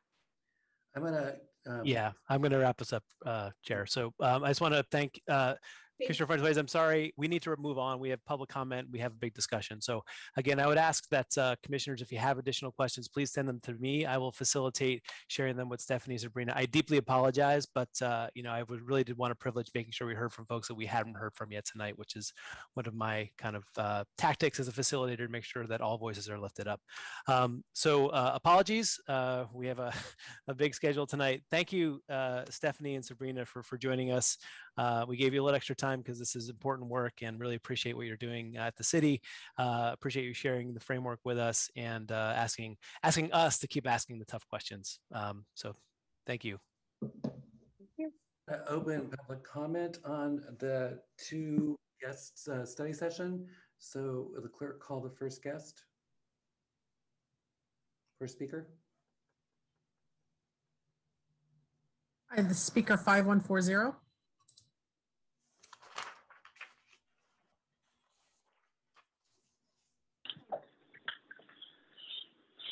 I'm gonna. Um, Yeah, I'm going to wrap this up, uh, Chair. So um, I just want to thank uh, Commissioner Fuentes. I'm sorry, we need to move on. We have public comment. We have a big discussion. So again, I would ask that uh, commissioners, if you have additional questions, please send them to me. I will facilitate sharing them with Stephanie and Sabrina. I deeply apologize, but uh, you know, I would really did want to privilege making sure we heard from folks that we hadn't heard from yet tonight, which is one of my kind of uh, tactics as a facilitator to make sure that all voices are lifted up. Um, so uh, apologies. Uh, we have a, *laughs* a big schedule tonight. Thank you, uh, Stephanie and Sabrina, for for joining us. Uh, we gave you a little extra time because this is important work and really appreciate what you're doing at the city. Uh, appreciate you sharing the framework with us and uh, asking asking us to keep asking the tough questions. Um, so thank you. Uh, Open public comment on the two guests uh, study session. So will the clerk call the first guest? First speaker? I have the speaker 5140.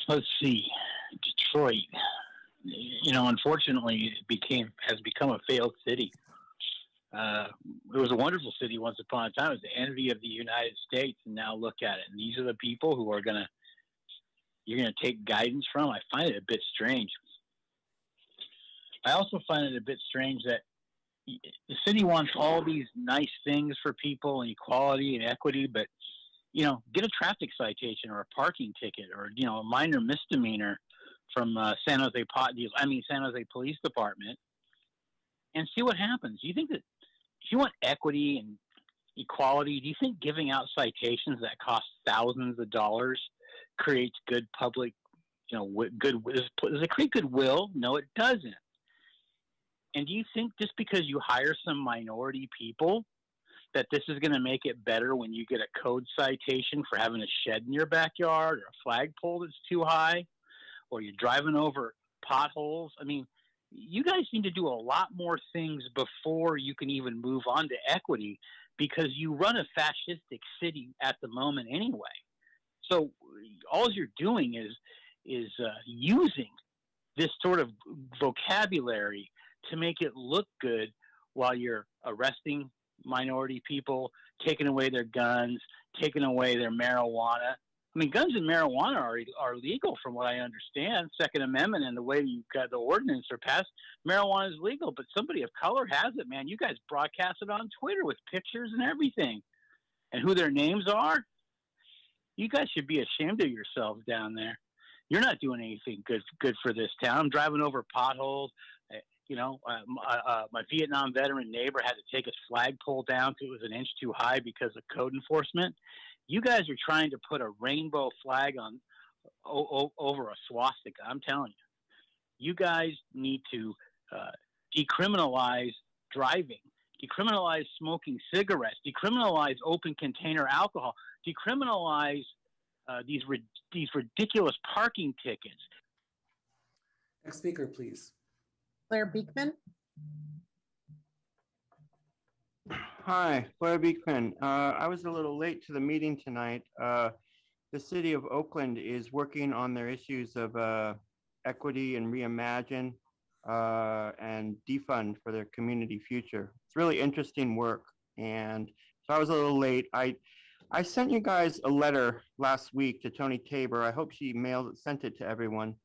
Let's see, Detroit. You know, unfortunately, it became has become a failed city. Uh, it was a wonderful city once upon a time. It was the envy of the United States, and now look at it. And these are the people who are gonna you're gonna take guidance from. I find it a bit strange. I also find it a bit strange that the city wants all these nice things for people and equality and equity, but you know, get a traffic citation or a parking ticket or you know a minor misdemeanor from uh, San Jose Pot I mean San Jose Police Department, and see what happens. Do you think that if you want equity and equality, do you think giving out citations that cost thousands of dollars creates good public, you know, good does does it create goodwill? No, it doesn't. And do you think just because you hire some minority people that this is going to make it better when you get a code citation for having a shed in your backyard or a flagpole that's too high or you're driving over potholes? I mean, you guys need to do a lot more things before you can even move on to equity because you run a fascistic city at the moment anyway. So all you're doing is is uh, using this sort of vocabulary to make it look good while you're arresting minority people, taking away their guns, taking away their marijuana. I mean, guns and marijuana are are legal from what I understand. Second Amendment and the way you got the ordinance are passed, marijuana is legal. But somebody of color has it, man. You guys broadcast it on Twitter with pictures and everything, and who their names are. You guys should be ashamed of yourselves down there. You're not doing anything good good for this town. I'm driving over potholes. You know, uh, m- uh, uh, my Vietnam veteran neighbor had to take his flagpole down because it was an inch too high because of code enforcement. You guys are trying to put a rainbow flag on o- o- over a swastika. I'm telling you, you guys need to uh, decriminalize driving, decriminalize smoking cigarettes, decriminalize open container alcohol, decriminalize uh, these rid- these ridiculous parking tickets. Next speaker, please. Claire Beekman. Hi, Claire Beekman. Uh, I was a little late to the meeting tonight. Uh, the city of Oakland is working on their issues of uh, equity and reimagine uh, and defund for their community future. It's really interesting work. And so I was a little late. I I sent you guys a letter last week to Toni Taber. I hope she mailed sent it to everyone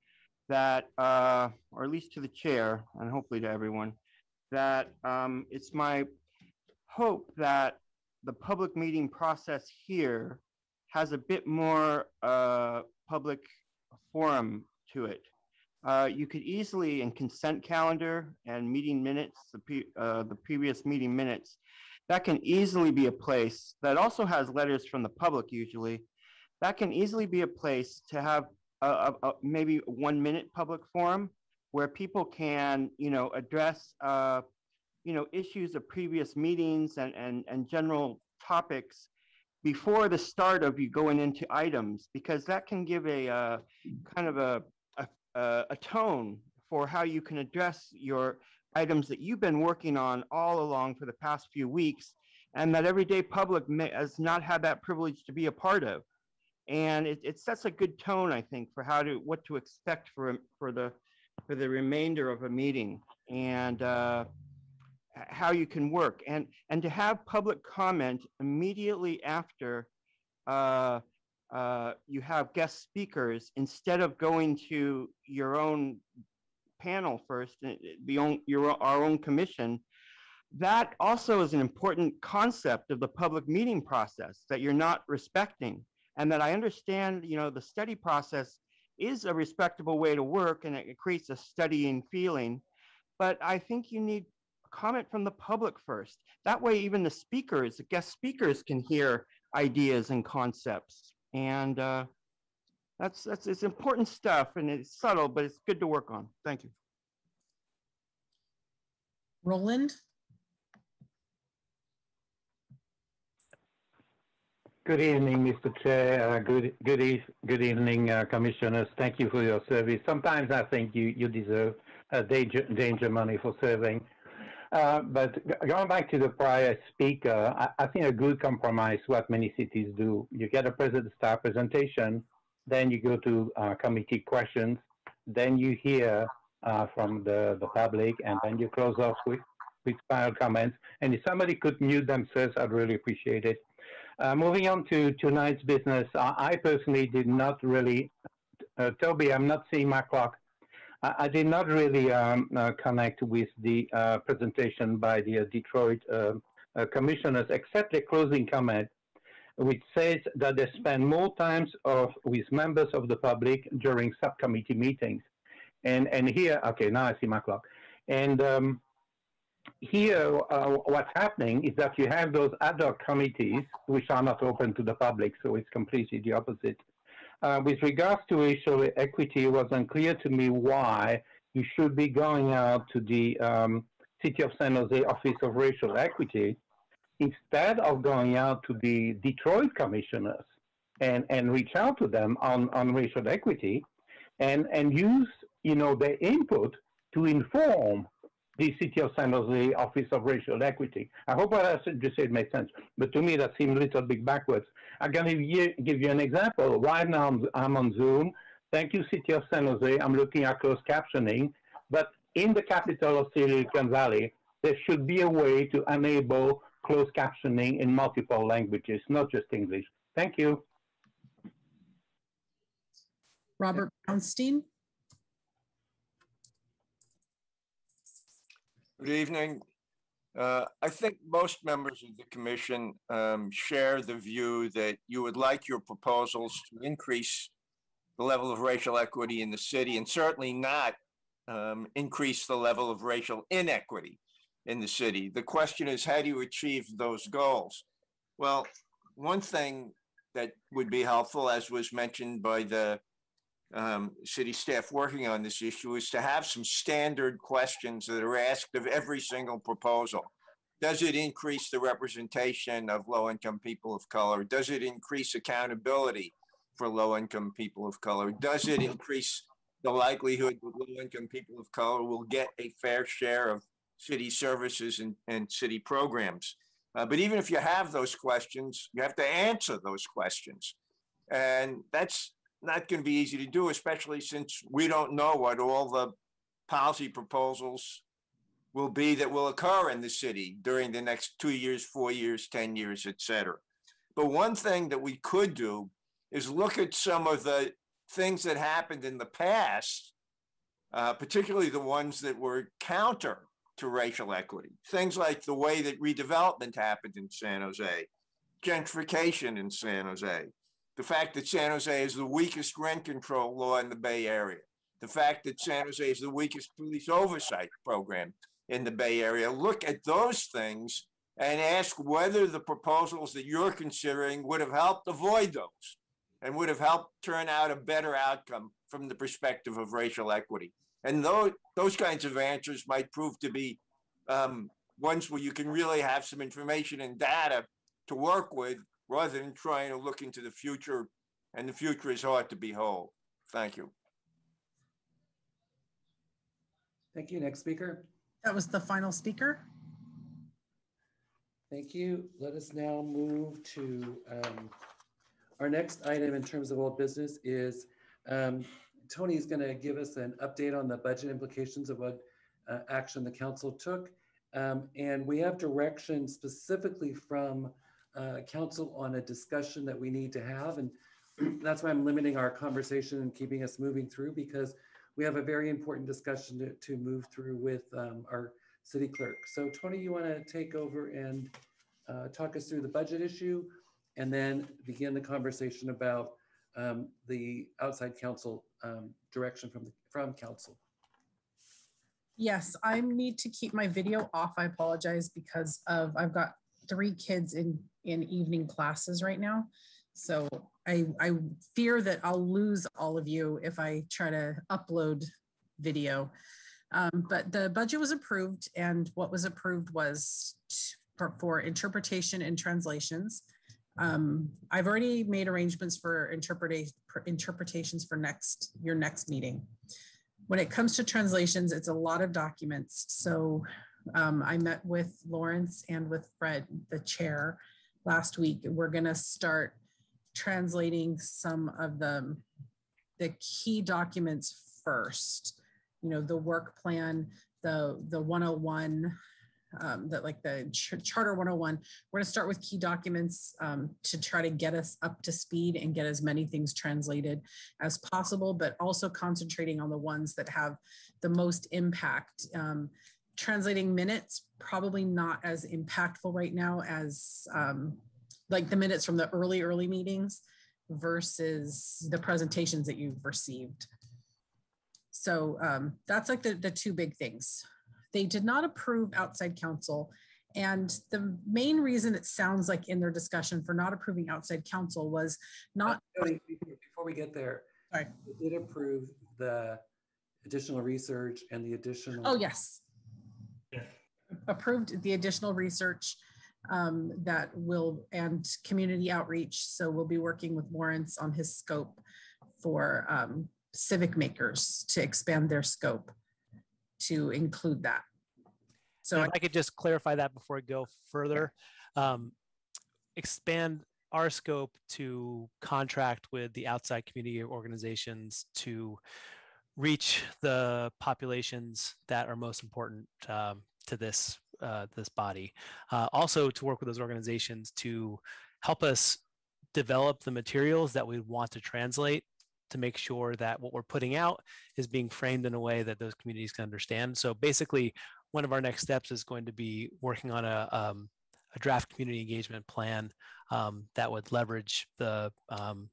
that, uh, or at least to the chair and hopefully to everyone, that um, it's my hope that the public meeting process here has a bit more uh, public forum to it. Uh, you could easily, in consent calendar and meeting minutes, the, pre- uh, the previous meeting minutes, that can easily be a place that also has letters from the public usually. That can easily be a place to have a, a, maybe one minute public forum where people can, you know, address, uh, you know, issues of previous meetings and, and, and general topics before the start of you going into items, because that can give a uh, kind of a, a, a a tone for how you can address your items that you've been working on all along for the past few weeks, and that everyday public may, has not had that privilege to be a part of. And it, it sets a good tone, I think, for how to what to expect for for the for the remainder of a meeting. And uh, how you can work and and to have public comment immediately after uh, uh, you have guest speakers instead of going to your own panel first uh, the own your our own commission that also is an important concept of the public meeting process that you're not respecting and that i understand you know the study process is a respectable way to work and it creates a studying feeling but i think you need comment from the public first. That way, even the speakers, the guest speakers can hear ideas and concepts. And uh, that's, that's, it's important stuff and it's subtle, but it's good to work on. Thank you. Roland. Good evening, Mr. Chair. Uh, Good good eve- good evening, uh, Commissioners. Thank you for your service. Sometimes I think you you deserve uh, danger danger money for serving. Uh, But going back to the prior speaker, I I think a good compromise, what many cities do, you get a present staff presentation, then you go to uh, committee questions, then you hear uh, from the the public, and then you close off with with final comments. And if somebody could mute themselves, I'd really appreciate it. Uh, moving on to tonight's business, I, I personally did not really, uh, Toby, I'm not seeing my clock. I, I did not really um, uh, connect with the uh, presentation by the uh, Detroit uh, commissioners, except the closing comment, which says that they spend more times of, with members of the public during subcommittee meetings. And, and here, okay, now I see my clock. And um, here, uh, what's happening is that you have those ad hoc committees which are not open to the public, so it's completely the opposite. Uh, with regards to racial equity, it was unclear to me why you should be going out to the um, City of San Jose Office of Racial Equity instead of going out to the Detroit commissioners and, and reach out to them on, on racial equity and, and use you know their input to inform the City of San Jose Office of Racial Equity. I hope what I just said made sense, but to me that seemed a little bit backwards. Going to give, give you an example. Right now I'm, I'm on Zoom. Thank you, City of San Jose. I'm looking at closed captioning, but in the capital of Silicon Valley, there should be a way to enable closed captioning in multiple languages, not just English. Thank you. Robert Brownstein. Good evening. Uh, I think most members of the commission um, share the view that you would like your proposals to increase the level of racial equity in the city and certainly not um, increase the level of racial inequity in the city. The question is, how do you achieve those goals? Well, one thing that would be helpful, as was mentioned by the um, city staff working on this issue, is to have some standard questions that are asked of every single proposal. Does it increase the representation of low income people of color? Does it increase accountability for low income people of color? Does it increase the likelihood that low income people of color will get a fair share of city services and, and city programs? Uh, but even if you have those questions, you have to answer those questions. And that's not going to be easy to do, especially since we don't know what all the policy proposals will be that will occur in the city during the next two years, four years, 10 years, et cetera. But one thing that we could do is look at some of the things that happened in the past, uh, particularly the ones that were counter to racial equity. Things like the way that redevelopment happened in San Jose, gentrification in San Jose, the fact that San Jose is the weakest rent control law in the Bay Area, the fact that San Jose is the weakest police oversight program in the Bay Area. Look at those things and ask whether the proposals that you're considering would have helped avoid those and would have helped turn out a better outcome from the perspective of racial equity. And those, those kinds of answers might prove to be um, ones where you can really have some information and data to work with rather than trying to look into the future. And the future is hard to behold. Thank you. Thank you. Next speaker. That was the final speaker. Thank you. Let us now move to um, our next item in terms of old business is um, Toni is going to give us an update on the budget implications of what uh, action the council took. Um, and we have direction specifically from uh, council on a discussion that we need to have. And *clears throat* that's why I'm limiting our conversation and keeping us moving through because we have a very important discussion to, to move through with um, our city clerk. So Toni, you want to take over and uh, talk us through the budget issue and then begin the conversation about um, the outside counsel um, direction from the, from council. Yes, I need to keep my video off. I apologize because of I've got three kids in in evening classes right now. So I I fear that I'll lose all of you if I try to upload video. Um, but the budget was approved, and what was approved was for, for interpretation and translations. Um, I've already made arrangements for interpretations for next your next meeting. When it comes to translations, it's a lot of documents. So um, I met with Lawrence and with Fred, the chair, last week. We're going to start translating some of the, the key documents first. You know, the work plan, the, the 101, um, that like the ch charter 101 we're going to start with key documents um, to try to get us up to speed and get as many things translated as possible but also concentrating on the ones that have the most impact um, translating minutes probably not as impactful right now as um, like the minutes from the early early meetings versus the presentations that you've received so um, that's like the, the two big things they did not approve outside counsel. And the main reason it sounds like in their discussion for not approving outside counsel was not. Before we get there, Sorry. they did approve the additional research and the additional. Oh, yes. Approved the additional research um, that will and community outreach. So we'll be working with Lawrence on his scope for um, CivicMakers to expand their scope to include that. So I, I could just clarify that before I go further, um, expand our scope to contract with the outside community organizations to reach the populations that are most important um, to this uh, this body. Uh, also, to work with those organizations to help us develop the materials that we want to translate to make sure that what we're putting out is being framed in a way that those communities can understand. So basically, one of our next steps is going to be working on a, um, a draft community engagement plan um, that would leverage the um,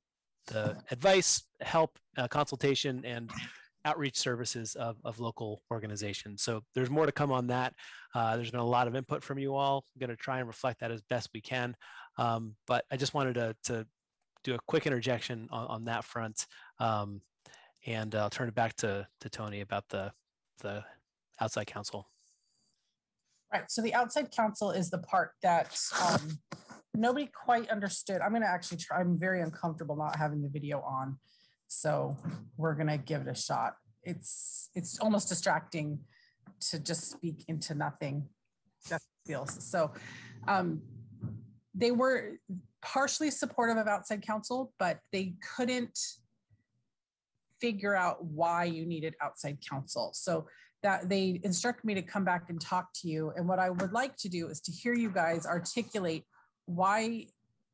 the advice, help, uh, consultation, and outreach services of, of local organizations. So there's more to come on that. Uh, there's been a lot of input from you all. I'm going to try and reflect that as best we can. Um, but I just wanted to, to do a quick interjection on, on that front. Um, and I'll turn it back to, to Toni about the, the outside counsel. Right. So the outside counsel is the part that um, nobody quite understood. I'm going to actually try. I'm very uncomfortable not having the video on, so we're going to give it a shot. It's it's almost distracting to just speak into nothing. That feels so. Um, they were partially supportive of outside counsel, but they couldn't figure out why you needed outside counsel. So that they instructed me to come back and talk to you. And what I would like to do is to hear you guys articulate why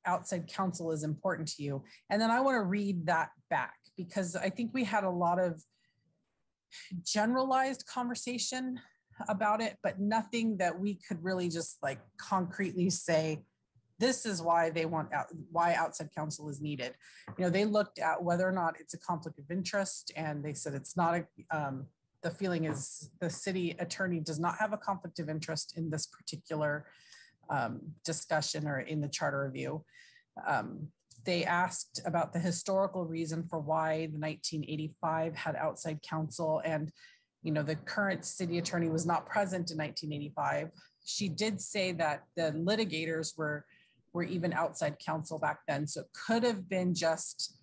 outside counsel is important to you. And then I want to read that back because I think we had a lot of generalized conversation about it, but nothing that we could really just like concretely say, this is why they want out, why outside counsel is needed. You know, they looked at whether or not it's a conflict of interest and they said it's not a, um, the feeling is the city attorney does not have a conflict of interest in this particular um, discussion or in the charter review. Um, they asked about the historical reason for why the 1985 had outside counsel and you know the current city attorney was not present in 1985 she did say that the litigators were were even outside counsel back then so it could have been just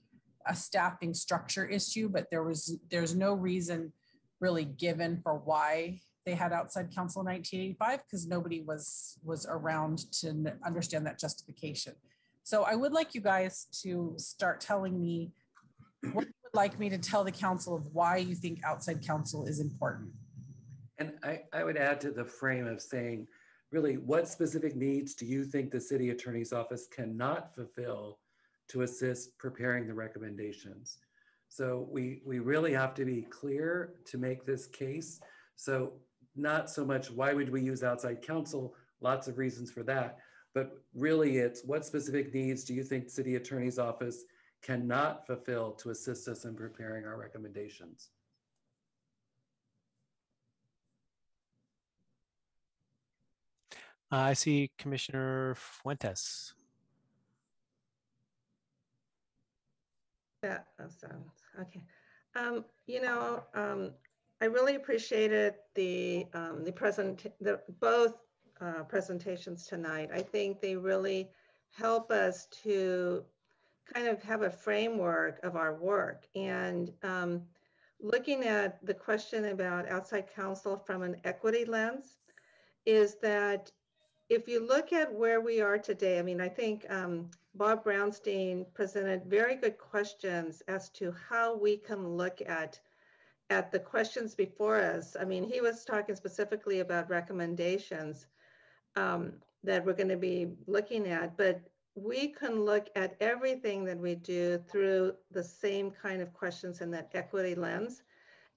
a staffing structure issue but there was there's no reason really given for why they had outside counsel in 1985 because nobody was was around to understand that justification. So I would like you guys to start telling me what you would like me to tell the council of why you think outside counsel is important. And I, I would add to the frame of saying, really, what specific needs do you think the city attorney's office cannot fulfill to assist preparing the recommendations? So we, we really have to be clear to make this case. So not so much why would we use outside counsel, lots of reasons for that, but really it's what specific needs do you think city attorney's office cannot fulfill to assist us in preparing our recommendations? Uh, I see Commissioner Fuentes. Yeah, awesome. Okay. Um, you know, um, I really appreciated the um, the present the both uh, presentations tonight. I think they really help us to kind of have a framework of our work and um, looking at the question about outside counsel from an equity lens is that if you look at where we are today, I mean, I think um, Bob Brownstein presented very good questions as to how we can look at at the questions before us. I mean, he was talking specifically about recommendations um, that we're going to be looking at, but we can look at everything that we do through the same kind of questions in that equity lens.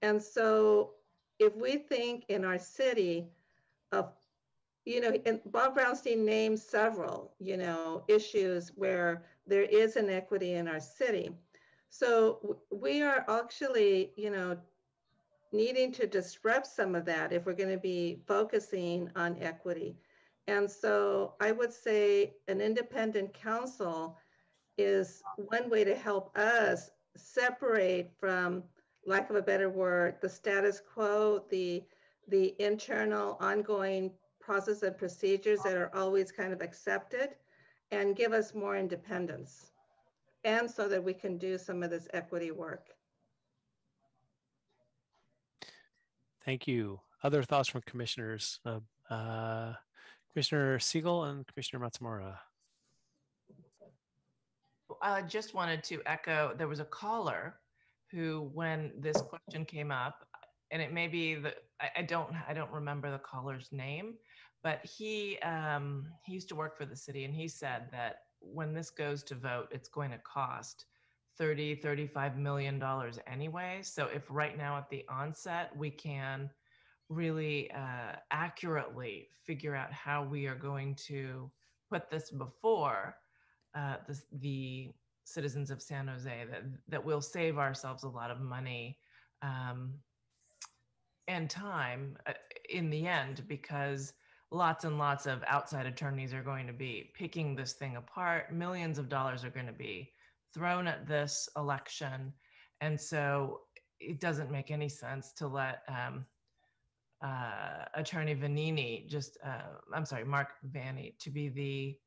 And so if we think in our city of you know, and Bob Brownstein named several, you know, issues where there is inequity in our city. So we are actually, you know, needing to disrupt some of that if we're going to be focusing on equity. And so I would say an independent counsel is one way to help us separate from lack of a better word the status quo the the internal ongoing process and procedures that are always kind of accepted and give us more independence and so that we can do some of this equity work. Thank you. Other thoughts from commissioners? Uh, uh, Commissioner Siegel and Commissioner Matsumura. I just wanted to echo, there was a caller who, when this question came up, and it may be that I, I don't I don't remember the caller's name, but he um, he used to work for the city, and he said that when this goes to vote, it's going to cost 30, 35 million dollars anyway. So if right now at the onset we can really uh, accurately figure out how we are going to put this before uh, the, the citizens of San Jose, that that will save ourselves a lot of money um, and time uh, in the end because lots and lots of outside attorneys are going to be picking this thing apart. Millions of dollars are going to be thrown at this election. And so it doesn't make any sense to let um, uh, Attorney Vanini just, uh, I'm sorry, Mark Vanni, to be the,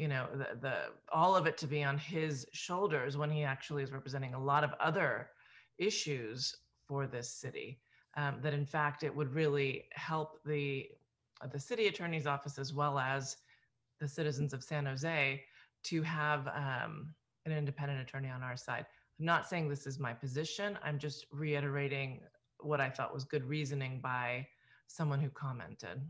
you know, the, the all of it to be on his shoulders when he actually is representing a lot of other issues for this city. Um, that in fact it would really help the the city attorney's office as well as the citizens of San Jose to have um, an independent attorney on our side. I'm not saying this is my position. I'm just reiterating what I thought was good reasoning by someone who commented.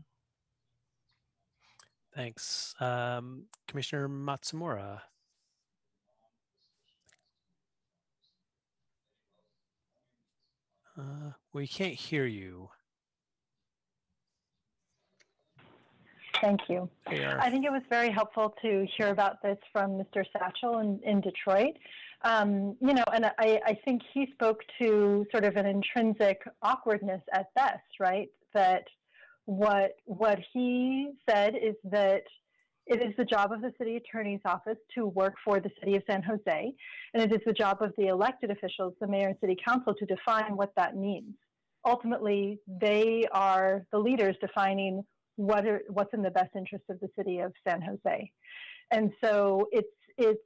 Thanks. Um, Commissioner Matsumura. Uh, we can't hear you. Thank you. Here. I think it was very helpful to hear about this from Mr. Satchel in, in Detroit. Um, you know, and I, I think he spoke to sort of an intrinsic awkwardness at best, right? That what what he said is that it is the job of the city attorney's office to work for the city of San Jose, and it is the job of the elected officials, the mayor and city council, to define what that means. Ultimately, they are the leaders defining what are, what's in the best interest of the city of San Jose. And so it's, it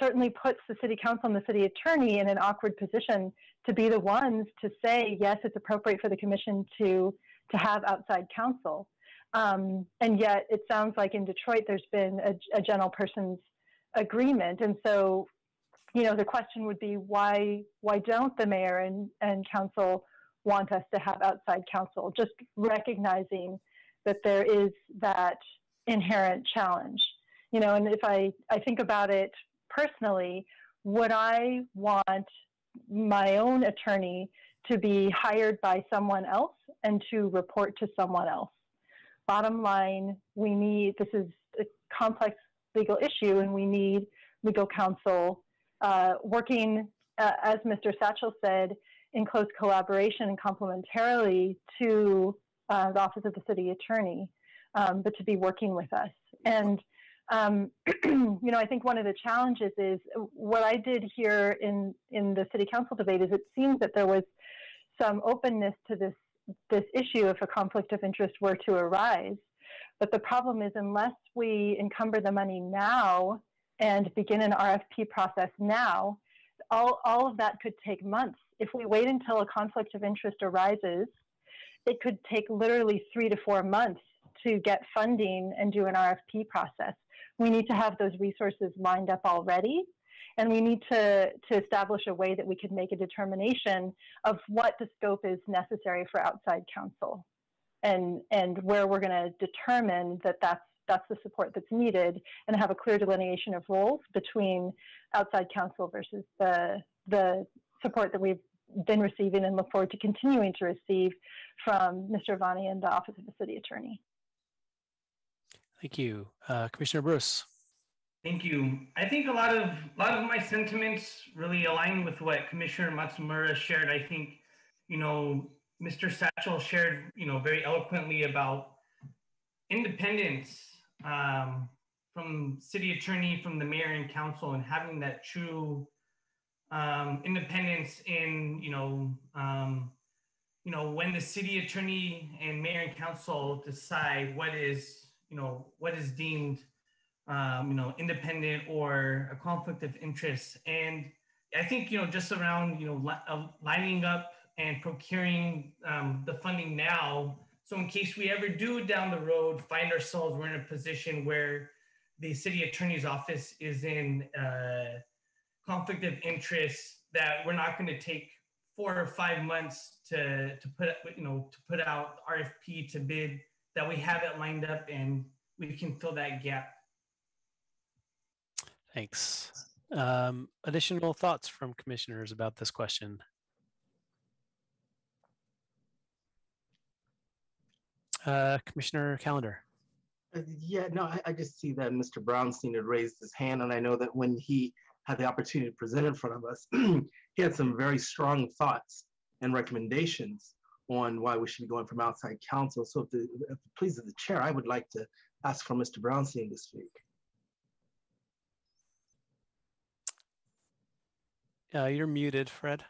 certainly puts the city council and the city attorney in an awkward position to be the ones to say, yes, it's appropriate for the commission to, to have outside counsel. Um, and yet it sounds like in Detroit, there's been a, a general person's agreement. And so, you know, the question would be why, why don't the mayor and, and council want us to have outside counsel? Just recognizing that there is that inherent challenge. You know, and if I, I think about it personally, would I want my own attorney to be hired by someone else and to report to someone else? Bottom line, we need, this is a complex legal issue and we need legal counsel uh, working, uh, as Mr. Satchel said, in close collaboration and complementarily to uh, the Office of the City Attorney, um, but to be working with us. And um, *clears throat* you know, I think one of the challenges is what I did here in in the City Council debate is it seems that there was some openness to this this issue if a conflict of interest were to arise. But the problem is, unless we encumber the money now and begin an RFP process now, all, all of that could take months. If we wait until a conflict of interest arises, it could take literally three to four months to get funding and do an RFP process. We need to have those resources lined up already. And we need to, to establish a way that we can make a determination of what the scope is necessary for outside counsel and, and where we're going to determine that that's, that's the support that's needed and have a clear delineation of roles between outside counsel versus the, the support that we've been receiving and look forward to continuing to receive from Mr. Vani and the Office of the City Attorney. Thank you. Uh, Commissioner Bruce. Thank you. I think a lot of a lot of my sentiments really align with what Commissioner Matsumura shared. I think, you know, Mr. Satchel shared, you know, very eloquently about independence um, from city attorney, from the mayor and council, and having that true um, independence in, you know, um, you know, when the city attorney and mayor and council decide what is, you know, what is deemed, um, you know, independent or a conflict of interest. And I think, you know, just around, you know, uh, lining up and procuring um, the funding now. So in case we ever do down the road find ourselves, we're in a position where the city attorney's office is in uh, conflict of interest that we're not going to take four or five months to, to put, you know, to put out RFP to bid, that we have it lined up and we can fill that gap. Thanks. Um, additional thoughts from commissioners about this question? Uh, Commissioner Calendar. Uh, Yeah, no, I, I just see that Mr. Brownstein had raised his hand, and I know that when he had the opportunity to present in front of us, *clears throat* he had some very strong thoughts and recommendations on why we should be going from outside counsel. So if, the, if it pleases the chair, I would like to ask for Mr. Brownstein to speak. Uh, you're muted, Fred.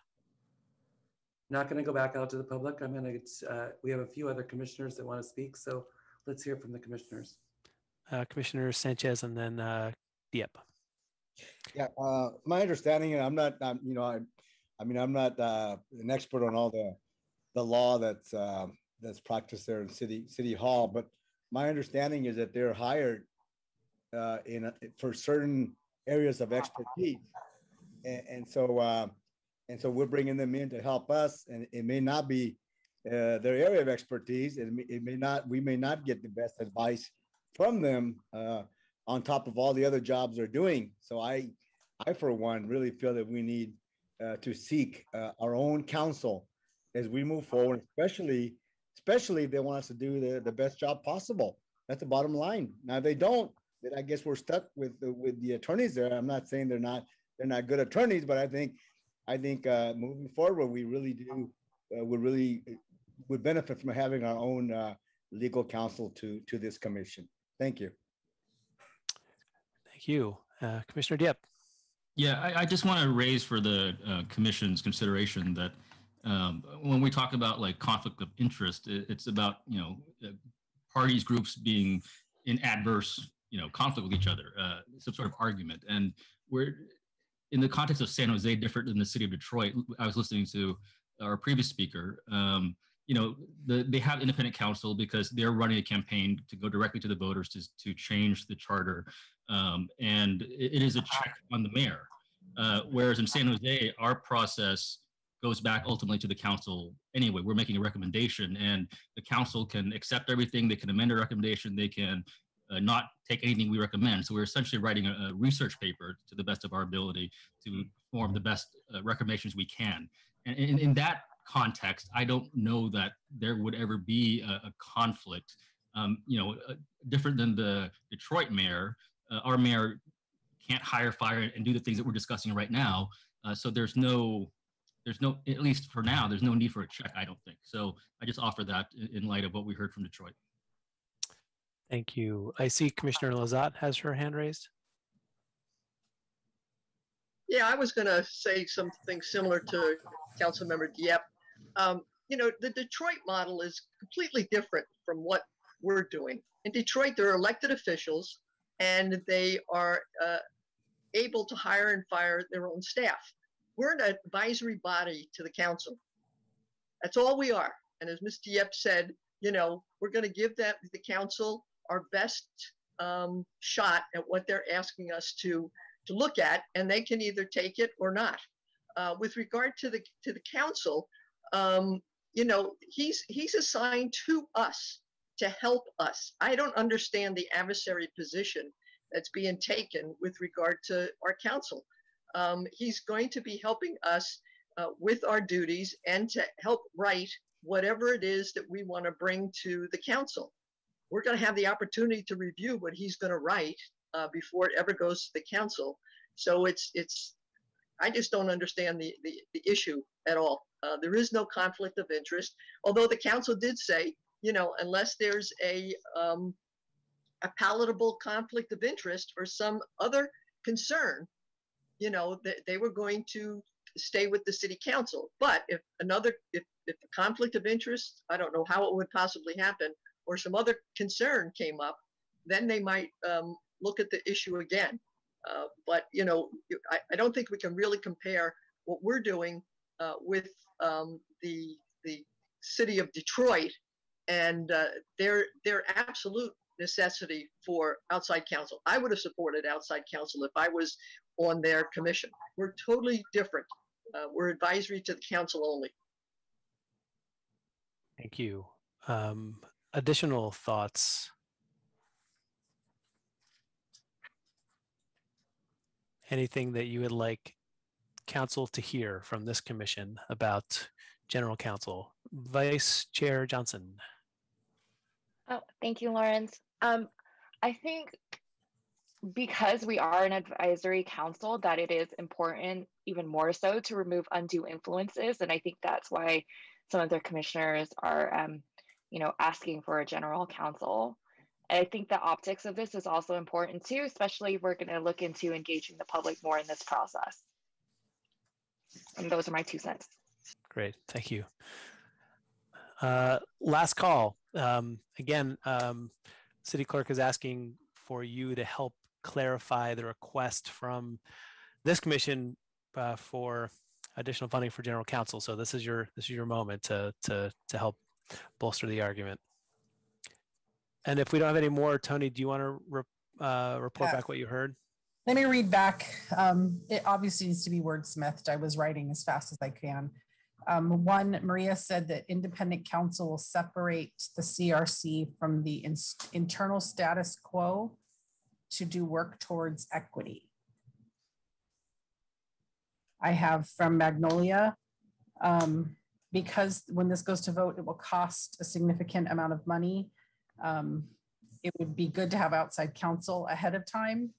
Not going to go back out to the public. I'm going to, uh, we have a few other commissioners that want to speak, so let's hear from the commissioners. Uh, Commissioner Sanchez and then uh, Diep. Yeah, uh, my understanding, and I'm not, I'm, you know, I, I mean, I'm not uh, an expert on all the, the law that's uh, that's practiced there in city city hall, but my understanding is that they're hired uh, in a, for certain areas of expertise, and, and so uh, and so we're bringing them in to help us, and it may not be uh, their area of expertise, and it may, it may not, we may not get the best advice from them uh, on top of all the other jobs they're doing. So I, I for one, really feel that we need uh, to seek uh, our own counsel as we move forward, especially, especially if they want us to do the, the best job possible. That's the bottom line. Now, if they don't, then I guess we're stuck with the, with the attorneys there. I'm not saying they're not they're not good attorneys, but I think I think uh, moving forward, we really do uh, would really would benefit from having our own uh, legal counsel to to this commission. Thank you. Thank you, uh, Commissioner Diep. Yeah, I, I just want to raise for the uh, commission's consideration that um, when we talk about like conflict of interest, it, it's about you know uh, parties groups being in adverse you know conflict with each other, uh, some sort of argument, and we're in the context of San Jose different than the city of Detroit. I was listening to our previous speaker. Um, you know, the, they have independent counsel because they're running a campaign to go directly to the voters to, to change the charter. Um, and it, it is a check on the mayor. Uh, whereas in San Jose, our process goes back ultimately to the council anyway. We're making a recommendation and the council can accept everything. They can amend a recommendation. They can uh, not take anything we recommend. So we're essentially writing a, a, research paper to the best of our ability to form the best uh, recommendations we can. And in, in, that context, I don't know that there would ever be a, a conflict. Um, you know, uh, different than the Detroit mayor, uh, our mayor can't hire, fire, and do the things that we're discussing right now. Uh, so there's no, there's no, at least for now, there's no need for a check. I don't think. So I just offer that in, in light of what we heard from Detroit. Thank you. I see Commissioner Lazat has her hand raised. Yeah, I was going to say something similar to Councilmember Diep. Um, you know, the Detroit model is completely different from what we're doing. In Detroit, there are elected officials and they are uh, able to hire and fire their own staff. We're an advisory body to the council. That's all we are. And as Ms. Diep said, you know, we're going to give that the council our best um, shot at what they're asking us to to look at, and they can either take it or not. Uh, with regard to the to the counsel, um, you know, he's he's assigned to us to help us. I don't understand the adversary position that's being taken with regard to our counsel. Um, he's going to be helping us uh, with our duties and to help write whatever it is that we want to bring to the council we're going to have the opportunity to review what he's going to write uh, before it ever goes to the council. So it's it's I just don't understand the the, the issue at all. Uh, there is no conflict of interest, although the council did say, you know, unless there's a um, a palatable conflict of interest or some other concern, you know, that they were going to stay with the city council. But if another if if the conflict of interest, I don't know how it would possibly happen, or some other concern came up, then they might um, look at the issue again. Uh, but you know, I, I, don't think we can really compare what we're doing uh, with um, the the city of Detroit and uh, their their absolute necessity for outside counsel. I would have supported outside counsel if I was on their commission. We're totally different. Uh, we're advisory to the council only. Thank you. Um, additional thoughts? anything that you would like council to hear from this commission about general counsel. Vice Chair Johnson. Oh, thank you, Lawrence. Um, I think because we are an advisory council, that it is important, even more so, to remove undue influences. And I think that's why some of the commissioners are, um, you know, asking for a general counsel. I think the optics of this is also important too, especially if we're going to look into engaging the public more in this process. And those are my two cents. Great, thank you. Uh, last call. Um, again, um, City Clerk is asking for you to help clarify the request from this commission uh, for additional funding for general counsel. So this is your this is your moment to to to help bolster the argument. And if we don't have any more, Toni, do you want to re uh, report Yeah. back what you heard? Let me read back. Um, it obviously needs to be wordsmithed. I was writing as fast as I can. Um, one, Maria said that independent counsel will separate the CRC from the ins- internal status quo to do work towards equity. I have from Magnolia, um, because when this goes to vote, it will cost a significant amount of money. Um, it would be good to have outside counsel ahead of time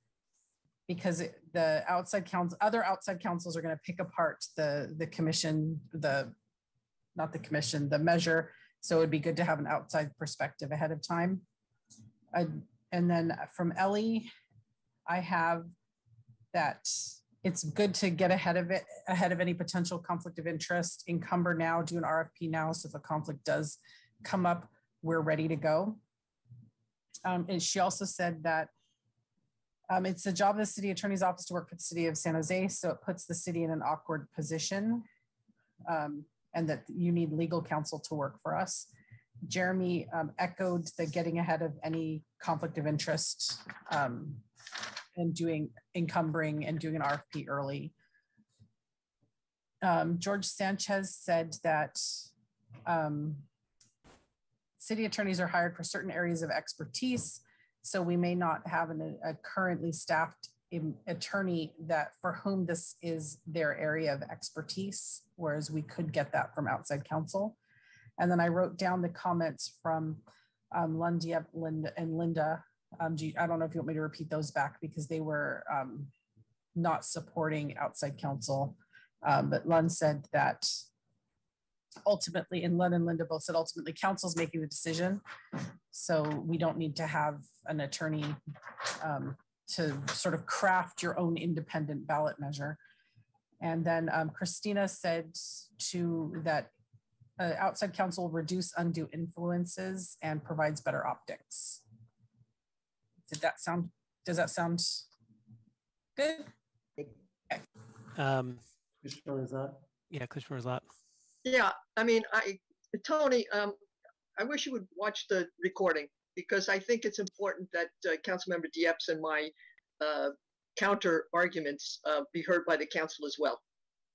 because it- the outside counsel, other outside counsels are going to pick apart the, the commission, the, not the commission, the measure. So it'd be good to have an outside perspective ahead of time. And then from Ellie, I have that it's good to get ahead of it, ahead of any potential conflict of interest, encumber now, do an RFP now. So if a conflict does come up, we're ready to go. Um, and she also said that um, it's the job of the city attorney's office to work for the city of San Jose, so it puts the city in an awkward position. Um, and that you need legal counsel to work for us. Jeremy um, echoed the getting ahead of any conflict of interest um, and doing encumbering and doing an RFP early. Um, George Sanchez said that um, city attorneys are hired for certain areas of expertise. So we may not have an, a currently staffed im- attorney that for whom this is their area of expertise, whereas we could get that from outside counsel. And then I wrote down the comments from um, Linda, and Linda. Um, do you- I don't know if you want me to repeat those back because they were um, not supporting outside counsel. Um, but Lund said that ultimately, and Lund and Linda both said ultimately council's making the decision. So we don't need to have an attorney um, to sort of craft your own independent ballot measure. And then um, Christina said to that uh, outside counsel reduce undue influences and provides better optics. Did that sound, does that sound good? Um, Commissioner Lazat? Yeah, Commissioner Lazat. Yeah, I mean, I, Toni, um, I wish you would watch the recording because I think it's important that uh, Councilmember Diep's and my uh, counter arguments uh, be heard by the council as well.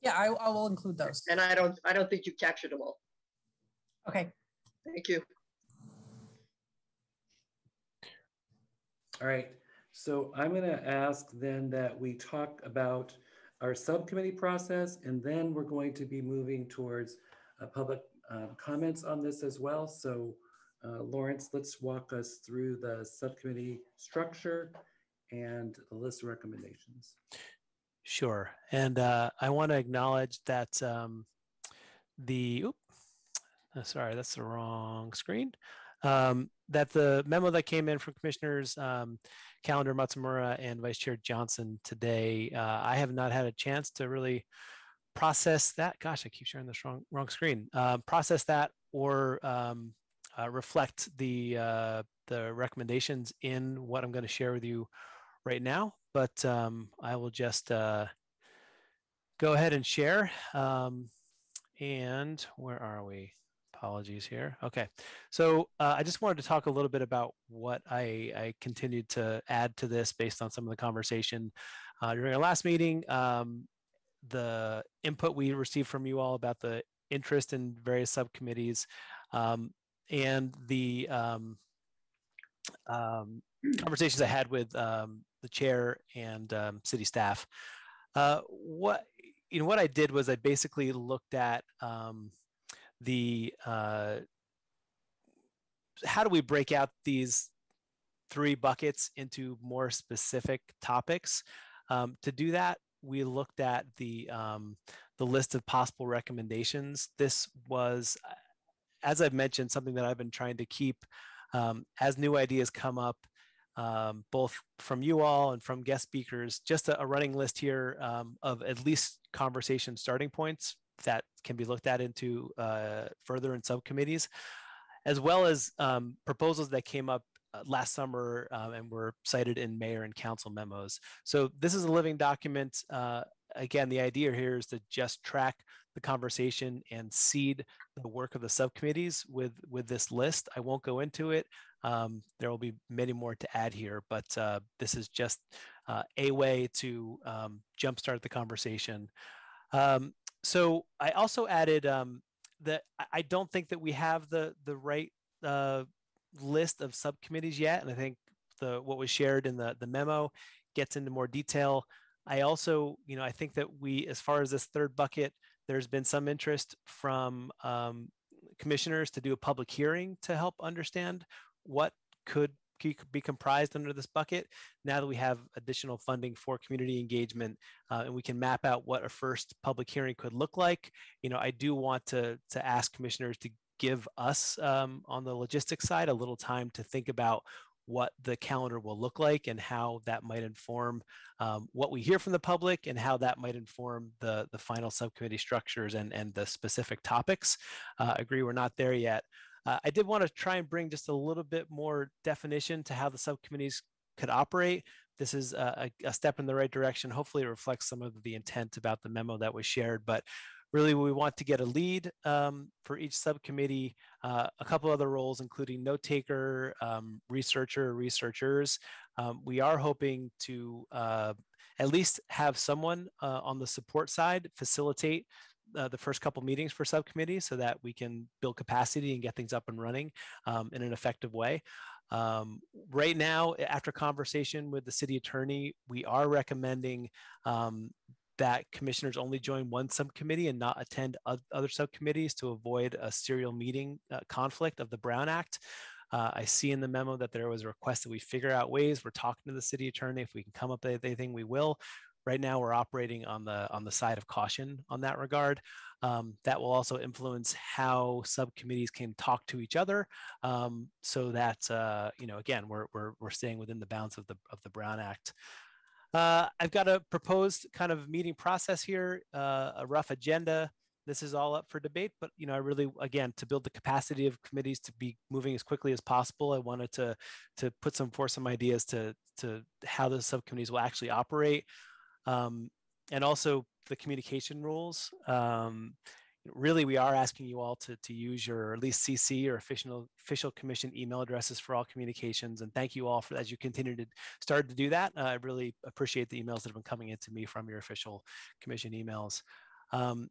Yeah, I, I will include those. And I don't, I don't think you captured them all. Okay. Thank you. All right, so I'm going to ask then that we talk about our subcommittee process, and then we're going to be moving towards uh, public uh, comments on this as well. So uh, Lawrence, let's walk us through the subcommittee structure and the list of recommendations. Sure. And uh, I want to acknowledge that um, the, oop, uh, sorry, that's the wrong screen. Um, that the memo that came in from Commissioners um, Calendar Matsumura and Vice Chair Johnson today, uh, I have not had a chance to really process that. Gosh, I keep sharing this wrong, wrong screen. Uh, process that or um, uh, reflect the uh, the recommendations in what I'm going to share with you right now. But um, I will just uh, go ahead and share. Um, and where are we? Apologies here. Okay, so uh, I just wanted to talk a little bit about what I, I continued to add to this based on some of the conversation uh, during our last meeting. Um, the input we received from you all about the interest in various subcommittees um, and the um, um, conversations I had with um, the chair and um, city staff. Uh, what you know, what I did was I basically looked at um, the uh, how do we break out these three buckets into more specific topics. Um, to do that, we looked at the um, the list of possible recommendations. This was, as I've mentioned, something that I've been trying to keep um, as new ideas come up, um, both from you all and from guest speakers. Just a, a running list here um, of at least conversation starting points that can be looked at into uh, further in subcommittees, as well as um, proposals that came up uh, last summer um, and were cited in mayor and council memos. So this is a living document. Uh, again, the idea here is to just track the conversation and seed the work of the subcommittees with with this list. I won't go into it. Um, there will be many more to add here, but uh, this is just uh, a way to um, jumpstart the conversation. Um, so I also added um, that I don't think that we have the the right uh, list of subcommittees yet, and I think the what was shared in the the memo gets into more detail. I also, you know, I think that we, as far as this third bucket, there's been some interest from um, commissioners to do a public hearing to help understand what could be comprised under this bucket now that we have additional funding for community engagement uh, and we can map out what a first public hearing could look like you know i do want to to ask commissioners to give us um, on the logistics side a little time to think about what the calendar will look like and how that might inform um, what we hear from the public and how that might inform the, the final subcommittee structures and, and the specific topics. Uh, agree we're not there yet. Uh, I did want to try and bring just a little bit more definition to how the subcommittees could operate. This is a, a step in the right direction. Hopefully it reflects some of the intent about the memo that was shared, but really we want to get a lead um, for each subcommittee, uh, a couple other roles, including note taker, um, researcher, researchers. Um, we are hoping to uh, at least have someone uh, on the support side facilitate uh, the first couple meetings for subcommittees so that we can build capacity and get things up and running um, in an effective way. Um, right now, after conversation with the city attorney, we are recommending um, that commissioners only join one subcommittee and not attend other subcommittees to avoid a serial meeting uh, conflict of the Brown Act. Uh, I see in the memo that there was a request that we figure out ways. We're talking to the city attorney. If we can come up with anything, we will. Right now, we're operating on the on the side of caution on that regard. Um, that will also influence how subcommittees can talk to each other, um, so that uh, you know, again, we're, we're we're staying within the bounds of the of the Brown Act. Uh, I've got a proposed kind of meeting process here, uh, a rough agenda. This is all up for debate, but you know, I really, again, to build the capacity of committees to be moving as quickly as possible, I wanted to to put some forth some ideas to to how the subcommittees will actually operate, um, and also the communication rules. Um, really we are asking you all to, to use your at least CC or official official commission email addresses for all communications. And thank you all for as you continue to start to do that. Uh, I really appreciate the emails that have been coming into me from your official commission emails. Um,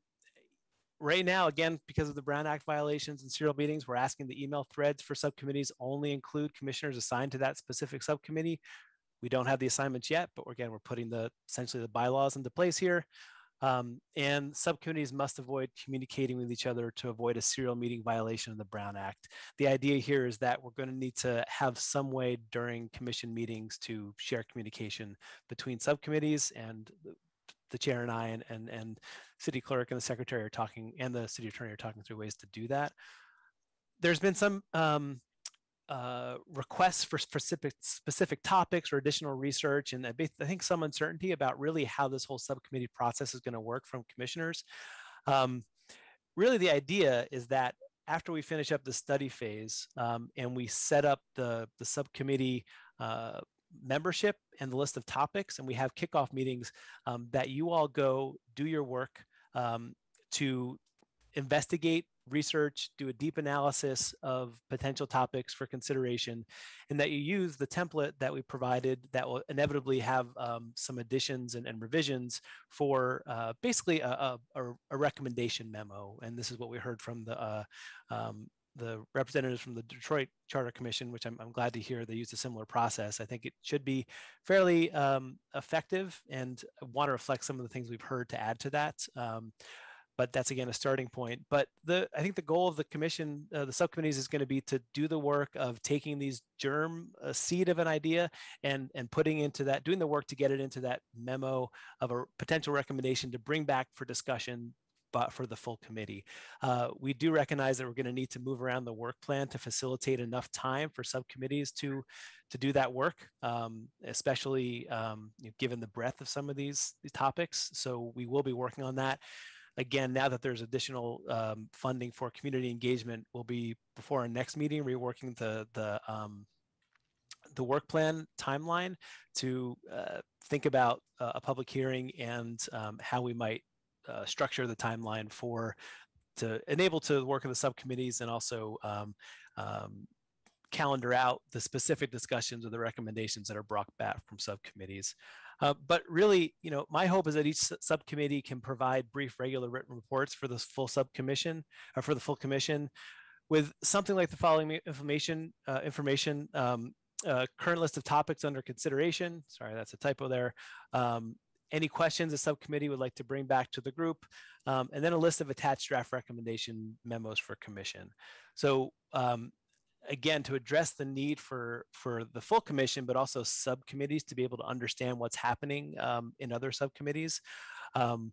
right now, again, because of the Brown Act violations and serial meetings, we're asking the email threads for subcommittees only include commissioners assigned to that specific subcommittee. We don't have the assignments yet, but again, we're putting the essentially the bylaws into place here. Um, and subcommittees must avoid communicating with each other to avoid a serial meeting violation of the Brown Act. The idea here is that we're going to need to have some way during commission meetings to share communication between subcommittees and the chair and I and, and, and city clerk and the secretary are talking and the city attorney are talking through ways to do that. There's been some um, uh, requests for specific specific topics or additional research, and I think some uncertainty about really how this whole subcommittee process is going to work from commissioners. Um, really, the idea is that after we finish up the study phase um, and we set up the the subcommittee uh, membership and the list of topics, and we have kickoff meetings, um, that you all go do your work um, to investigate research, do a deep analysis of potential topics for consideration, and that you use the template that we provided that will inevitably have um, some additions and, and revisions for uh, basically a, a, a, recommendation memo. And this is what we heard from the uh, um, the representatives from the Detroit Charter Commission, which I'm, I'm glad to hear they used a similar process. I think it should be fairly um, effective and I want to reflect some of the things we've heard to add to that. Um, but that's again a starting point. But the I think the goal of the commission, uh, the subcommittees, is going to be to do the work of taking these germ a seed of an idea and and putting into that, doing the work to get it into that memo of a potential recommendation to bring back for discussion but for the full committee. Uh, we do recognize that we're going to need to move around the work plan to facilitate enough time for subcommittees to to do that work, um, especially um, you know, given the breadth of some of these, these topics. So we will be working on that again, now that there's additional um, funding for community engagement, we'll be before our next meeting reworking the the um, the work plan timeline to uh, think about uh, a public hearing and um, how we might uh, structure the timeline for to enable to work in the subcommittees and also um, um, calendar out the specific discussions or the recommendations that are brought back from subcommittees. Uh, but really, you know, my hope is that each subcommittee can provide brief, regular written reports for the full subcommission or for the full commission with something like the following information, uh, information, um, uh, current list of topics under consideration. Sorry, that's a typo there. Um, any questions the subcommittee would like to bring back to the group, um, and then a list of attached draft recommendation memos for commission. So um, again to address the need for for the full commission but also subcommittees to be able to understand what's happening um, in other subcommittees um,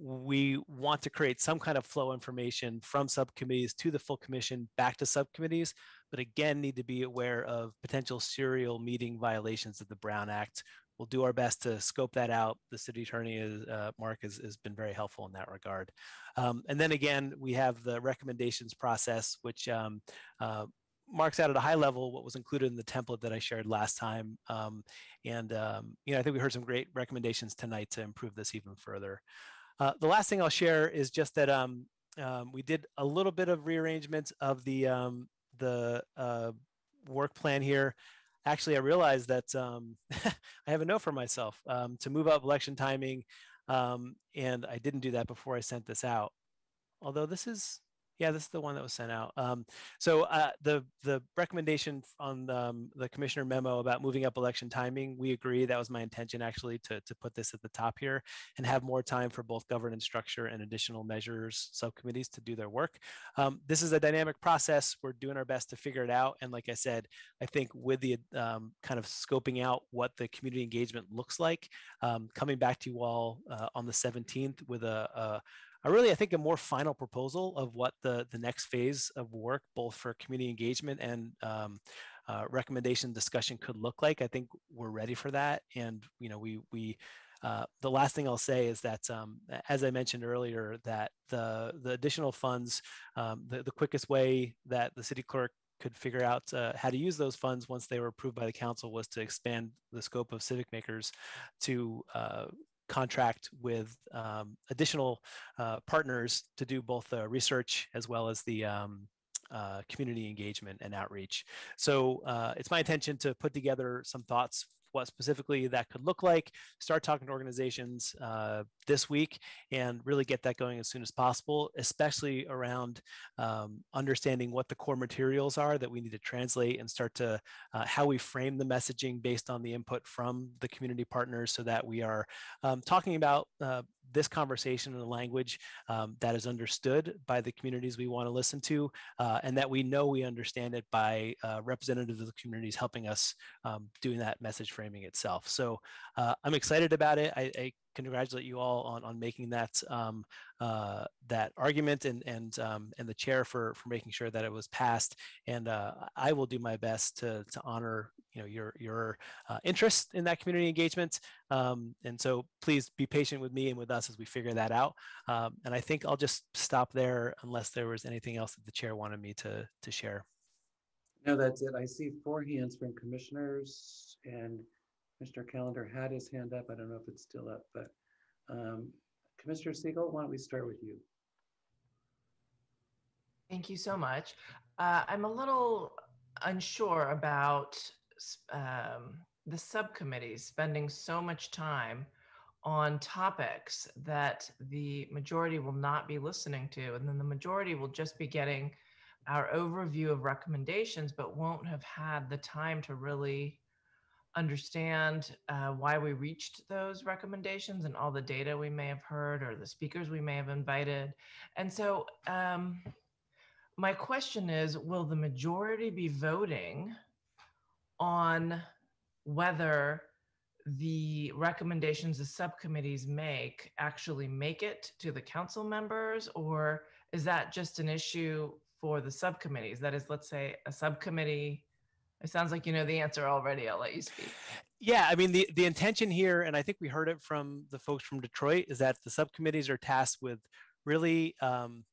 we want to create some kind of flow information from subcommittees to the full commission back to subcommittees but again need to be aware of potential serial meeting violations of the brown act we'll do our best to scope that out. The city attorney, is, uh, Mark, has, has been very helpful in that regard. Um, and then again, we have the recommendations process, which um, uh, marks out at a high level what was included in the template that I shared last time. Um, and, um, you know, I think we heard some great recommendations tonight to improve this even further. Uh, the last thing I'll share is just that um, um we did a little bit of rearrangement of the, um, the uh, work plan here. Actually, I realized that um, *laughs* I have a note for myself to move up election timing. and I didn't do that before I sent this out. Although this is yeah, this is the one that was sent out. Um, so uh, the the recommendation on um, the commissioner memo about moving up election timing, we agree. That was my intention actually to to put this at the top here and have more time for both governance structure and additional measures subcommittees to do their work. Um, this is a dynamic process. We're doing our best to figure it out. And like I said, I think with the um, kind of scoping out what the community engagement looks like, um, coming back to you all uh, on the 17th with a, a a really, I think, a more final proposal of what the, the next phase of work, both for community engagement and um, uh, recommendation discussion could look like. I think we're ready for that. And, you know, we, we, uh, the last thing I'll say is that, um, as I mentioned earlier, that the, the additional funds, um, the, the quickest way that the city clerk could figure out uh, how to use those funds once they were approved by the council was to expand the scope of CivicMakers to uh, contract with um, additional uh, partners to do both the research as well as the um, uh, community engagement and outreach. So uh, it's my intention to put together some thoughts what specifically that could look like, start talking to organizations uh, this week and really get that going as soon as possible, especially around um, understanding what the core materials are that we need to translate and start to uh, how we frame the messaging based on the input from the community partners so that we are um, talking about uh, this conversation in a language um, that is understood by the communities we want to listen to, uh, and that we know we understand it by uh, representatives of the communities helping us um, doing that message framing itself. So uh, I'm excited about it. I, I, congratulate you all on, on making that um, uh, that argument and and um, and the chair for for making sure that it was passed. And uh, I will do my best to to honor you know your your uh, interest in that community engagement. Um, and so please be patient with me and with us as we figure that out. Um, and I think I'll just stop there unless there was anything else that the chair wanted me to to share. No, that's it. I see four hands from commissioners and Mr. Calendar had his hand up. I don't know if it's still up, but um, Commissioner Siegel, why don't we start with you? Thank you so much. Uh, I'm a little unsure about um, the subcommittees spending so much time on topics that the majority will not be listening to, and then the majority will just be getting our overview of recommendations, but won't have had the time to really understand uh, why we reached those recommendations and all the data we may have heard or the speakers we may have invited. And so um, my question is, will the majority be voting on whether the recommendations the subcommittees make actually make it to the council members or is that just an issue for the subcommittees that is let's say a subcommittee it sounds like you know the answer already i'll let you speak. Yeah, I mean the the intention here, and I think we heard it from the folks from Detroit, is that the subcommittees are tasked with really um,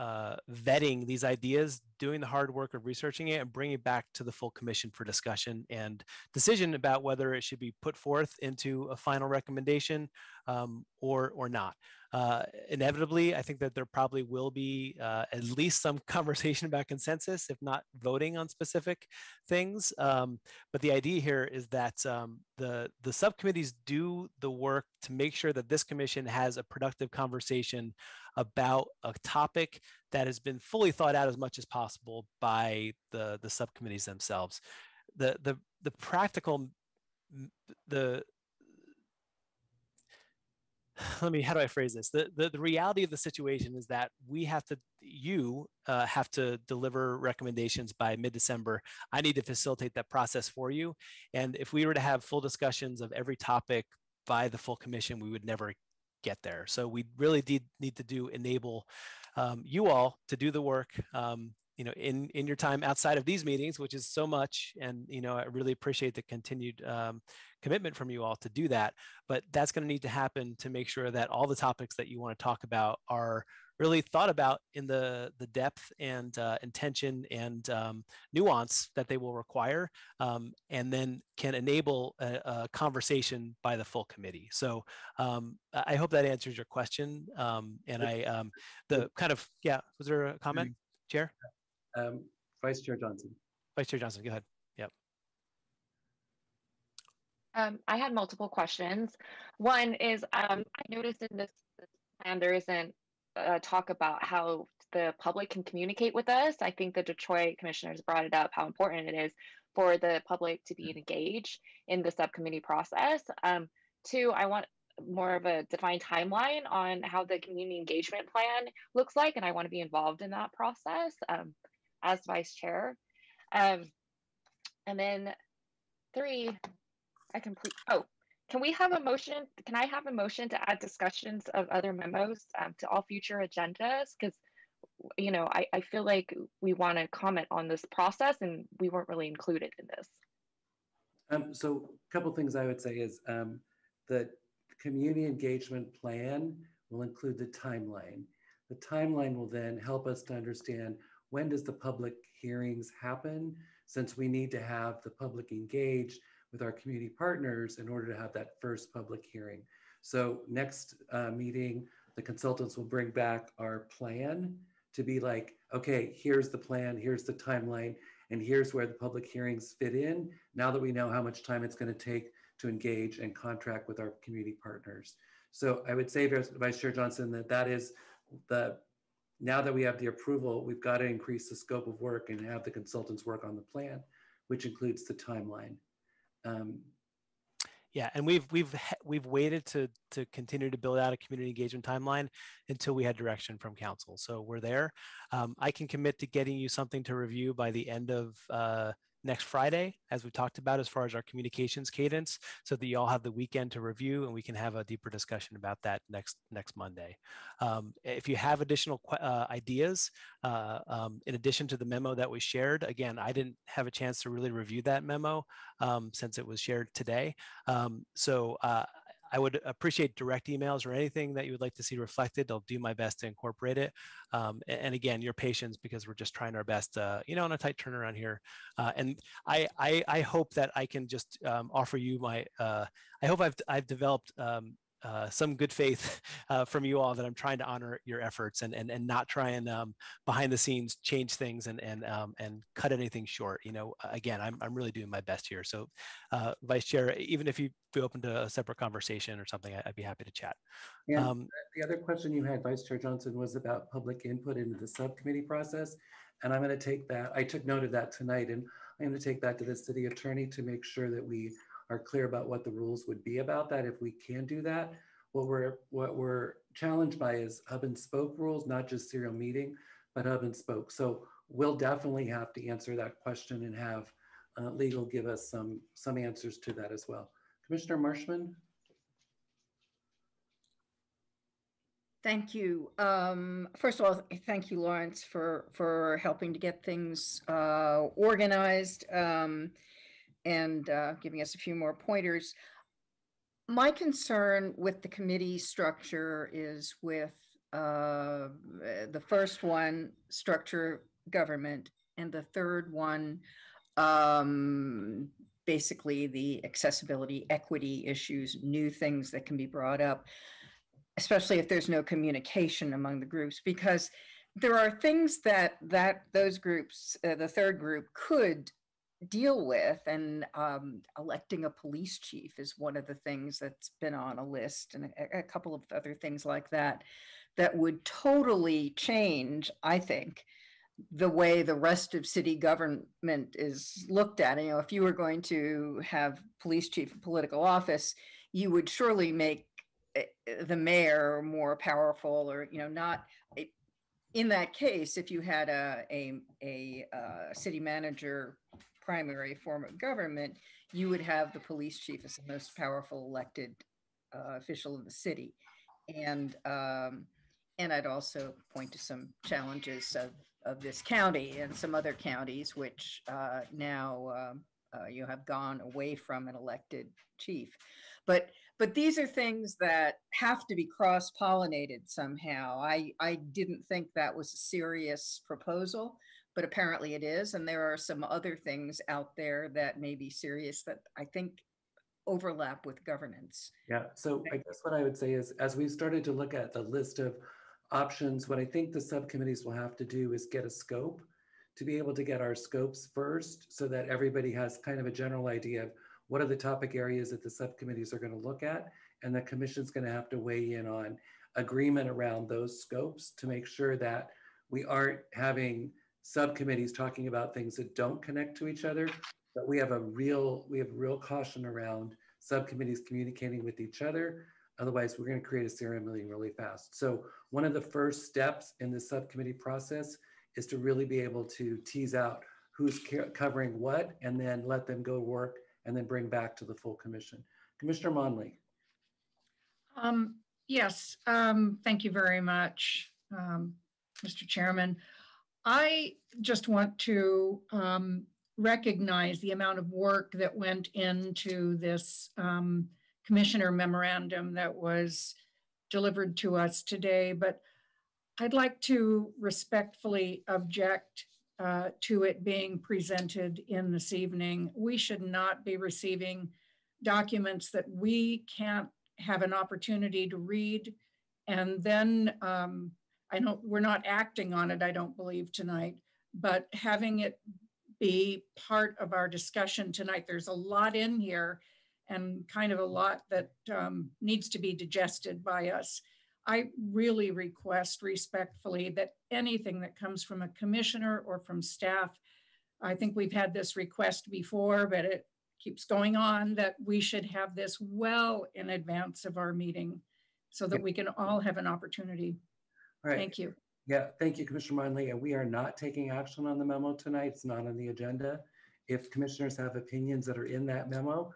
uh, vetting these ideas, doing the hard work of researching it, and bringing it back to the full commission for discussion and decision about whether it should be put forth into a final recommendation um, or or not. Uh, inevitably, I think that there probably will be uh, at least some *laughs* conversation about consensus, if not voting on specific things. Um, but the idea here is that um, the the subcommittees do the work to make sure that this commission has a productive conversation about a topic that has been fully thought out as much as possible by the the subcommittees themselves. The the the practical the *sighs* let me how do i phrase this? The, the the reality of the situation is that we have to you uh, have to deliver recommendations by mid-december. I need to facilitate that process for you. And if we were to have full discussions of every topic by the full commission we would never get there. So we really did need to do enable um, you all to do the work um, you know in in your time outside of these meetings which is so much. And you know i really appreciate the continued um, commitment from you all to do that. But that's going to need to happen to make sure that all the topics that you want to talk about are really thought about in the the depth and uh, intention and um, nuance that they will require um, and then can enable a, a, conversation by the full committee so um, i hope that answers your question um, and i um, the kind of yeah was there a comment chair um, Vice Chair Johnson. Vice Chair Johnson, go ahead. Yep. Um, I had multiple questions. One is um, I noticed in this, this plan there isn't a talk about how the public can communicate with us. I think the Detroit commissioners brought it up how important it is for the public to be engaged in the subcommittee process. Um, two, I want more of a defined timeline on how the community engagement plan looks like, and I want to be involved in that process. Um, as vice chair. Um, and then three, I complete, oh, can we have a motion? Can I have a motion to add discussions of other memos um, to all future agendas? Because, you know, I, I feel like we want to comment on this process and we weren't really included in this. Um, so a couple things I would say is um, the community engagement plan will include the timeline. The timeline will then help us to understand when does the public hearings happen? Since we need to have the public engaged with our community partners in order to have that first public hearing. So next uh, meeting, the consultants will bring back our plan to be like, okay, here's the plan, here's the timeline, and here's where the public hearings fit in. Now that we know how much time it's going to take to engage and contract with our community partners. So I would say, Vice Chair Johnson, that that is the now that we have the approval, we've got to increase the scope of work and have the consultants work on the plan, which includes the timeline. Um, yeah, and we've we've we've waited to to continue to build out a community engagement timeline until we had direction from council. So we're there. Um, I can commit to getting you something to review by the end of uh, next Friday, as we talked about, as far as our communications cadence, so that you all have the weekend to review and we can have a deeper discussion about that next next Monday. Um, if you have additional uh, ideas, uh, um, in addition to the memo that was shared, again, I didn't have a chance to really review that memo um, since it was shared today. Um, so uh, I would appreciate direct emails or anything that you would like to see reflected. I'll do my best to incorporate it. Um, and, again, your patience because we're just trying our best, uh, you know, on a tight turnaround here. Uh, and I, I, I, hope that I can just um, offer you my, uh, I hope I've, I've developed um, uh, some good faith *laughs* uh, from you all that I'm trying to honor your efforts and and, and not try and um, behind the scenes change things and and um, and cut anything short. You know, again, I'm I'm really doing my best here. So, uh, Vice Chair, even if you be open to a separate conversation or something, I, would be happy to chat. um, the other question you had, Vice Chair Johnson, was about public input into the subcommittee process. And I'm going to take that, I took note of that tonight, and I'm going to take that to the city attorney to make sure that we are clear about what the rules would be about that, if we can do that. What we're, what we're challenged by is hub and spoke rules, not just serial meeting, but hub and spoke. So we'll definitely have to answer that question and have uh, legal give us some, some answers to that as well. Commissioner Marshman? Thank you. Um, first of all, thank you, Lawrence, for for helping to get things uh, organized um, and uh, giving us a few more pointers. My concern with the committee structure is with uh, the first one, structure government, and the third one, um, basically the accessibility, equity issues, new things that can be brought up especially if there's no communication among the groups, because there are things that that those groups, uh, the third group, could deal with, and um, electing a police chief is one of the things that's been on a list, and a, a couple of other things like that, that would totally change, I think, the way the rest of city government is looked at. You know, if you were going to have police chief political office, you would surely make Eh, eh, the mayor more powerful or you know not eh, in that case if you had a a, a, a uh, city manager primary form of government you would have the police chief as the most powerful elected uh, official in the city. And um, and I'd also point to some challenges of, of this county and some other counties which uh, now um, uh, you have gone away from an elected chief. But but these are things that have to be cross pollinated somehow. I, I didn't think that was a serious proposal, but apparently it is. And there are some other things out there that may be serious that I think overlap with governance. Yeah, so I guess what I would say is as we've started to look at the list of options, what I think the subcommittees will have to do is get a scope to be able to get our scopes first so that everybody has kind of a general idea of what are the topic areas that the subcommittees are going to look at? And the commission's going to have to weigh in on agreement around those scopes to make sure that we aren't having subcommittees talking about things that don't connect to each other, but we have a real, we have real caution around subcommittees communicating with each other. Otherwise, we're going to create a serial meeting really fast. So one of the first steps in the subcommittee process is to really be able to tease out who's covering what and then let them go work and then bring back to the full commission. Commissioner Monley. Um, yes, um, thank you very much, um, Mr. Chairman. I just want to um, recognize the amount of work that went into this um, commissioner memorandum that was delivered to us today, but I'd like to respectfully object uh, to it being presented in this evening. We should not be receiving documents that we can't have an opportunity to read. And then um, I don't, we're not acting on it, I don't believe tonight, but having it be part of our discussion tonight. There's a lot in here and kind of a lot that um, needs to be digested by us. I really request respectfully that anything that comes from a commissioner or from staff, I think we've had this request before, but it keeps going on, that we should have this well in advance of our meeting so that we can all have an opportunity. All right. Thank you. Yeah, thank you, Commissioner Monley. And we are not taking action on the memo tonight. It's not on the agenda. If commissioners have opinions that are in that memo,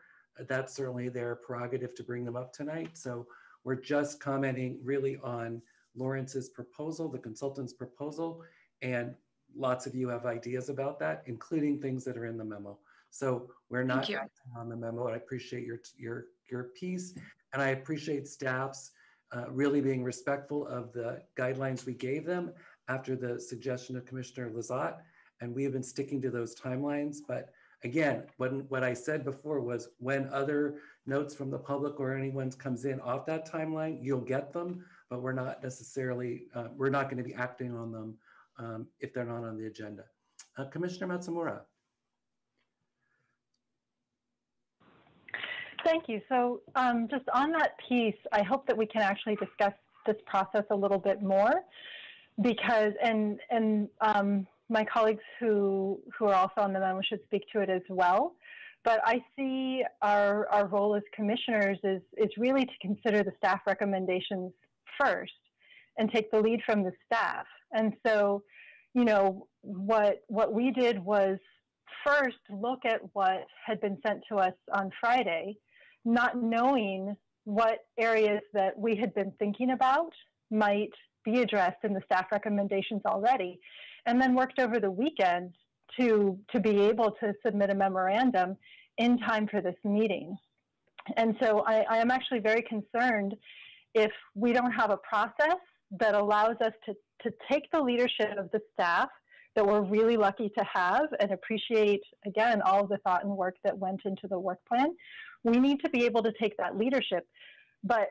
that's certainly their prerogative to bring them up tonight. So we're just commenting really on Lawrence's proposal, the consultant's proposal, and lots of you have ideas about that, including things that are in the memo. So we're not on the memo. I appreciate your your your piece, and I appreciate staff's uh, really being respectful of the guidelines we gave them after the suggestion of Commissioner Lizotte, and we have been sticking to those timelines. But again, when, what I said before was when other notes from the public or anyone comes in off that timeline, you'll get them, but we're not necessarily, uh, we're not going to be acting on them um, if they're not on the agenda. Uh, Commissioner Matsumura. Thank you. So um, just on that piece, I hope that we can actually discuss this process a little bit more because, and, and um, my colleagues who who are also on the memo should speak to it as well. But I see our our role as commissioners is is really to consider the staff recommendations first and take the lead from the staff. And so, you know, what what we did was first look at what had been sent to us on Friday, not knowing what areas that we had been thinking about might be addressed in the staff recommendations already, and then worked over the weekend to, to be able to submit a memorandum in time for this meeting. And so I, I am actually very concerned if we don't have a process that allows us to, to take the leadership of the staff that we're really lucky to have and appreciate, again, all of the thought and work that went into the work plan. We need to be able to take that leadership. But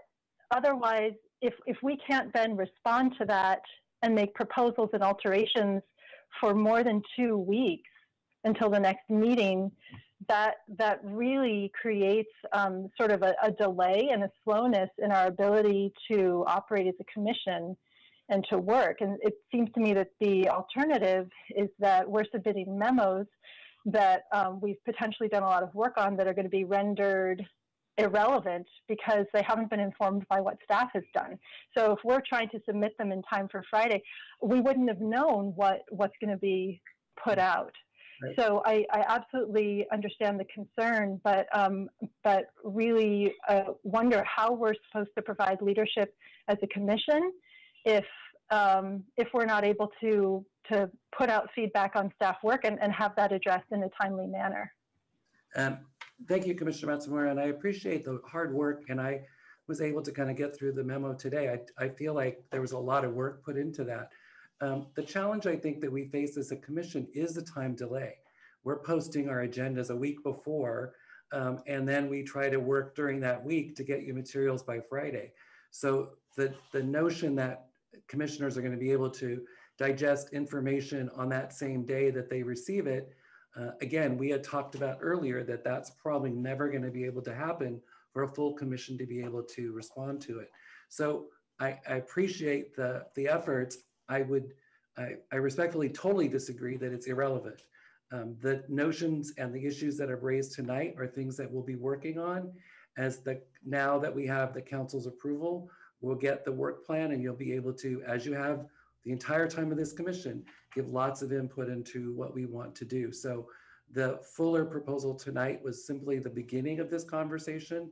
otherwise, if, if we can't then respond to that and make proposals and alterations for more than two weeks until the next meeting, that that really creates um, sort of a, a, delay and a slowness in our ability to operate as a commission and to work. And it seems to me that the alternative is that we're submitting memos that um, we've potentially done a lot of work on that are going to be rendered irrelevant because they haven't been informed by what staff has done. So if we're trying to submit them in time for Friday, we wouldn't have known what, what's going to be put out. Right. So I, I, absolutely understand the concern, but um, but really uh, wonder how we're supposed to provide leadership as a commission if um, if we're not able to to put out feedback on staff work and, and have that addressed in a timely manner. Um, thank you, Commissioner Matsumura, and I appreciate the hard work. And I was able to kind of get through the memo today. I, I feel like there was a lot of work put into that. Um, the challenge I think that we face as a commission is the time delay. We're posting our agendas a week before, um, and then we try to work during that week to get you materials by Friday. So the, the notion that commissioners are going to be able to digest information on that same day that they receive it uh, again, we had talked about earlier that that's probably never going to be able to happen for a full commission to be able to respond to it. So I, I appreciate the, the efforts. I would, I, I, respectfully totally disagree that it's irrelevant. Um, the notions and the issues that are raised tonight are things that we'll be working on as the, now that we have the council's approval, we'll get the work plan and you'll be able to, as you have the entire time of this commission, give lots of input into what we want to do. So the fuller proposal tonight was simply the beginning of this conversation.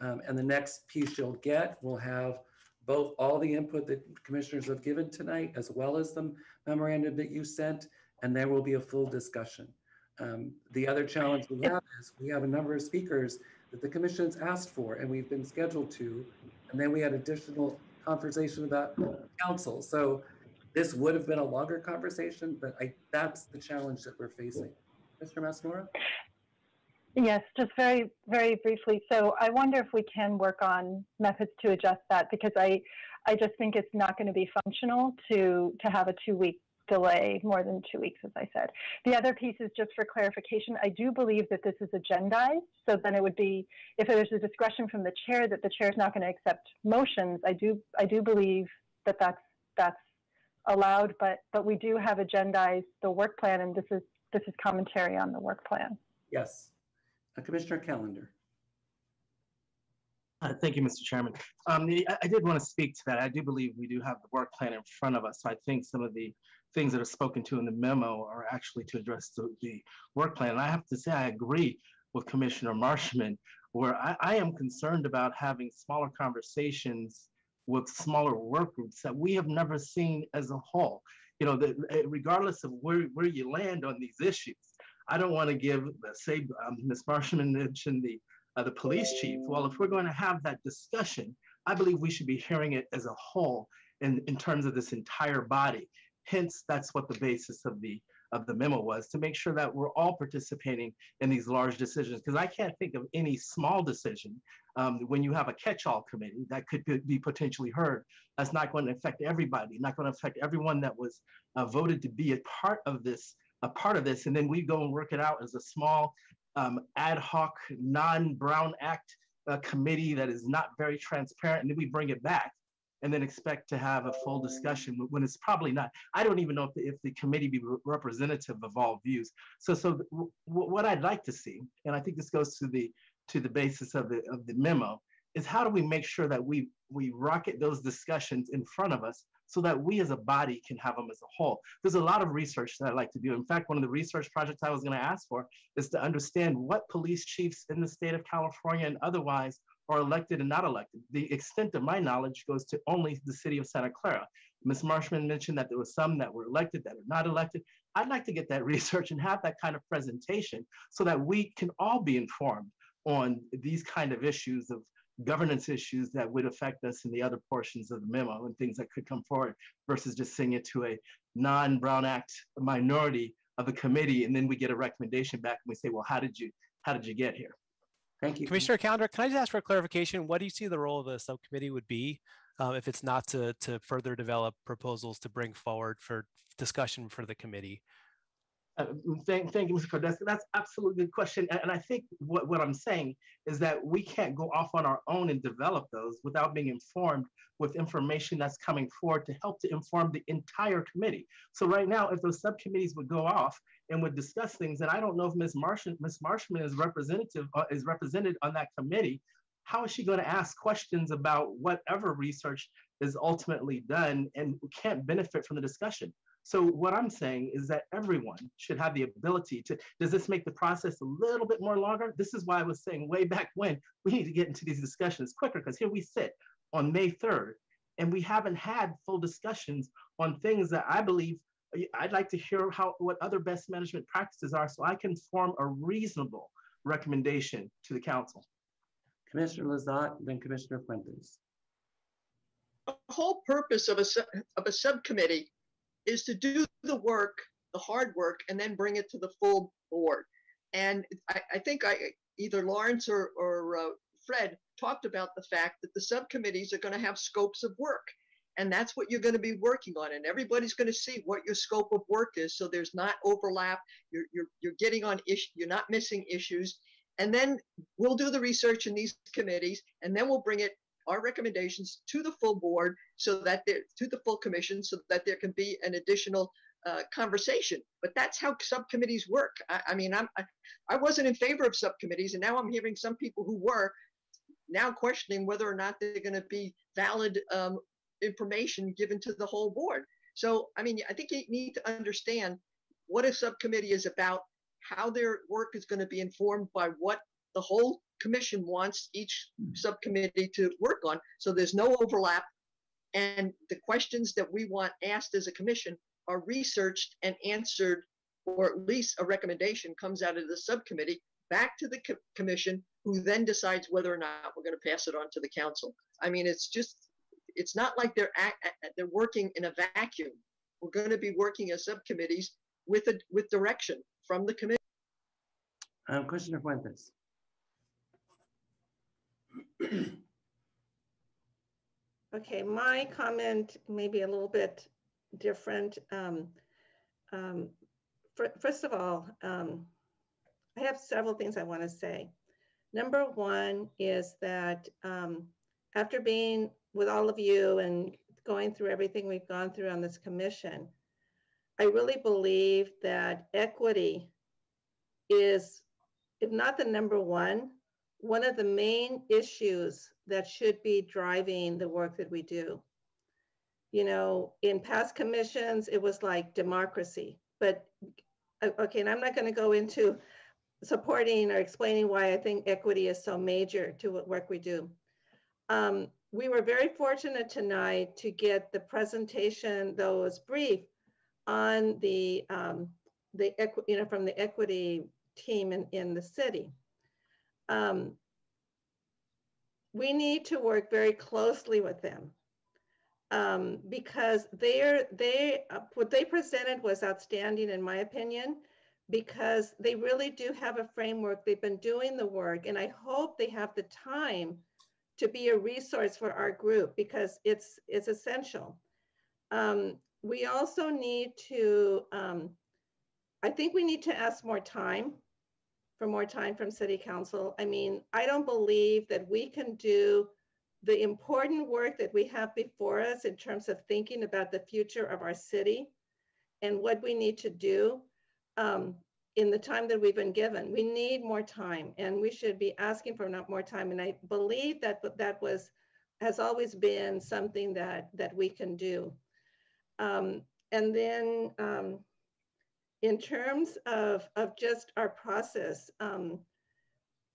Um, and the next piece you'll get will have both all the input that commissioners have given tonight, as well as the memorandum that you sent, and there will be a full discussion. Um, the other challenge we have is we have a number of speakers that the commission's asked for and we've been scheduled to, and then we had additional conversation about council. So this would have been a longer conversation, but I, that's the challenge that we're facing. Mr. Matsumura? Yes, just very, very briefly. So I wonder if we can work on methods to adjust that because I, I just think it's not going to be functional to to have a two week delay more than two weeks, as I said. The other piece is just for clarification. I do believe that this is agendized, so then it would be if there's a discretion from the chair that the chair is not going to accept motions. I do I do believe that that's that's allowed, but but we do have agendized the work plan, and this is this is commentary on the work plan. Yes, uh, Commissioner Calendar. Uh, thank you, Mr. Chairman. Um, I, I, did want to speak to that. I do believe we do have the work plan in front of us. So I think some of the things that are spoken to in the memo are actually to address the, the work plan. And I have to say, I agree with Commissioner Marshman, where I, I am concerned about having smaller conversations with smaller work groups that we have never seen as a whole. You know, eh, regardless of where, where you land on these issues, I don't want to give, say, um, Ms. Marshman *laughs* mentioned the, uh, the police chief. Well, if we're going to have that discussion, I believe we should be hearing it as a whole in, in terms of this entire body. Hence, that's what the basis of the of the memo was to make sure that we're all participating in these large decisions. Because I can't think of any small decision um, when you have a catch-all committee that could be potentially heard. That's not going to affect everybody, not going to affect everyone that was uh, voted to be a part of this, a part of this, and then we go and work it out as a small um, ad hoc, non-Brown Act uh, committee that is not very transparent, and then we bring it back and then expect to have a full discussion when it's probably not. I don't even know if the, if the committee be representative of all views. So, so what I'd like to see, and I think this goes to the to the basis of the of the memo, is how do we make sure that we we rocket those discussions in front of us so that we as a body can have them as a whole. There's a lot of research that I'd like to do. In fact, one of the research projects I was going to ask for is to understand what police chiefs in the state of California and otherwise are elected and not elected. The extent of my knowledge goes to only the city of Santa Clara. Ms. Marshman mentioned that there were some that were elected that are not elected. I'd like to get that *laughs* research and have that kind of presentation so that we can all be informed on these kind of issues of governance issues that would affect us in the other portions of the memo and things that could come forward versus just saying it to a non-Brown Act minority of the committee and then we get a recommendation back and we say, well, how did you how did you get here? Thank you. Commissioner Calendar, can I just ask for clarification? What do you see the role of the subcommittee would be um, if it's not to, to further develop proposals to bring forward for discussion for the committee? Uh, thank, thank you, Mr. Cordes. That's absolutely good question. And, and, I think what, what I'm saying is that we can't go off on our own and develop those without being informed with information that's coming forward to help to inform the entire committee. So right now, if those subcommittees would go off and would discuss things, and I don't know if Ms. Marshman, Ms. Marshman is representative uh, is represented on that committee, how is she going to ask questions about whatever research is ultimately done and can't benefit from the discussion? So what I'm saying is that everyone should have the ability to, does this make the process a little bit more longer? This is why I was saying way back when, we need to get into these discussions quicker because here we sit on May 3rd and we haven't had full discussions on things that I believe I'd like to hear how what other best management practices are so I can form a reasonable recommendation to the council. Commissioner Lizotte, then Commissioner Fuentes. The whole purpose of a, of a subcommittee is to do the work, the hard work, and then bring it to the full board. And I, I think I either Lawrence or, or uh, Fred talked about the fact that the subcommittees are going to have scopes of work. And that's what you're going to be working on. And everybody's going to see what your scope of work is. So there's not overlap. You're, you're, you're getting on issue. You're not missing issues. And then we'll do the research in these committees and then we'll bring it our recommendations to the full board so that there, to the full commission so that there can be an additional uh, conversation. But that's how subcommittees work. I, I mean, I'm, I, I wasn't in favor of subcommittees, and now I'm hearing some people who were now questioning whether or not they're going to be valid um, information given to the whole board. So, I mean, I think you need to understand what a subcommittee is about, how their work is going to be informed by what the whole commission wants each hmm. subcommittee to work on. So there's no overlap. And the questions that we want asked as a commission are researched and answered, or at least a recommendation comes out of the subcommittee back to the co commission, who then decides whether or not we're going to pass it on to the council. I mean, it's just, it's not like they're they're working in a vacuum. We're going to be working as subcommittees with a with direction from the committee. Um, Commissioner *clears throat* Fuentes. okay, my comment may be a little bit different. Um, um, for, first of all, um, I have several things I want to say. Number one is that um, after being with all of you and going through everything we've gone through on this commission, I really believe that equity is, if not the number one, one of the main issues that should be driving the work that we do. You know, in past commissions, it was like democracy, but uh, okay, and I'm not going to go into supporting or explaining why I think equity is so major to what work we do. Um, we were very fortunate tonight to get the presentation, though it was brief, on the um, the you know from the equity team in, in the city. Um, we need to work very closely with them um, because they're they uh, what they presented was outstanding in my opinion because they really do have a framework. They've been doing the work and i hope they have the time to be a resource for our group because it's it's essential um, we also need to um, i think we need to ask more time for more time from city council. I mean, I don't believe that we can do the important work that we have before us in terms of thinking about the future of our city and what we need to do um, in the time that we've been given. We need more time and we should be asking for not more time. And I believe that that was, has always been something that, that we can do. Um, and then um, in terms of, of just our process, um,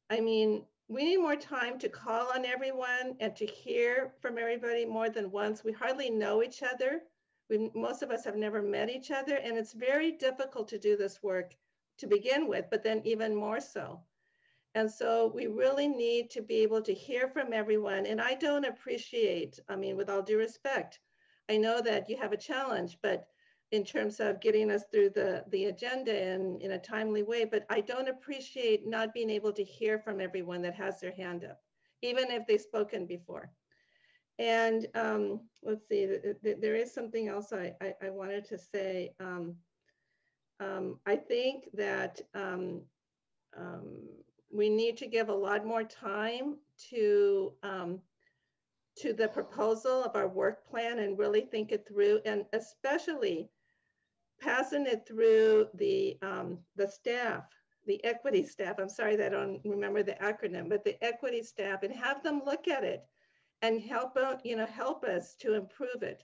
I mean, we need more time to call on everyone and to hear from everybody more than once. We hardly know each other. We, most of us have never met each other, and it's very difficult to do this work to begin with, but then even more so. And so we really need to be able to hear from everyone. And I don't appreciate, I mean, with all due respect, I know that you have a challenge, but in terms of getting us through the, the agenda in, in a timely way, but I don't appreciate not being able to hear from everyone that has their hand up, even if they've spoken before. And um, let's see, th th there is something else I, I, I wanted to say. Um, um, I think that um, um, we need to give a lot more time to um, to the proposal of our work plan and really think it through, and especially passing it through the um, the staff, the equity staff. I'm sorry that I don't remember the acronym, but the equity staff, and have them look at it and help out, you know, help us to improve it.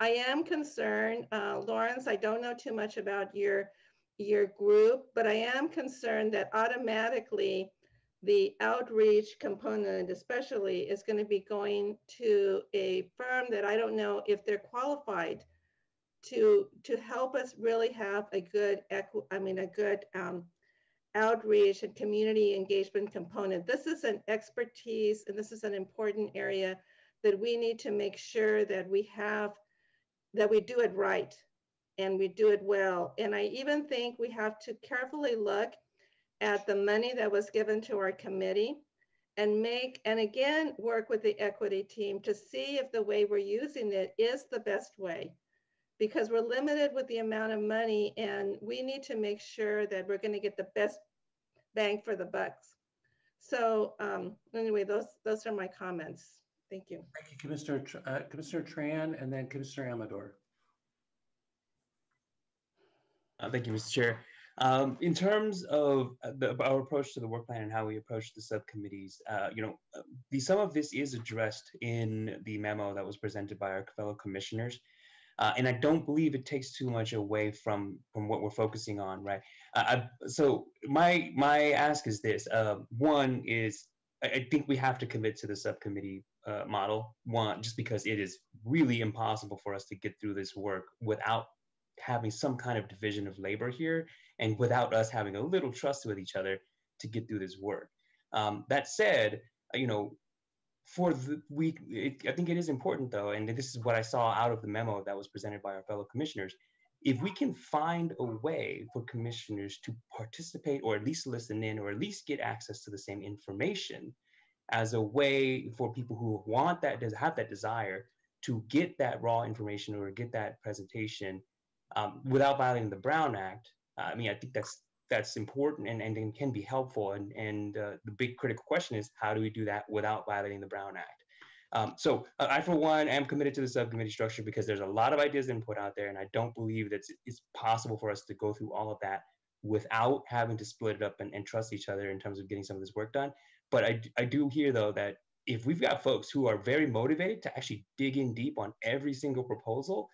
I am concerned, uh, Lawrence, I don't know too much about your, your group, but I am concerned that automatically the outreach component especially is going to be going to a firm that I don't know if they're qualified to to help us really have a good I mean a good um, outreach and community engagement component. This is an expertise and this is an important area that we need to make sure that we have that we do it right and we do it well. And I even think we have to carefully look at the money that was given to our committee and make, and again, work with the equity team to see if the way we're using it is the best way because we're limited with the amount of money and we need to make sure that we're going to get the best bang for the bucks. So um, anyway, those those are my comments. Thank you. Thank you, Commissioner, uh, Commissioner Tran, and then Commissioner Amador. Uh, thank you, Mr. Chair. Um, in terms of uh, the, our approach to the work plan and how we approach the subcommittees, uh, you know, uh, the, some of this is addressed in the memo that was presented by our fellow commissioners. Uh, and I don't believe it takes too much away from from what we're focusing on, right? Uh, I, so my my ask is this: uh, one is I, I, think we have to commit to the subcommittee uh, model. One, just because it is really impossible for us to get through this work without having some kind of division of labor here, and without us having a little trust with each other to get through this work. Um, that said, you know, for the we i think it is important though and this is what i saw out of the memo that was presented by our fellow commissioners if we can find a way for commissioners to participate or at least listen in or at least get access to the same information as a way for people who want that have that desire to get that raw information or get that presentation um, without violating the brown act i mean i think that's that's important and, and, can be helpful. And, and uh, the big critical question is how do we do that without violating the Brown Act? Um, so uh, I, for one, am committed to the subcommittee structure because there's a lot of ideas and put out there, and I don't believe that it's, it's, possible for us to go through all of that without having to split it up and, and trust each other in terms of getting some of this work done. But I, I do hear, though, that if we've got folks who are very motivated to actually dig in deep on every single proposal,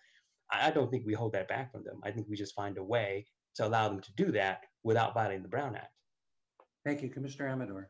I don't think we hold that back from them. I think we just find a way to allow them to do that without violating the Brown Act. Thank you, Commissioner Amador.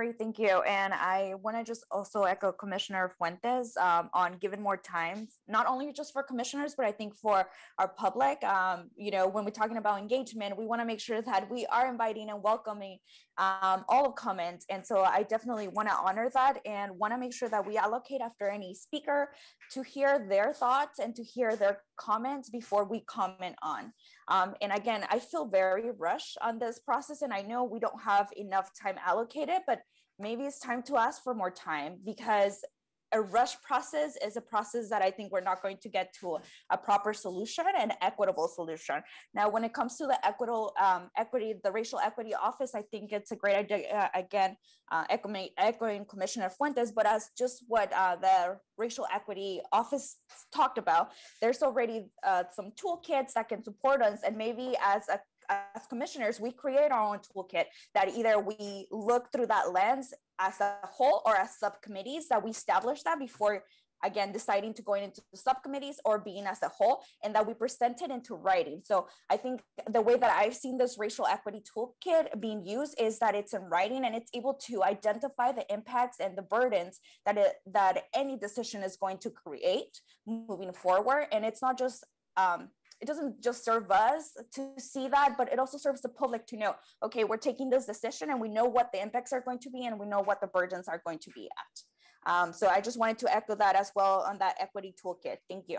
Great, thank you. And I want to just also echo Commissioner Fuentes um, on giving more time, not only just for commissioners, but I think for our public. Um, you know, when we're talking about engagement, we want to make sure that we are inviting and welcoming um, all of comments. And so I definitely want to honor that and want to make sure that we allocate after any speaker to hear their thoughts and to hear their comments before we comment on. Um, and again, I feel very rushed on this process, and I know we don't have enough time allocated, but maybe it's time to ask for more time because a rush process is a process that I think we're not going to get to a, proper solution and equitable solution. Now, when it comes to the equitable um, equity, the racial equity office, I think it's a great idea. Uh, again, uh, echoing, echoing Commissioner Fuentes, but as just what uh, the racial equity office talked about, there's already uh, some toolkits that can support us, and maybe as a as commissioners, we create our own toolkit that either we look through that lens as a whole or as subcommittees that we establish that before again deciding to go into subcommittees or being as a whole and that we present it into writing. So i think the way that i've seen this racial equity toolkit being used is that it's in writing and it's able to identify the impacts and the burdens that it that any decision is going to create moving forward. And it's not just um, it doesn't just serve us to see that, but it also serves the public to know, okay, we're taking this decision and we know what the impacts are going to be and we know what the burdens are going to be at. Um, so I just wanted to echo that as well on that equity toolkit. Thank you.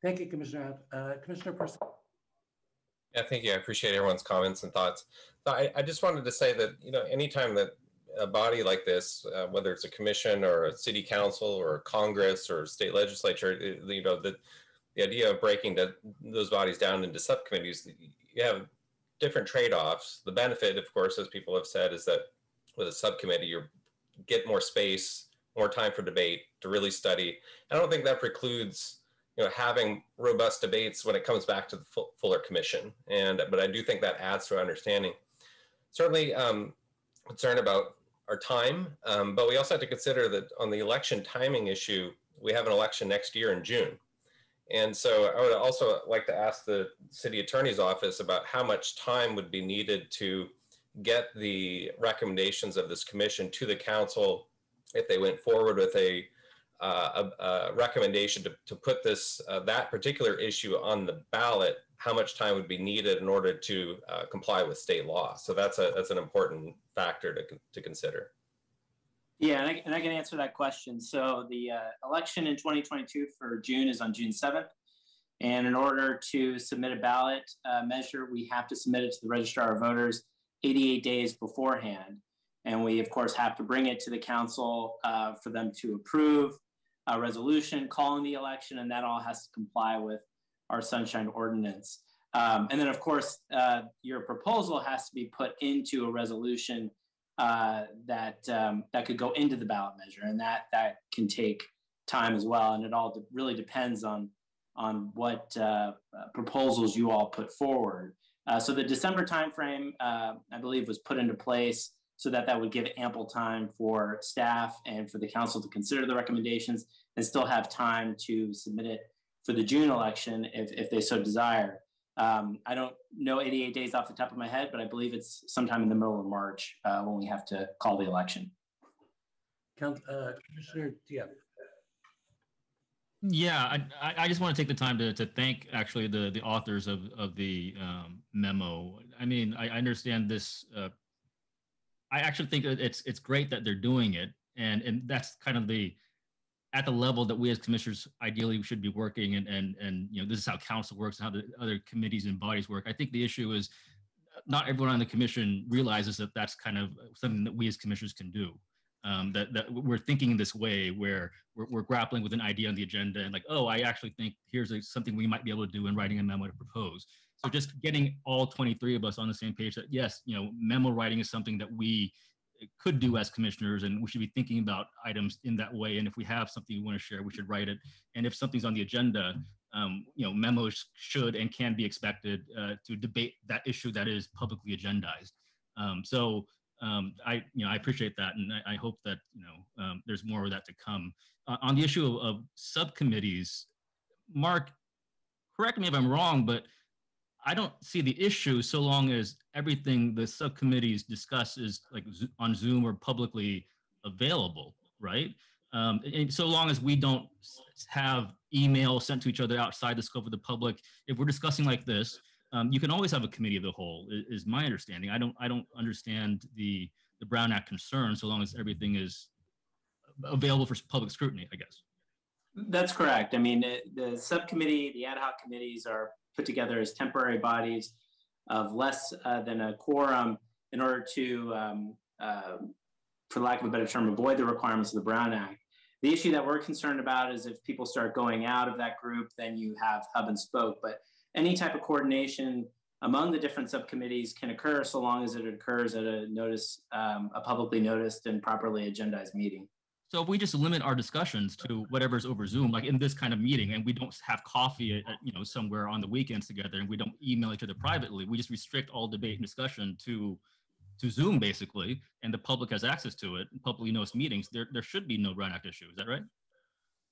Thank you, Commissioner. Uh, Commissioner Percival. Yeah, thank you. I appreciate everyone's comments and thoughts. I, I just wanted to say that, you know, anytime that a body like this, uh, whether it's a commission or a city council or Congress or state legislature, you know, that the idea of breaking the, those bodies down into subcommittees, you have different trade-offs. The benefit, of course, as people have said, is that with a subcommittee, you get more space, more time for debate to really study. And I don't think that precludes you know having robust debates when it comes back to the fuller commission. And but I do think that adds to our understanding. Certainly um, concerned about our time, um, but we also have to consider that on the election timing issue, we have an election next year in June. And so I would also like to ask the city attorney's office about how much time would be needed to get the recommendations of this commission to the council if they went forward with a, uh, a, a recommendation to, to put this uh, that particular issue on the ballot how much time would be needed in order to uh, comply with state law. So that's a that's an important factor to, to consider yeah, and I, and I can answer that question. So the uh, election in 2022 for June is on June 7th. And in order to submit a ballot uh, measure, we have to submit it to the registrar of voters 88 days beforehand. And we, of course, have to bring it to the council uh, for them to approve a resolution calling the election, and that all has to comply with our sunshine ordinance. Um, and then, of course, uh, your proposal has to be put into a resolution uh, that um, that could go into the ballot measure, and that that can take time as well. And it all de- really depends on on what uh, proposals you all put forward. Uh, so the December timeframe, uh, I believe, was put into place so that that would give ample time for staff and for the council to consider the recommendations and still have time to submit it for the June election if, if they so desire. Um, I don't know 88 days off the top of my head, but I believe it's sometime in the middle of March uh, when we have to call the election. Count, uh, Commissioner Diep. Yeah, I, I just want to take the time to, to thank actually the, the authors of, of the um, memo. I mean, I, understand this. Uh, I actually think it's it's great that they're doing it, and and that's kind of the at the level that we as commissioners ideally should be working and and and you know this is how council works and how the other committees and bodies work. I think the issue is not everyone on the commission realizes that that's kind of something that we as commissioners can do. Um, that, that we're thinking in this way where we're, we're, grappling with an idea on the agenda and like oh i actually think here's a, something we might be able to do in writing a memo to propose. So just getting all 23 of us on the same page that yes you know memo writing is something that we could do as commissioners and we should be thinking about items in that way. And if we have something we want to share we should write it. And if something's on the agenda um, you know memos should and can be expected uh, to debate that issue that is publicly agendized. Um, so um, I you know I appreciate that and I, I hope that you know um, there's more of that to come. Uh, on the issue of, of subcommittees Mark correct me if I'm wrong but I don't see the issue so long as everything the subcommittees discuss is like on Zoom or publicly available, right? Um, and so long as we don't have email sent to each other outside the scope of the public, if we're discussing like this, um, you can always have a committee of the whole. Is, my understanding. I don't. I don't understand the the Brown Act concern so long as everything is available for public scrutiny. I guess. That's correct. I mean, the subcommittee, the ad hoc committees are put together as temporary bodies of less uh, than a quorum in order to, um, uh, for lack of a better term, avoid the requirements of the Brown Act. The issue that we're concerned about is if people start going out of that group, then you have hub and spoke. But any type of coordination among the different subcommittees can occur so long as it occurs at a notice, um, a publicly noticed and properly agendized meeting. So if we just limit our discussions to whatever's over Zoom, like in this kind of meeting, and we don't have coffee, at, you know, somewhere on the weekends together, and we don't email each other privately, we just restrict all debate and discussion to to Zoom basically, and the public has access to it, publicly knows meetings. There there should be no Brown Act issue. Is that right?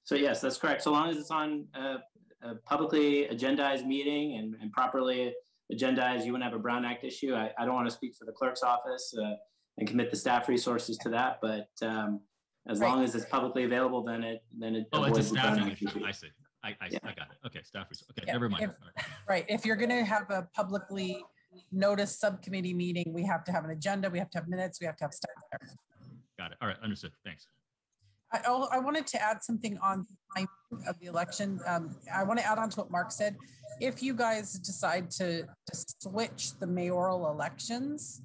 So yes, that's correct. So long as it's on a, a publicly agendized meeting and, and properly agendized, you wouldn't have a Brown Act issue. I, I don't want to speak for the clerk's office uh, and commit the staff resources to that, but um, as Right. long as it's publicly available, then it then it Oh, it's a avoids the Brown staffing issue. I see. I, I, I got it. Okay, staff. res- Okay, Yeah, never mind. if- Right, if you're gonna have a publicly noticed subcommittee meeting, we have to have an agenda, we have to have minutes, we have to have staff there. Got it. All right, understood. Thanks. I, oh, I wanted to add something on the timing of the election. Um, I want to add on to what Mark said. If you guys decide to, to switch the mayoral elections,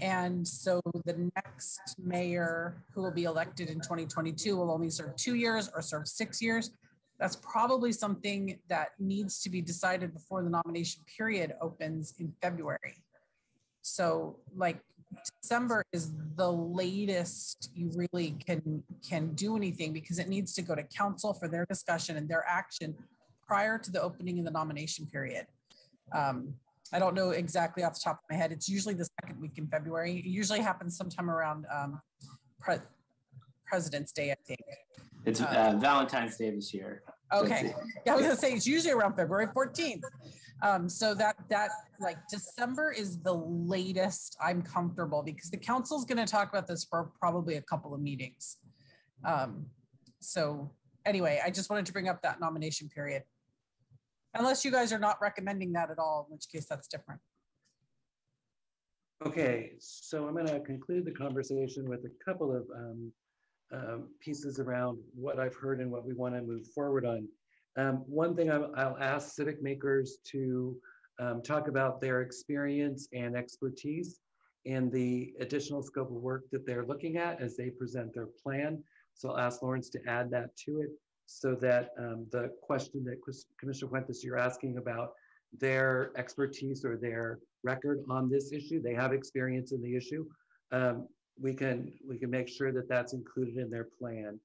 and so the next mayor who will be elected in 2022 will only serve two years or serve six years, that's probably something that needs to be decided before the nomination period opens in February. So like December is the latest you really can can do anything because it needs to go to council for their discussion and their action prior to the opening of the nomination period. Um, I don't know exactly off the top of my head. It's usually the second week in February. It usually happens sometime around um, pre- President's Day, I think. It's Uh, uh, Valentine's Day this year. Okay, *laughs* yeah, I was gonna say it's usually around February fourteenth. Um, so that that like December is the latest I'm comfortable because the council's gonna talk about this for probably a couple of meetings. Um, so anyway, I just wanted to bring up that nomination period. Unless you guys are not recommending that at all, in which case that's different. Okay, so I'm going to conclude the conversation with a couple of um, um, pieces around what I've heard and what we want to move forward on. Um, one thing I'll, I'll ask CivicMakers to um, talk about their experience and expertise and the additional scope of work that they're looking at as they present their plan. So I'll ask Lawrence to add that to it so that um, the question that Commissioner Fuentes, you're asking about their expertise or their record on this issue, they have experience in the issue. Um, we can we can make sure that that's included in their plan.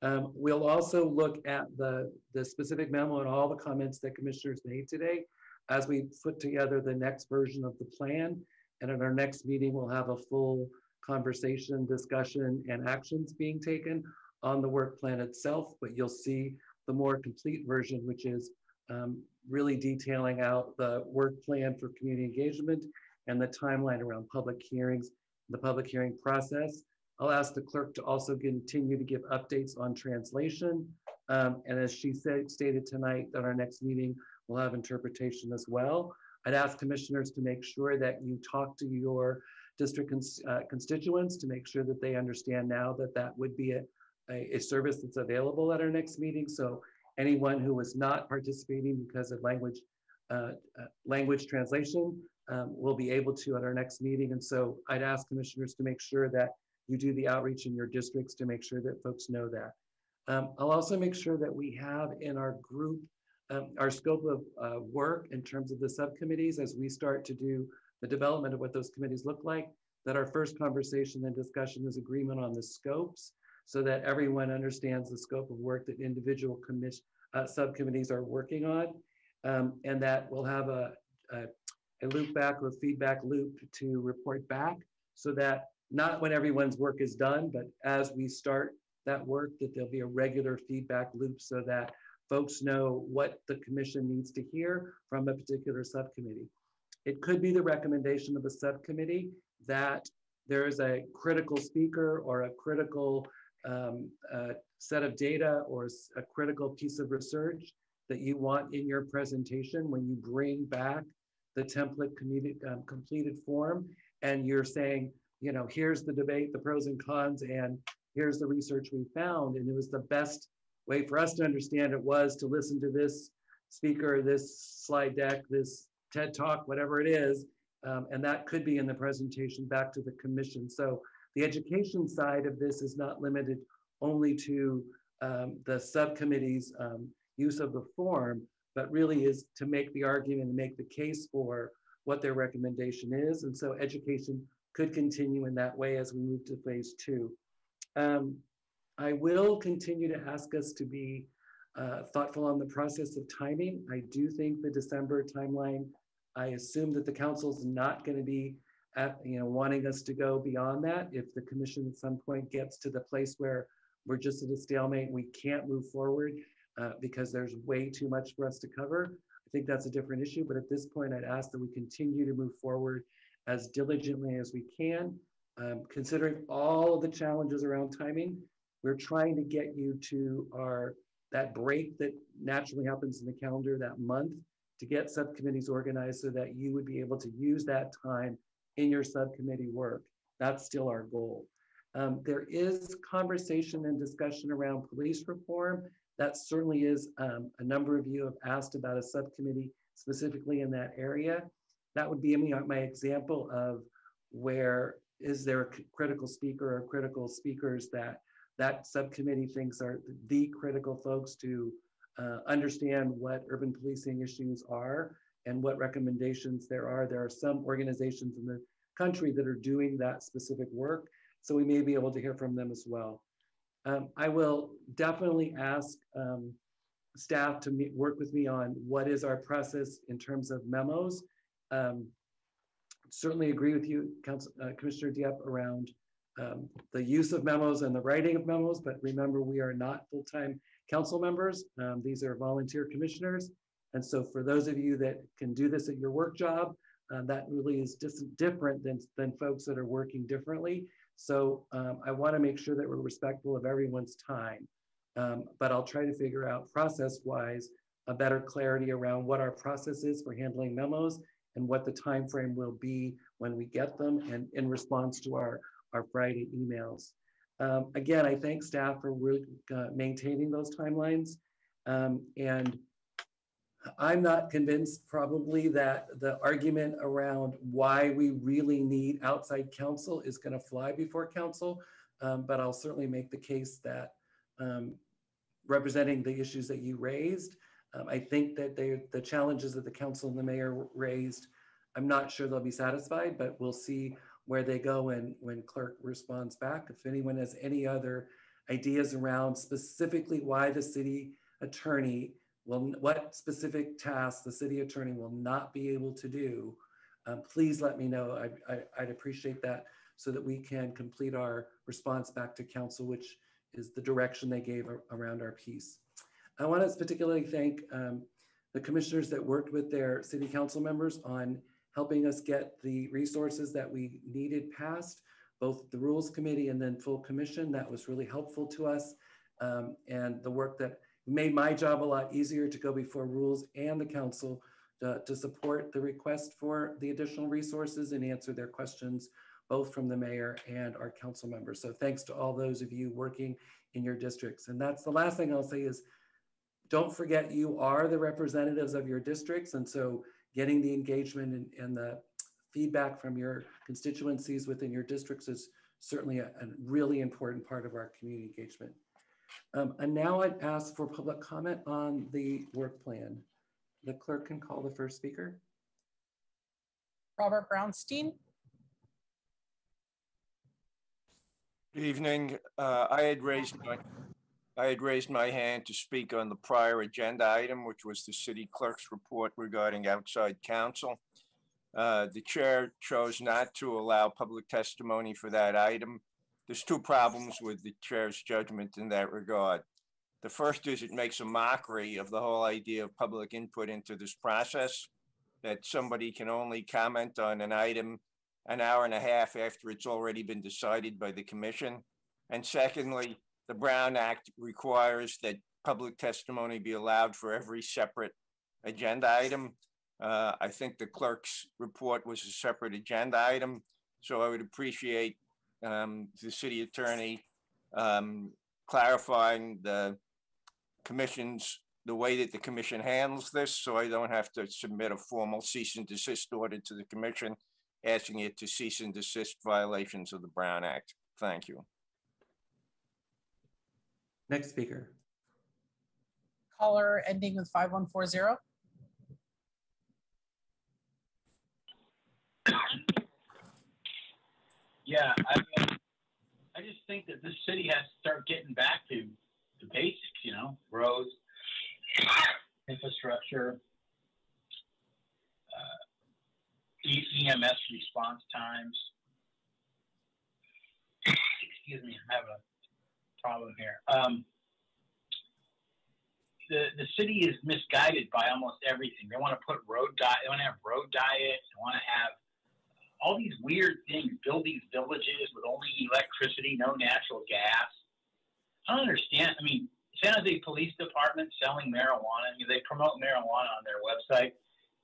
Um, we'll also look at the the specific memo and all the comments that commissioners made today as we put together the next version of the plan. And at our next meeting, we'll have a full conversation, discussion, and actions being taken on the work plan itself. But you'll see the more complete version, which is um, really detailing out the work plan for community engagement and the timeline around public hearings, the public hearing process. I'll ask the clerk to also continue to give updates on translation. Um, and as she said, stated tonight, at our next meeting, we'll have interpretation as well. I'd ask commissioners to make sure that you talk to your district cons uh, constituents to make sure that they understand now that that would be a, a, a service that's available at our next meeting. So anyone who was not participating because of language uh, uh, language translation um, will be able to at our next meeting. And so I'd ask commissioners to make sure that you do the outreach in your districts to make sure that folks know that. Um, I'll also make sure that we have in our group um, our scope of uh, work in terms of the subcommittees as we start to do the development of what those committees look like, that our first conversation and discussion is agreement on the scopes so that everyone understands the scope of work that individual commission, uh, subcommittees are working on. Um, and that we'll have a, a, a loop back or feedback loop to report back so that not when everyone's work is done, but as we start that work, that there'll be a regular feedback loop so that folks know what the commission needs to hear from a particular subcommittee. It could be the recommendation of a subcommittee that there is a critical speaker or a critical um, uh, set of data or a critical piece of research that you want in your presentation when you bring back the template commu- um, completed form and you're saying, you know, here's the debate, the pros and cons, and here's the research we found. And it was the best way for us to understand it was to listen to this speaker, this slide deck, this TED Talk, whatever it is. Um, and that could be in the presentation back to the commission. So the education side of this is not limited only to um, the subcommittee's um, use of the form, but really is to make the argument and make the case for what their recommendation is. And so education could continue in that way as we move to phase two. Um, I will continue to ask us to be uh, thoughtful on the process of timing. I do think the December timeline, I assume that the council is not going to be at, you know, wanting us to go beyond that. If the commission at some point gets to the place where we're just at a stalemate, we can't move forward uh, because there's way too much for us to cover. I think that's a different issue, but at this point, I'd ask that we continue to move forward as diligently as we can, um, considering all of the challenges around timing. We're trying to get you to our that break that naturally happens in the calendar that month to get subcommittees organized so that you would be able to use that time in your subcommittee work. That's still our goal. Um, there is conversation and discussion around police reform. That certainly is um, a number of you have asked about a subcommittee specifically in that area. That would be my example of where is there a critical speaker or critical speakers that that subcommittee thinks are the critical folks to uh, understand what urban policing issues are and what recommendations there are. There are some organizations in the country that are doing that specific work, so we may be able to hear from them as well. Um, I will definitely ask um, staff to meet, work with me on what is our process in terms of memos. Um, certainly agree with you, Council, uh, Commissioner Diep, around um, the use of memos and the writing of memos, but remember we are not full-time council members. Um, these are volunteer commissioners. And so for those of you that can do this at your work job, uh, that really is just different than, than folks that are working differently. So um, I wanna make sure that we're respectful of everyone's time. Um, but I'll try to figure out process-wise a better clarity around what our process is for handling memos and what the time frame will be when we get them and in response to our our Friday emails. Um, again, I thank staff for uh, maintaining those timelines. Um, and I'm not convinced probably that the argument around why we really need outside counsel is going to fly before council. Um, but I'll certainly make the case that um, representing the issues that you raised, um, I think that they, the challenges that the council and the mayor raised, I'm not sure they'll be satisfied, but we'll see where they go and when clerk responds back. If anyone has any other ideas around specifically why the city attorney will, what specific tasks the city attorney will not be able to do, um, please let me know. I, I, I'd appreciate that so that we can complete our response back to council, which is the direction they gave around our piece. I want to particularly thank um, the commissioners that worked with their city council members on helping us get the resources that we needed passed, both the rules committee and then full commission. That was really helpful to us. Um, and the work that made my job a lot easier to go before rules and the council to, to support the request for the additional resources and answer their questions, both from the mayor and our council members. So thanks to all those of you working in your districts. And that's the last thing I'll say is, don't forget you are the representatives of your districts. And so getting the engagement and, and the feedback from your constituencies within your districts is certainly a, a really important part of our community engagement. Um, and now I'd ask for public comment on the work plan. The clerk can call the first speaker. Robert Brownstein. Good evening. Uh, I had raised my I had raised my hand to speak on the prior agenda item, which was the city clerk's report regarding outside counsel. Uh, the chair chose not to allow public testimony for that item. There's two problems with the chair's judgment in that regard. The first is it makes a mockery of the whole idea of public input into this process, that somebody can only comment on an item an hour and a half after it's already been decided by the commission. And secondly, the Brown Act requires that public testimony be allowed for every separate agenda item. Uh, I think the clerk's report was a separate agenda item, so I would appreciate um, the city attorney um, clarifying the commission's the way that the commission handles this, so I don't have to submit a formal cease and desist order to the commission asking it to cease and desist violations of the Brown Act. Thank you. Next speaker. Caller ending with 5140. *coughs* Yeah, I mean, I just think that this city has to start getting back to the basics, you know, roads, infrastructure, uh, EMS response times. Excuse me, I have a problem here. Um, the the city is misguided by almost everything. They want to put road diet. They want to have road diet. They want to have all these weird things. Build these villages with only electricity, no natural gas. I don't understand. I mean, San Jose Police Department selling marijuana. I mean, they promote marijuana on their website.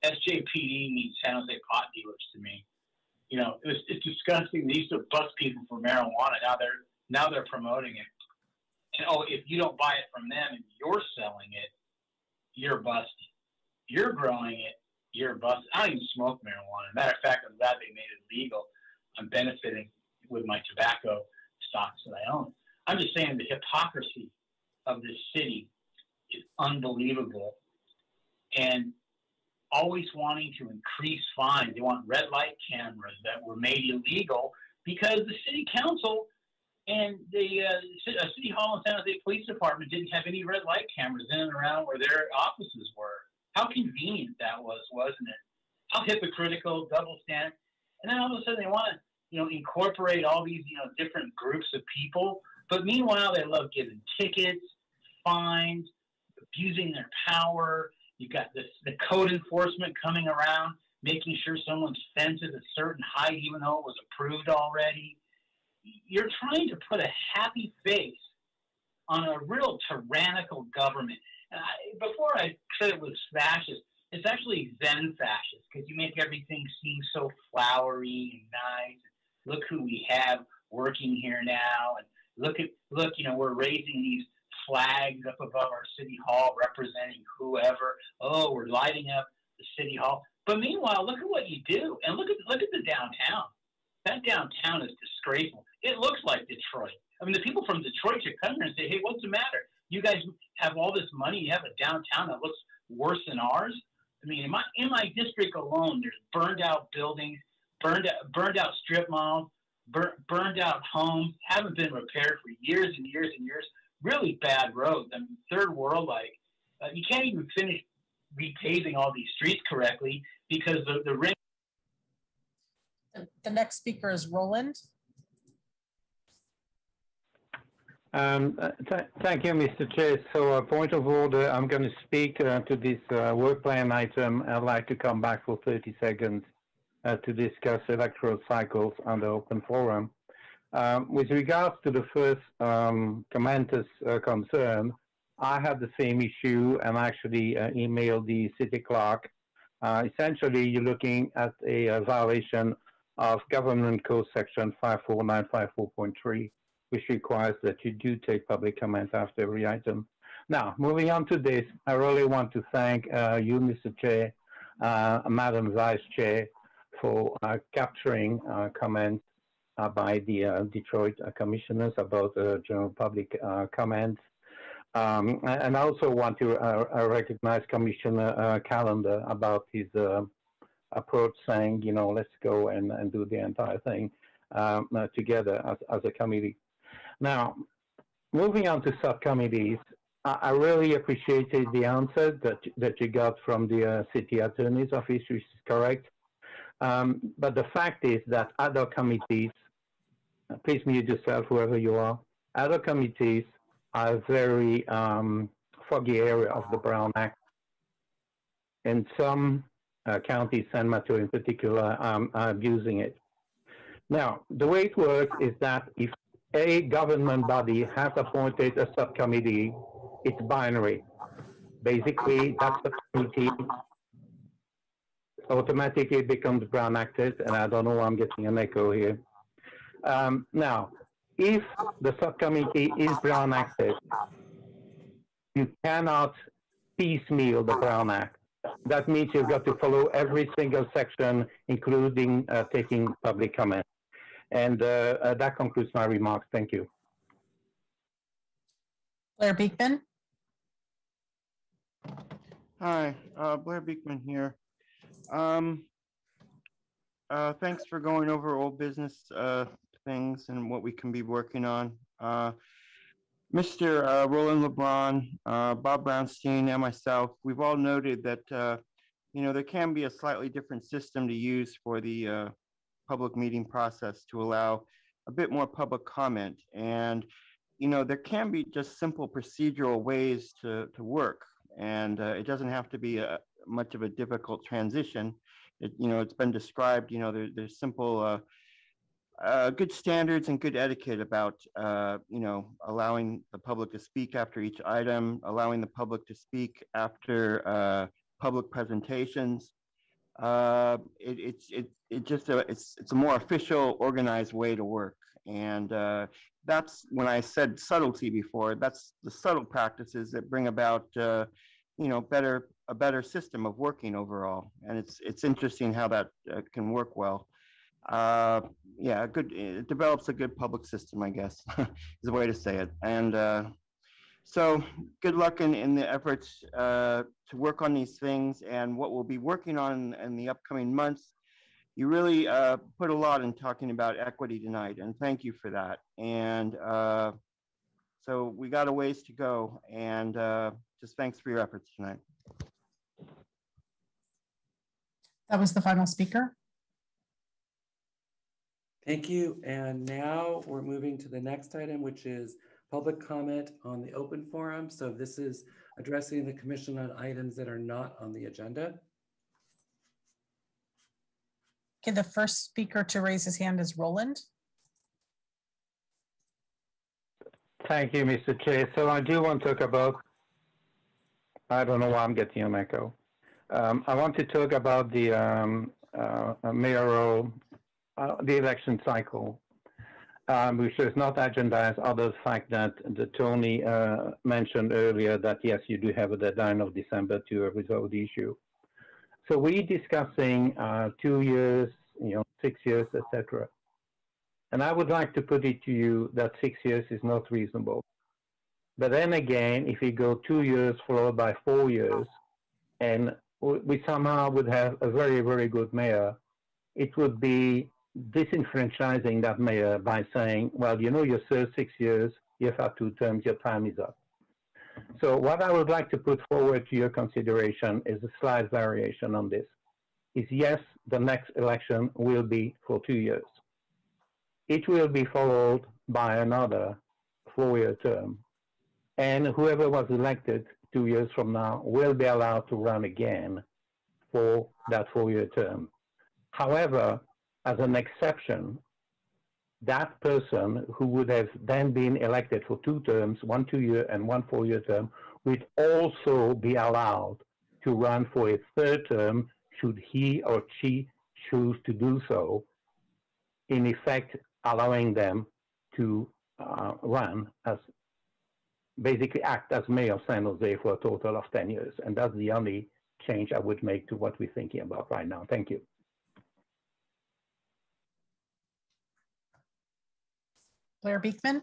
SJPD means San Jose pot dealers to me. You know, it was, it's disgusting. They used to bust people for marijuana. Now they're now they're promoting it. And oh, if you don't buy it from them and you're selling it, you're busted. You're growing it, you're busted. I don't even smoke marijuana. Matter of fact, I'm glad they made it legal. I'm benefiting with my tobacco stocks that I own. I'm just saying the hypocrisy of this city is unbelievable. And always wanting to increase fines. They want red light cameras that were made illegal because the city council and the uh, city hall and San Jose Police Department didn't have any red light cameras in and around where their offices were. How convenient that was, wasn't it? How hypocritical, double standard. And then all of a sudden they want to, you know, incorporate all these, you know, different groups of people. But meanwhile, they love giving tickets, fines, abusing their power. You've got this, the code enforcement coming around, making sure someone's fence is a certain height, even though it was approved already. You're trying to put a happy face on a real tyrannical government. I, before I said it was fascist, it's actually Zen fascist because you make everything seem so flowery and nice. Look who we have working here now, and look at look, you know, we're raising these flags up above our city hall representing whoever. Oh, we're lighting up the city hall. But meanwhile, look at what you do, and look at look at the downtown. That downtown is disgraceful. It looks like Detroit. I mean, the people from Detroit should come here and say, "Hey, what's the matter? You guys have all this money. You have a downtown that looks worse than ours." I mean, in my in my district alone, there's burned out buildings, burned out, burned out strip malls, bur- burned out homes, haven't been repaired for years and years and years. Really bad roads. I mean, third world like. Uh, you can't even finish repaving all these streets correctly because the the ring. The- The next speaker is Roland. Um, uh, th- Thank you, Mr. Chair. So a point of order, I'm going to speak uh, to this uh, work plan item. I'd like to come back for 30 seconds uh, to discuss electoral cycles under open forum. Um, With regards to the first um, commenter's uh, concern, I had the same issue and actually uh, emailed the city clerk. Uh, Essentially, you're looking at a uh, violation of Government Code Section 54954.3 which requires that you do take public comment after every item. Now, moving on to this, I really want to thank uh, you, Mr. Chair, uh, Madam Vice Chair, for uh, capturing uh, comments uh, by the uh, Detroit commissioners about general public comments. Um, and I also want to recognize Commissioner Calendar about his approach saying, you know, let's go and, and do the entire thing um, together as, as a committee. Now, moving on to subcommittees, I, I really appreciated the answer that that you got from the uh, city attorney's office, which is correct. Um, but the fact is that other committees, uh, please mute yourself, whoever you are, other committees are a very um, foggy area of the Brown Act. And some uh, counties, San Mateo in particular, um, are abusing it. Now, the way it works is that if a government body has appointed a subcommittee, it's binary. Basically, that subcommittee automatically becomes Brown acted, and I don't know why I'm getting an echo here. Um, now, if the subcommittee is Brown acted, you cannot piecemeal the Brown Act. That means you've got to follow every single section, including uh, taking public comment. And uh, uh, that concludes my remarks. Thank you. Blair Beekman. Hi, uh, Blair Beekman here. Um, uh, thanks for going over old business uh, things and what we can be working on. Uh, Mr. Uh, Roland Lebrun, uh, Bob Brownstein, and myself, we've all noted that uh, you know there can be a slightly different system to use for the uh, public meeting process to allow a bit more public comment. And you know there can be just simple procedural ways to to work, and uh, it doesn't have to be a much of a difficult transition. It, you know, it's been described. You know, there, there's simple. Uh, uh, good standards and good etiquette about uh, you know allowing the public to speak after each item, allowing the public to speak after uh, public presentations. Uh, it, it's it, it just a, it's it's a more official, organized way to work, and uh, that's when I said subtlety before. That's the subtle practices that bring about uh, you know better a better system of working overall, and it's it's interesting how that can work well uh, yeah, good. It develops a good public system, I guess, *laughs* is the way to say it. And uh, so, good luck in, in the efforts uh, to work on these things. And what we'll be working on in the upcoming months. You really uh, put a lot in talking about equity tonight, and thank you for that. And uh, so we got a ways to go, and uh, just thanks for your efforts tonight. That was the final speaker. Thank you. And now we're moving to the next item, which is public comment on the open forum. So this is addressing the commission on items that are not on the agenda. Okay, the first speaker to raise his hand is Roland. Thank you, Mr. Chair. So I do want to talk about, I don't know why I'm getting an echo. Um, I want to talk about the um, uh, mayoral uh, the election cycle, um, which is not agendized, other fact that the Toni uh, mentioned earlier that yes, you do have a deadline of December to resolve the issue. So we're discussing uh, two years, you know, six years, etc. And I would like to put it to you that six years is not reasonable. But then again, if we go two years followed by four years, and we somehow would have a very, very good mayor, it would be disenfranchising that mayor by saying, well, you know, you served six years, you've two terms, your time is up. So what I would like to put forward to your consideration is a slight variation on this. Is yes, the next election will be for two years. It will be followed by another four-year term. And whoever was elected two years from now will be allowed to run again for that four-year term. However, as an exception, that person who would have then been elected for two terms, one two-year and one four-year term, would also be allowed to run for a third term should he or she choose to do so, in effect allowing them to uh, run as basically act as mayor of San Jose for a total of 10 years. And that's the only change I would make to what we're thinking about right now. Thank you. Blair Beekman.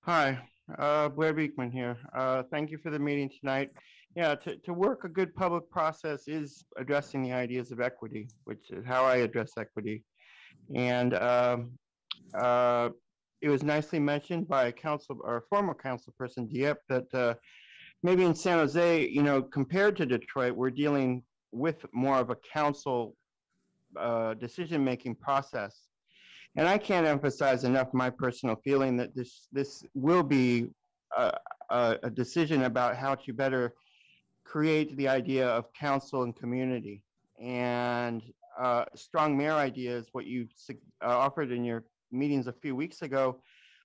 Hi, uh, Blair Beekman here. Uh, thank you for the meeting tonight. Yeah, to, to work a good public process is addressing the ideas of equity, which is how I address equity. And um, uh, it was nicely mentioned by a council or former council person, Diep, that uh, maybe in San Jose, you know, compared to Detroit, we're dealing with more of a council uh, decision-making process and I can't emphasize enough my personal feeling that this this will be a, a, decision about how to better create the idea of council and community. And uh, strong mayor ideas, what you uh, offered in your meetings a few weeks ago,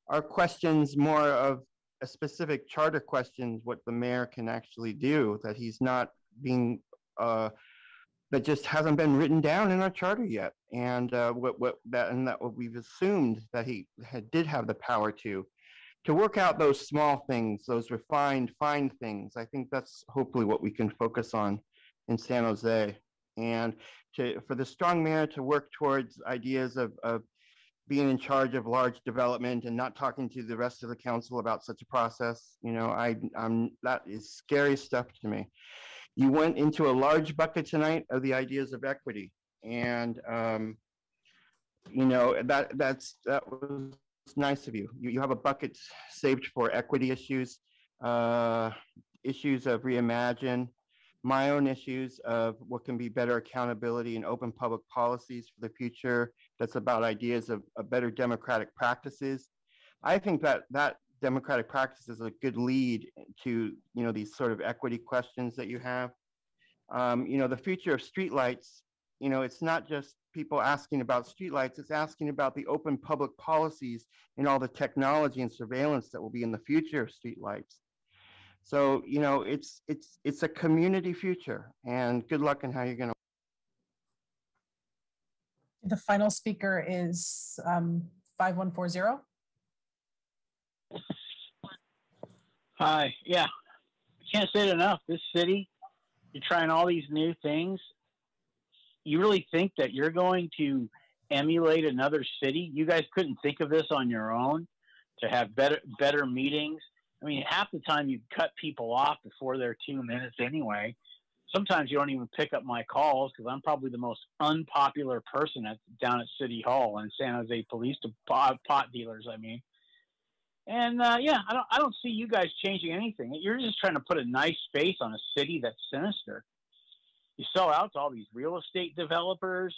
are questions more of a specific charter questions, what the mayor can actually do, that he's not being uh, that just hasn't been written down in our charter yet. And uh, what, what that and that what we've assumed that he had, did have the power to to work out those small things, those refined, fine things. I think that's hopefully what we can focus on in San Jose. And to, for the strong mayor to work towards ideas of, of being in charge of large development and not talking to the rest of the council about such a process. You know, I, I'm, that is scary stuff to me. You went into a large bucket tonight of the ideas of equity and, um, you know, that, that's, that was nice of you. You, you have a bucket saved for equity issues, uh, issues of reimagine, my own issues of what can be better accountability and open public policies for the future. That's about ideas of, of better democratic practices. I think that that democratic practice is a good lead to you know these sort of equity questions that you have. Um, you know, the future of streetlights. You know, it's not just people asking about streetlights. It's asking about the open public policies and all the technology and surveillance that will be in the future of streetlights. So, you know, it's it's it's a community future and good luck in how you're gonna The final speaker is um, 5140. Hi, yeah. I can't say it enough. This city, you're trying all these new things. You really think that you're going to emulate another city? You guys couldn't think of this on your own to have better better meetings. I mean, half the time you cut people off before their two minutes anyway. Sometimes you don't even pick up my calls because I'm probably the most unpopular person at down at City Hall and San Jose Police to pot, pot dealers. I mean, and uh, yeah, I don't I don't see you guys changing anything. You're just trying to put a nice face on a city that's sinister. You sell out to all these real estate developers.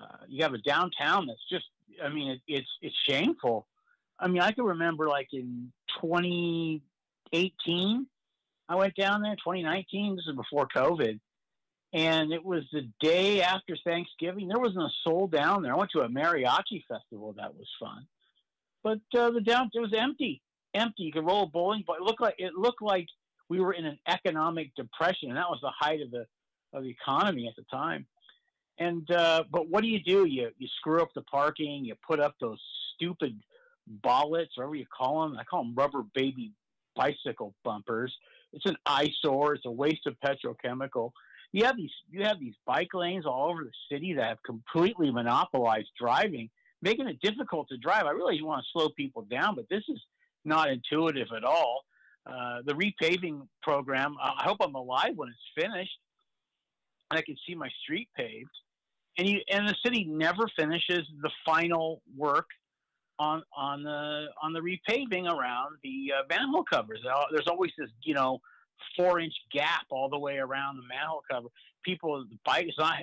Uh, you have a downtown that's just I mean it, it's it's shameful. I mean I can remember like in 2018 I went down there 2019 this is before COVID and it was the day after Thanksgiving there wasn't a soul down there. I went to a mariachi festival that was fun but uh, the down it was empty, empty. You could roll a bowling, ball. it looked like it looked like we were in an economic depression, and that was the height of the of the economy at the time. And uh, but what do you do? You you screw up the parking. You put up those stupid bollets, whatever you call them. I call them rubber baby bicycle bumpers. It's an eyesore. It's a waste of petrochemical. You have these you have these bike lanes all over the city that have completely monopolized driving making it difficult to drive. I really want to slow people down, but this is not intuitive at all. Uh, the repaving program, I hope I'm alive when it's finished and I can see my street paved. And you and the city never finishes the final work on on the on the repaving around the uh, manhole covers. There's always this, you know, four inch gap all the way around the manhole cover people bike it's not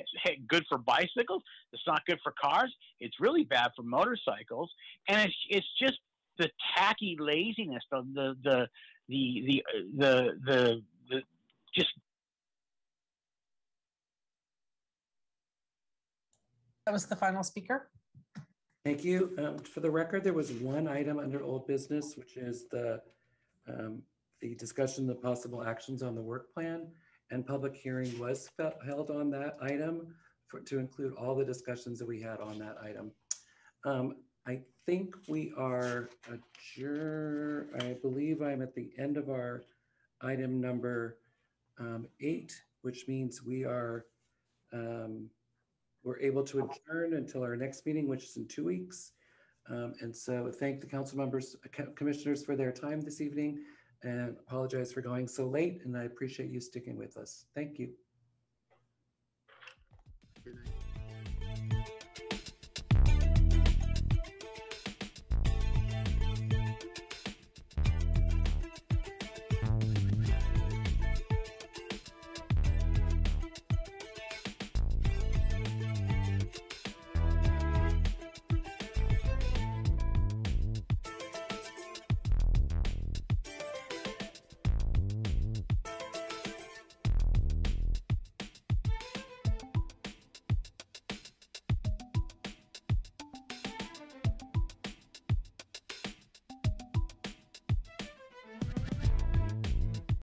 good for bicycles it's not good for cars it's really bad for motorcycles and it's it's just the tacky laziness of the the the the the the, the just That was the final speaker. Thank you. Um, for the record, there was one item under old business, which is the um, the discussion of possible actions on the work plan and public hearing was held on that item for, to include all the discussions that we had on that item. Um, I think we are adjourned. I believe I'm at the end of our item number um, eight, which means we are um, we're able to adjourn until our next meeting, which is in two weeks. Um, and so thank the council members, commissioners for their time this evening and apologize for going so late. And I appreciate you sticking with us. Thank you.